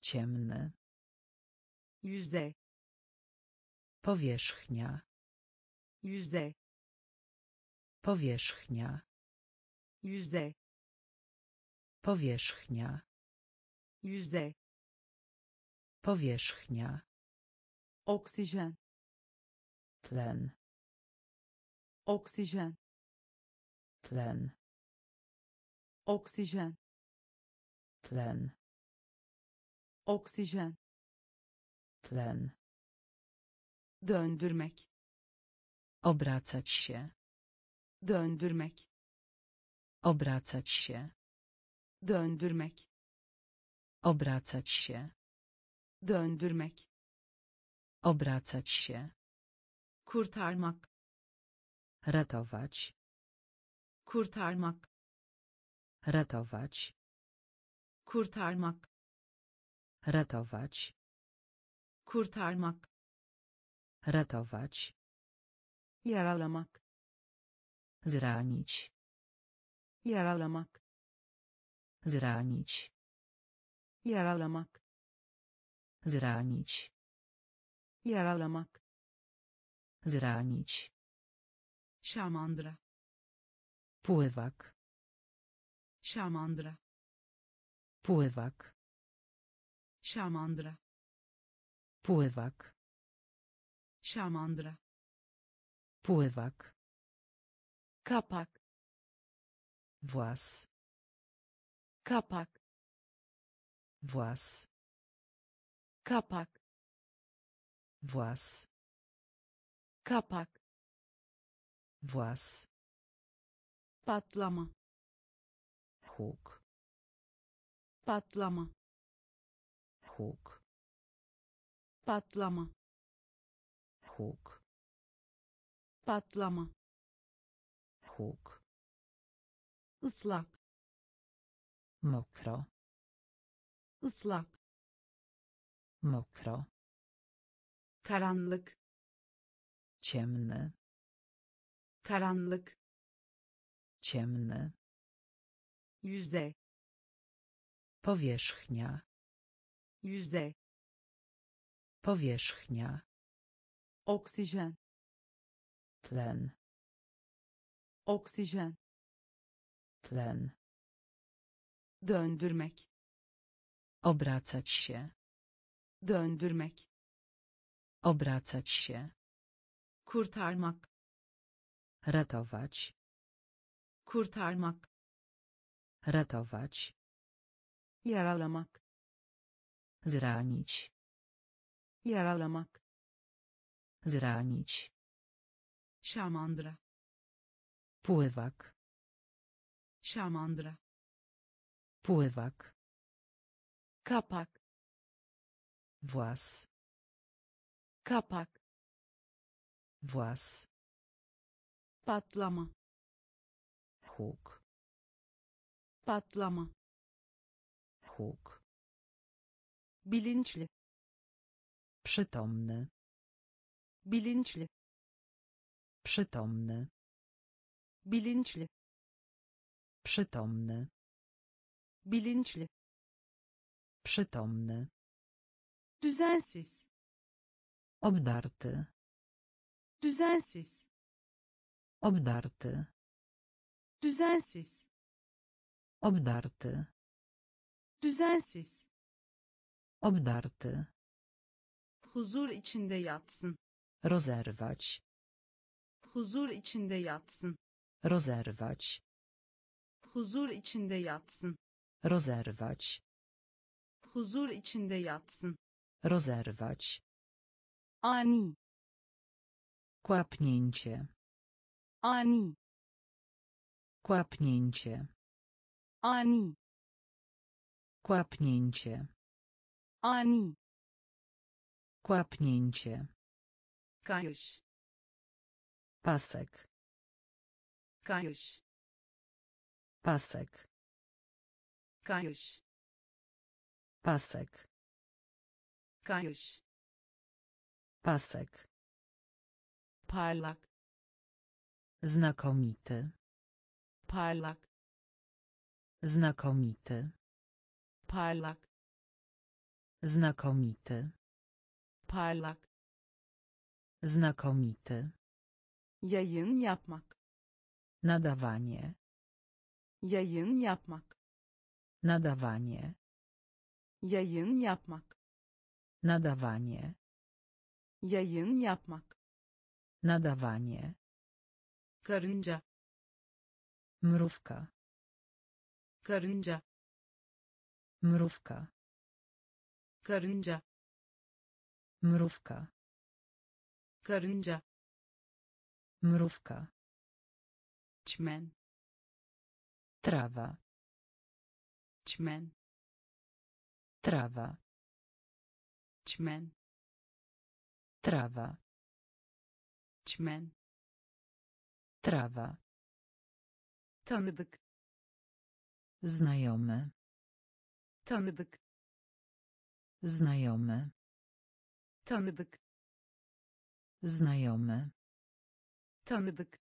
Ciemny.
Yüzey.
Powierzchnia.
Yüzey.
Powierzchnia.
Yüzey.
Powierzchnia.
Yüzey.
Powierzchnia.
Oksijen.
Tlen.
Oksijen.
Tlen.
Oksijen.
Tlen.
Oksijen.
Tlen.
döndürmek
Obracać się.
döndürmek
Obracać się.
döndürmek
Obracać się.
döndürmek
Obracać się.
kurtarmak
Ratować.
kurtarmak
Ratować.
kurtarmak
Ratować.
Kurtarmak
Ratować.
yaralamak
Zranić.
yaralamak
Zranić.
yaralamak
Zranić.
yaralamak
Zranić.
şamandıra
Pływak.
şamandıra
Pływak.
şamandıra
Pływak.
şamandıra
Pływak.
kapak
Włas.
kapak
Włas.
kapak
Włas.
kapak
Włas.
patlama
Huk.
patlama
Huk.
Patlama
Huk.
patlama
Huk.
ıslak
Mokro.
ıslak
Mokro.
karanlık
Ciemny.
karanlık
Ciemny.
yüzey
Powierzchnia.
yüzey
Powierzchnia.
oksijen
Tlen.
oksijen
Tlen.
döndürmek
Obracać się.
döndürmek
Obracać się.
kurtarmak
Ratować.
kurtarmak
Ratować.
yaralamak
Zranić.
Yaralamak
Zranić.
şamandıra
Pływak.
şamandıra
Pływak.
kapak
Włas.
kapak
Włas.
patlama
Huk.
patlama
Huk.
bilinçli
Przytomny.
bilinçli
Przytomny.
bilinçli
Przytomny.
bilinçli
Przytomny.
düzensiz
Obdarty.
düzensiz
Obdarty.
düzensiz
Obdarty.
düzensiz
Obdarty.
Huzur içinde yatsın
Rozerwać.
huzur içinde yatsın
Rozerwać.
huzur içinde yatsın
Rozerwać.
huzur içinde yatsın
Rozerwać.
ani
Kłapnięcie.
ani
Kłapnięcie.
ani
Kłapnięcie.
ani
Kłapnięcie.
kayış
Pasek.
kayış
Pasek.
kayış
Pasek.
kayış
Pasek.
parlak
Znakomity.
parlak
Znakomity.
parlak
Znakomity.
Parlak
Znakomity.
yayın yapmak
Nadawanie.
yayın yapmak
Nadawanie.
yayın yapmak
Nadawanie.
yayın yapmak
Nadawanie.
karınca
Mrówka.
karınca
Mrówka.
karınca
Mrówka.
karınca
Mrówka.
çmen
Trawa.
çmen
Trawa.
çmen
Trawa.
çmen
Trawa.
tanıdık
Znajomy.
tanıdık
Znajomy.
Tanıdık
Znajomy.
tanıdık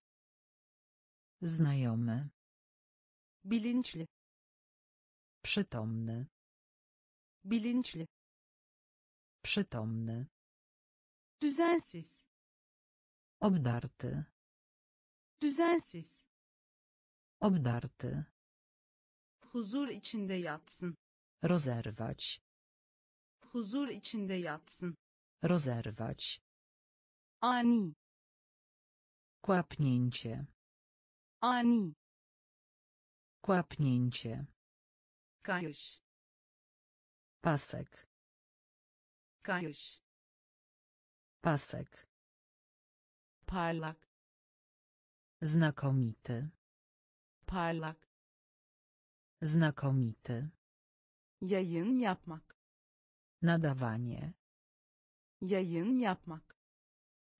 Znajomy.
bilinçli
Przytomny.
bilinçli
Przytomny.
düzensiz
Obdarty.
düzensiz
Obdarty.
huzur içinde yatsın
Rozerwać.
huzur içinde yatsın
Rozerwać.
ani
Kłapnięcie.
ani
Kłapnięcie.
kayış
Pasek.
kayış
Pasek.
parlak
Znakomity.
parlak
Znakomity.
yayın yapmak
Nadawanie.
Yayın yapmak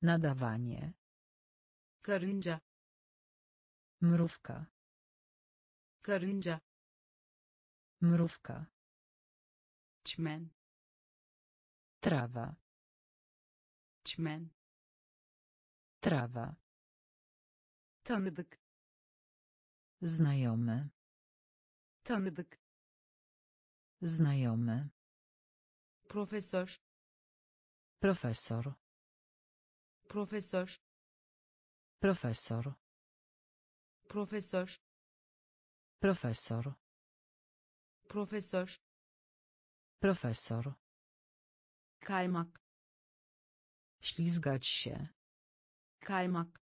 Nadawanie.
karınca
Mrówka.
karınca
Mrówka.
çmen
Trawa.
çmen
Trawa.
tanıdık
Znajomy.
tanıdık
Znajomy.
profesör
Profesor.
profesör
Profesor.
profesör
Profesor.
profesör
Profesor.
kaymak
Ślizgać się.
kaymak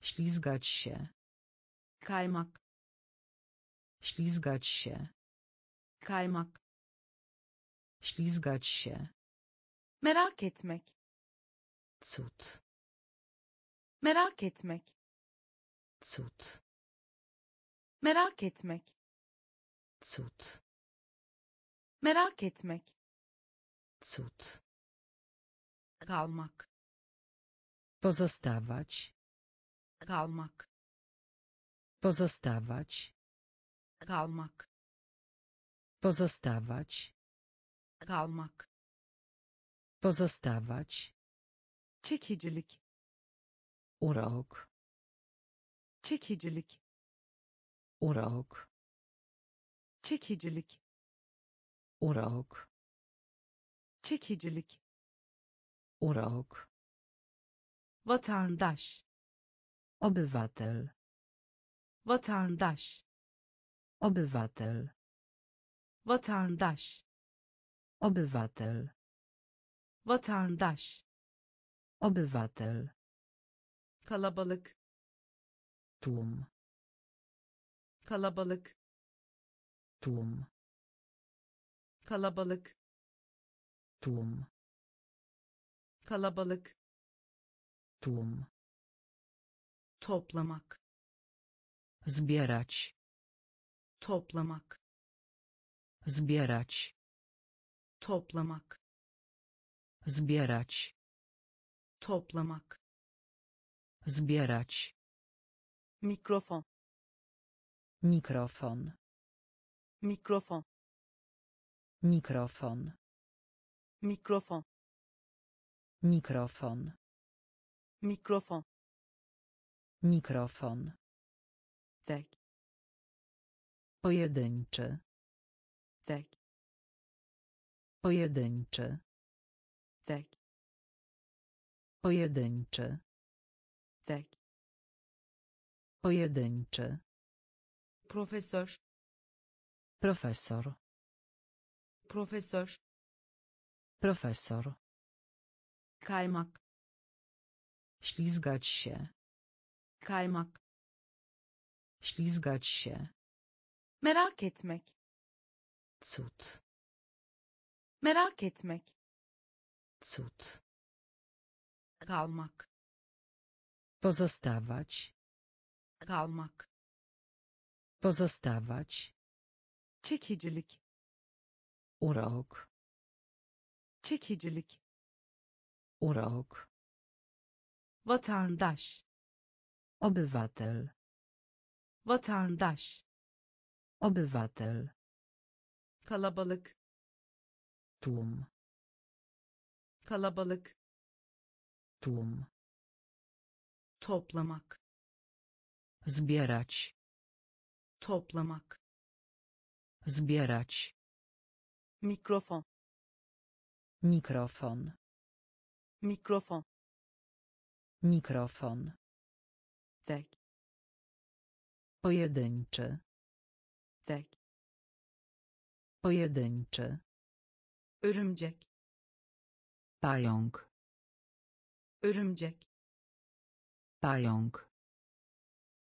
Ślizgać się.
kaymak
Ślizgać się.
kaymak
Ślizgać się.
Merak etmek
Cud.
merak etmek
Cud.
merak etmek
Cud.
merak etmek
Cud.
kalmak
Pozostawać.
kalmak
Pozostawać.
kalmak
Pozostawać.
kalmak
Pozostawać.
çekicilik
Urok.
çekicilik
Urok.
çekicilik
Urok.
çekicilik
Urok.
vatandaş
Obywatel.
vatandaş
Obywatel.
vatandaş
Obywatel.
Vatandaş
Obywatel.
kalabalık
Tłum.
kalabalık
Tłum.
kalabalık
Tłum.
kalabalık
Tłum.
toplamak
Zbierać.
toplamak
Zbierać.
toplamak
Zbierać.
toplamak
Zbierać.
mikrofon
Mikrofon.
mikrofon
Mikrofon.
mikrofon
Mikrofon.
mikrofon
Mikrofon.
tek
Pojedynczy.
tek
Pojedynczy.
Tek
Pojedynczy.
tek
Pojedynczy.
profesör
Profesor.
profesör
Profesor.
kaymak
Ślizgać się.
kaymak
Ślizgać się.
merak etmek
Cud.
merak etmek
Cud.
kalmak
Pozostawać.
kalmak
Pozostawać.
çekicilik
Urok.
çekicilik
Urok.
vatandaş
Obywatel.
vatandaş
Obywatel.
kalabalık
Tłum.
Kalabalık
Tłum.
toplamak
Zbierać.
toplamak
Zbierać.
mikrofon
Mikrofon.
mikrofon
Mikrofon.
tek
Pojedynczy.
tek
Pojedynczy.
örümcek
Pająk.
örümcek
Pająk.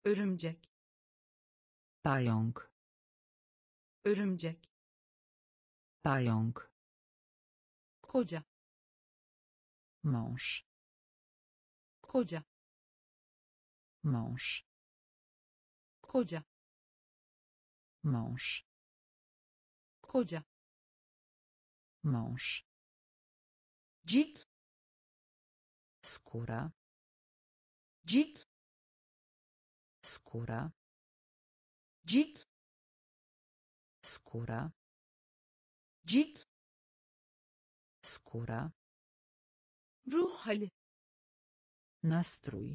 örümcek
Pająk.
örümcek
Pająk.
koca
Mąż.
koca
Mąż.
koca
Mąż.
koca
Mąż.
Cilt
Skóra.
cilt
Skóra.
cilt
Skóra.
cilt
Skóra.
ruh hali
Nastrój.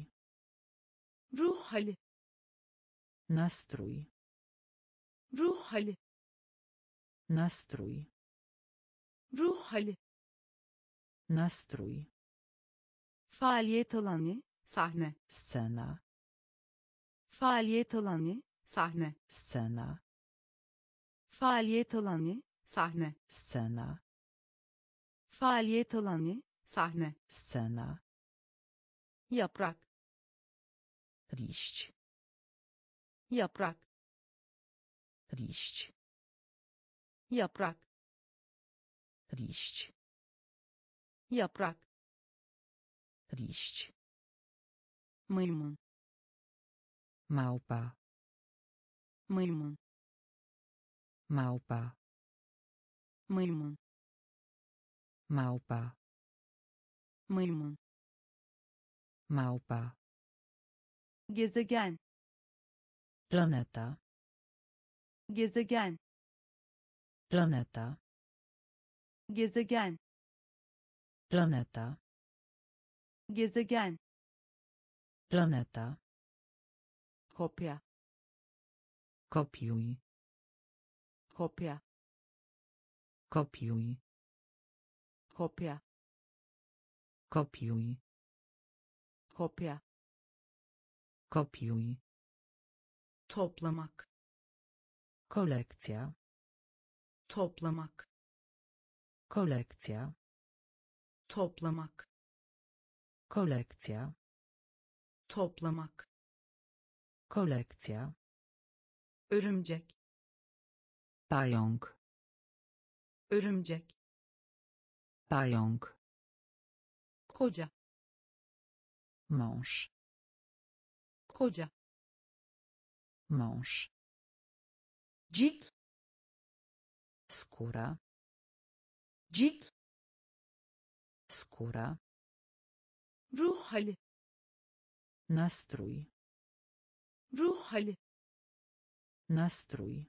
ruh hali
Nastrój.
ruh hali
Nastrój.
ruh hali
Nastrój.
faaliyet alanı sahne
Scena.
faaliyet alanı sahne
Scena.
faaliyet alanı sahne
Scena.
faaliyet alanı sahne
Scena.
yaprak
Liść.
yaprak
Liść.
yaprak
Liść.
Yaprak
Liść.
maymun
Małpa.
maymun
Małpa.
maymun
Małpa.
maymun
Małpa.
gezegen
Planeta.
gezegen
Planeta.
gezegen
Planeta.
gezegen
Planeta.
kopya
Kopiuj.
kopya
Kopiuj.
kopya
Kopiuj.
kopya
Kopiuj.
toplamak
Kolekcja.
toplamak
Kolekcja.
Toplamak
Kolekcja.
toplamak
Kolekcja.
örümcek
Pająk.
örümcek
Pająk.
koca
Mąż.
koca
Mąż.
cilt
Skóra.
cilt
Skóra.
ruh hali
Nastrój.
ruh hali
Nastrój.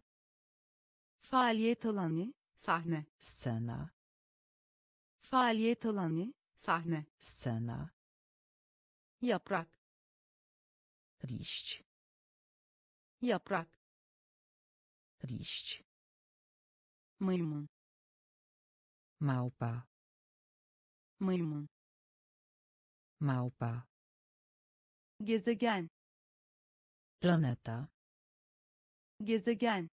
faaliyet alanı sahne
Scena.
faaliyet alanı sahne
Scena.
yaprak
Liść.
yaprak
Liść.
maymun
Małpa.
Maymun
Małpa.
gezegen
Planeta.
gezegen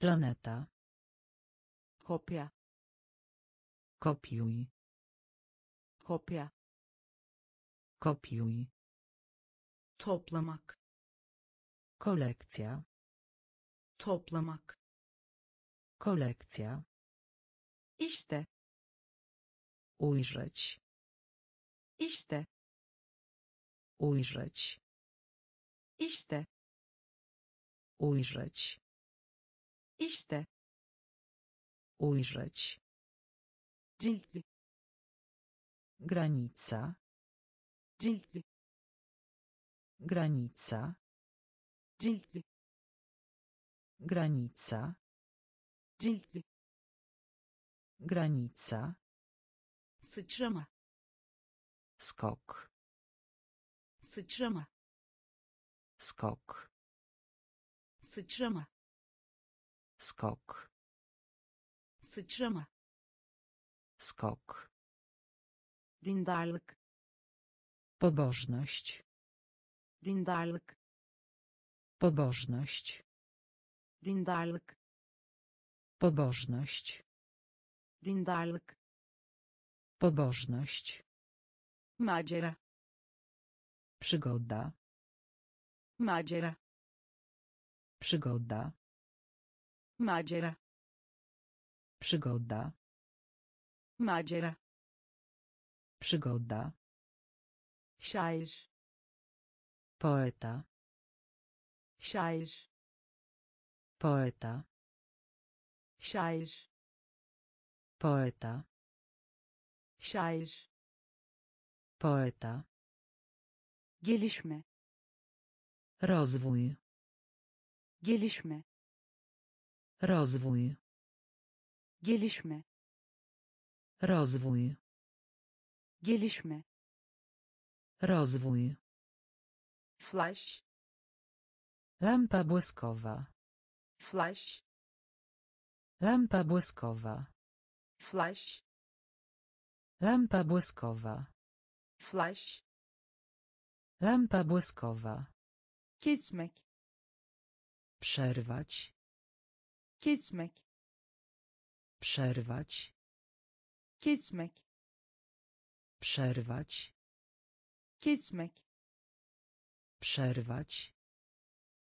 Planeta.
kopya
Kopiuj.
kopya
Kopiuj.
toplamak
Kolekcja.
toplamak
Kolekcja.
işte
Ujrzeć.
işte
Ujrzeć.
işte
Ujrzeć.
işte
Ujrzeć.
ciltli
Granica.
ciltli
Granica.
ciltli
Granica.
ciltli
Granica.
Sıçrama
Skok.
sıçrama
Skok.
sıçrama
Skok.
sıçrama
Skok.
dindarlık
Pobożność.
dindarlık
Pobożność.
dindarlık
Pobożność.
dindarlık
Pobożność.
macera
Przygoda.
macera
Przygoda.
macera
Przygoda.
macera
Przygoda.
şair
Poeta.
şair
Poeta.
şair
Poeta.
Şair
Poeta.
gelişme
Rozwój.
gelişme
Rozwój.
gelişme
Rozwój.
gelişme
Rozwój.
flash
Lampa błyskowa.
flash
Lampa błyskowa.
flash
Lampa błyskowa.
flash
Lampa błyskowa.
kesmek
Przerwać.
kesmek
Przerwać.
kesmek
Przerwać.
kesmek
Przerwać.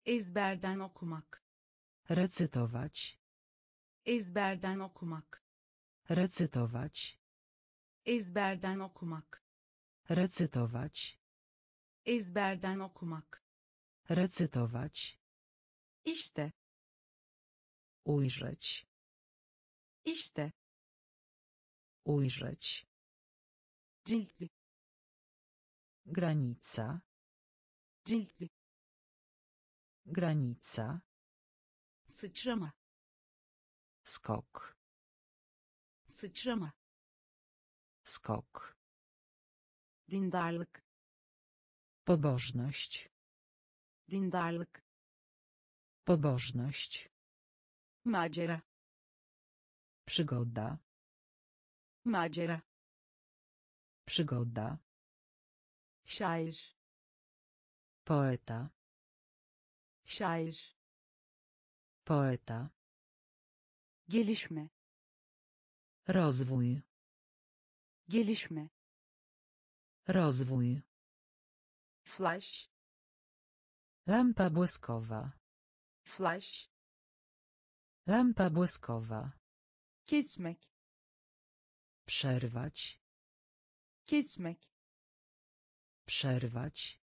ezberden okumak
Recytować.
ezberden okumak
Recytować.
Ezberden okumak
Recytować.
ezberden okumak
Recytować.
işte
Ujrzeć.
işte
Ujrzeć.
ciltli
Granica.
ciltli
Granica.
sıçrama
Skok.
sıçrama
Skok.
dindarlık
Pobożność.
dindarlık
Pobożność.
macera
Przygoda.
macera
Przygoda.
şair
Poeta.
şair
Poeta.
gelişme
Rozwój.
Gelişme
Rozwój.
flash
Lampa błyskowa.
flash
Lampa błyskowa.
kesmek
Przerwać.
kesmek
Przerwać.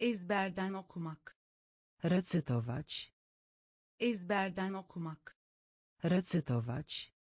ezberden okumak
Recytować.
ezberden okumak
Recytować.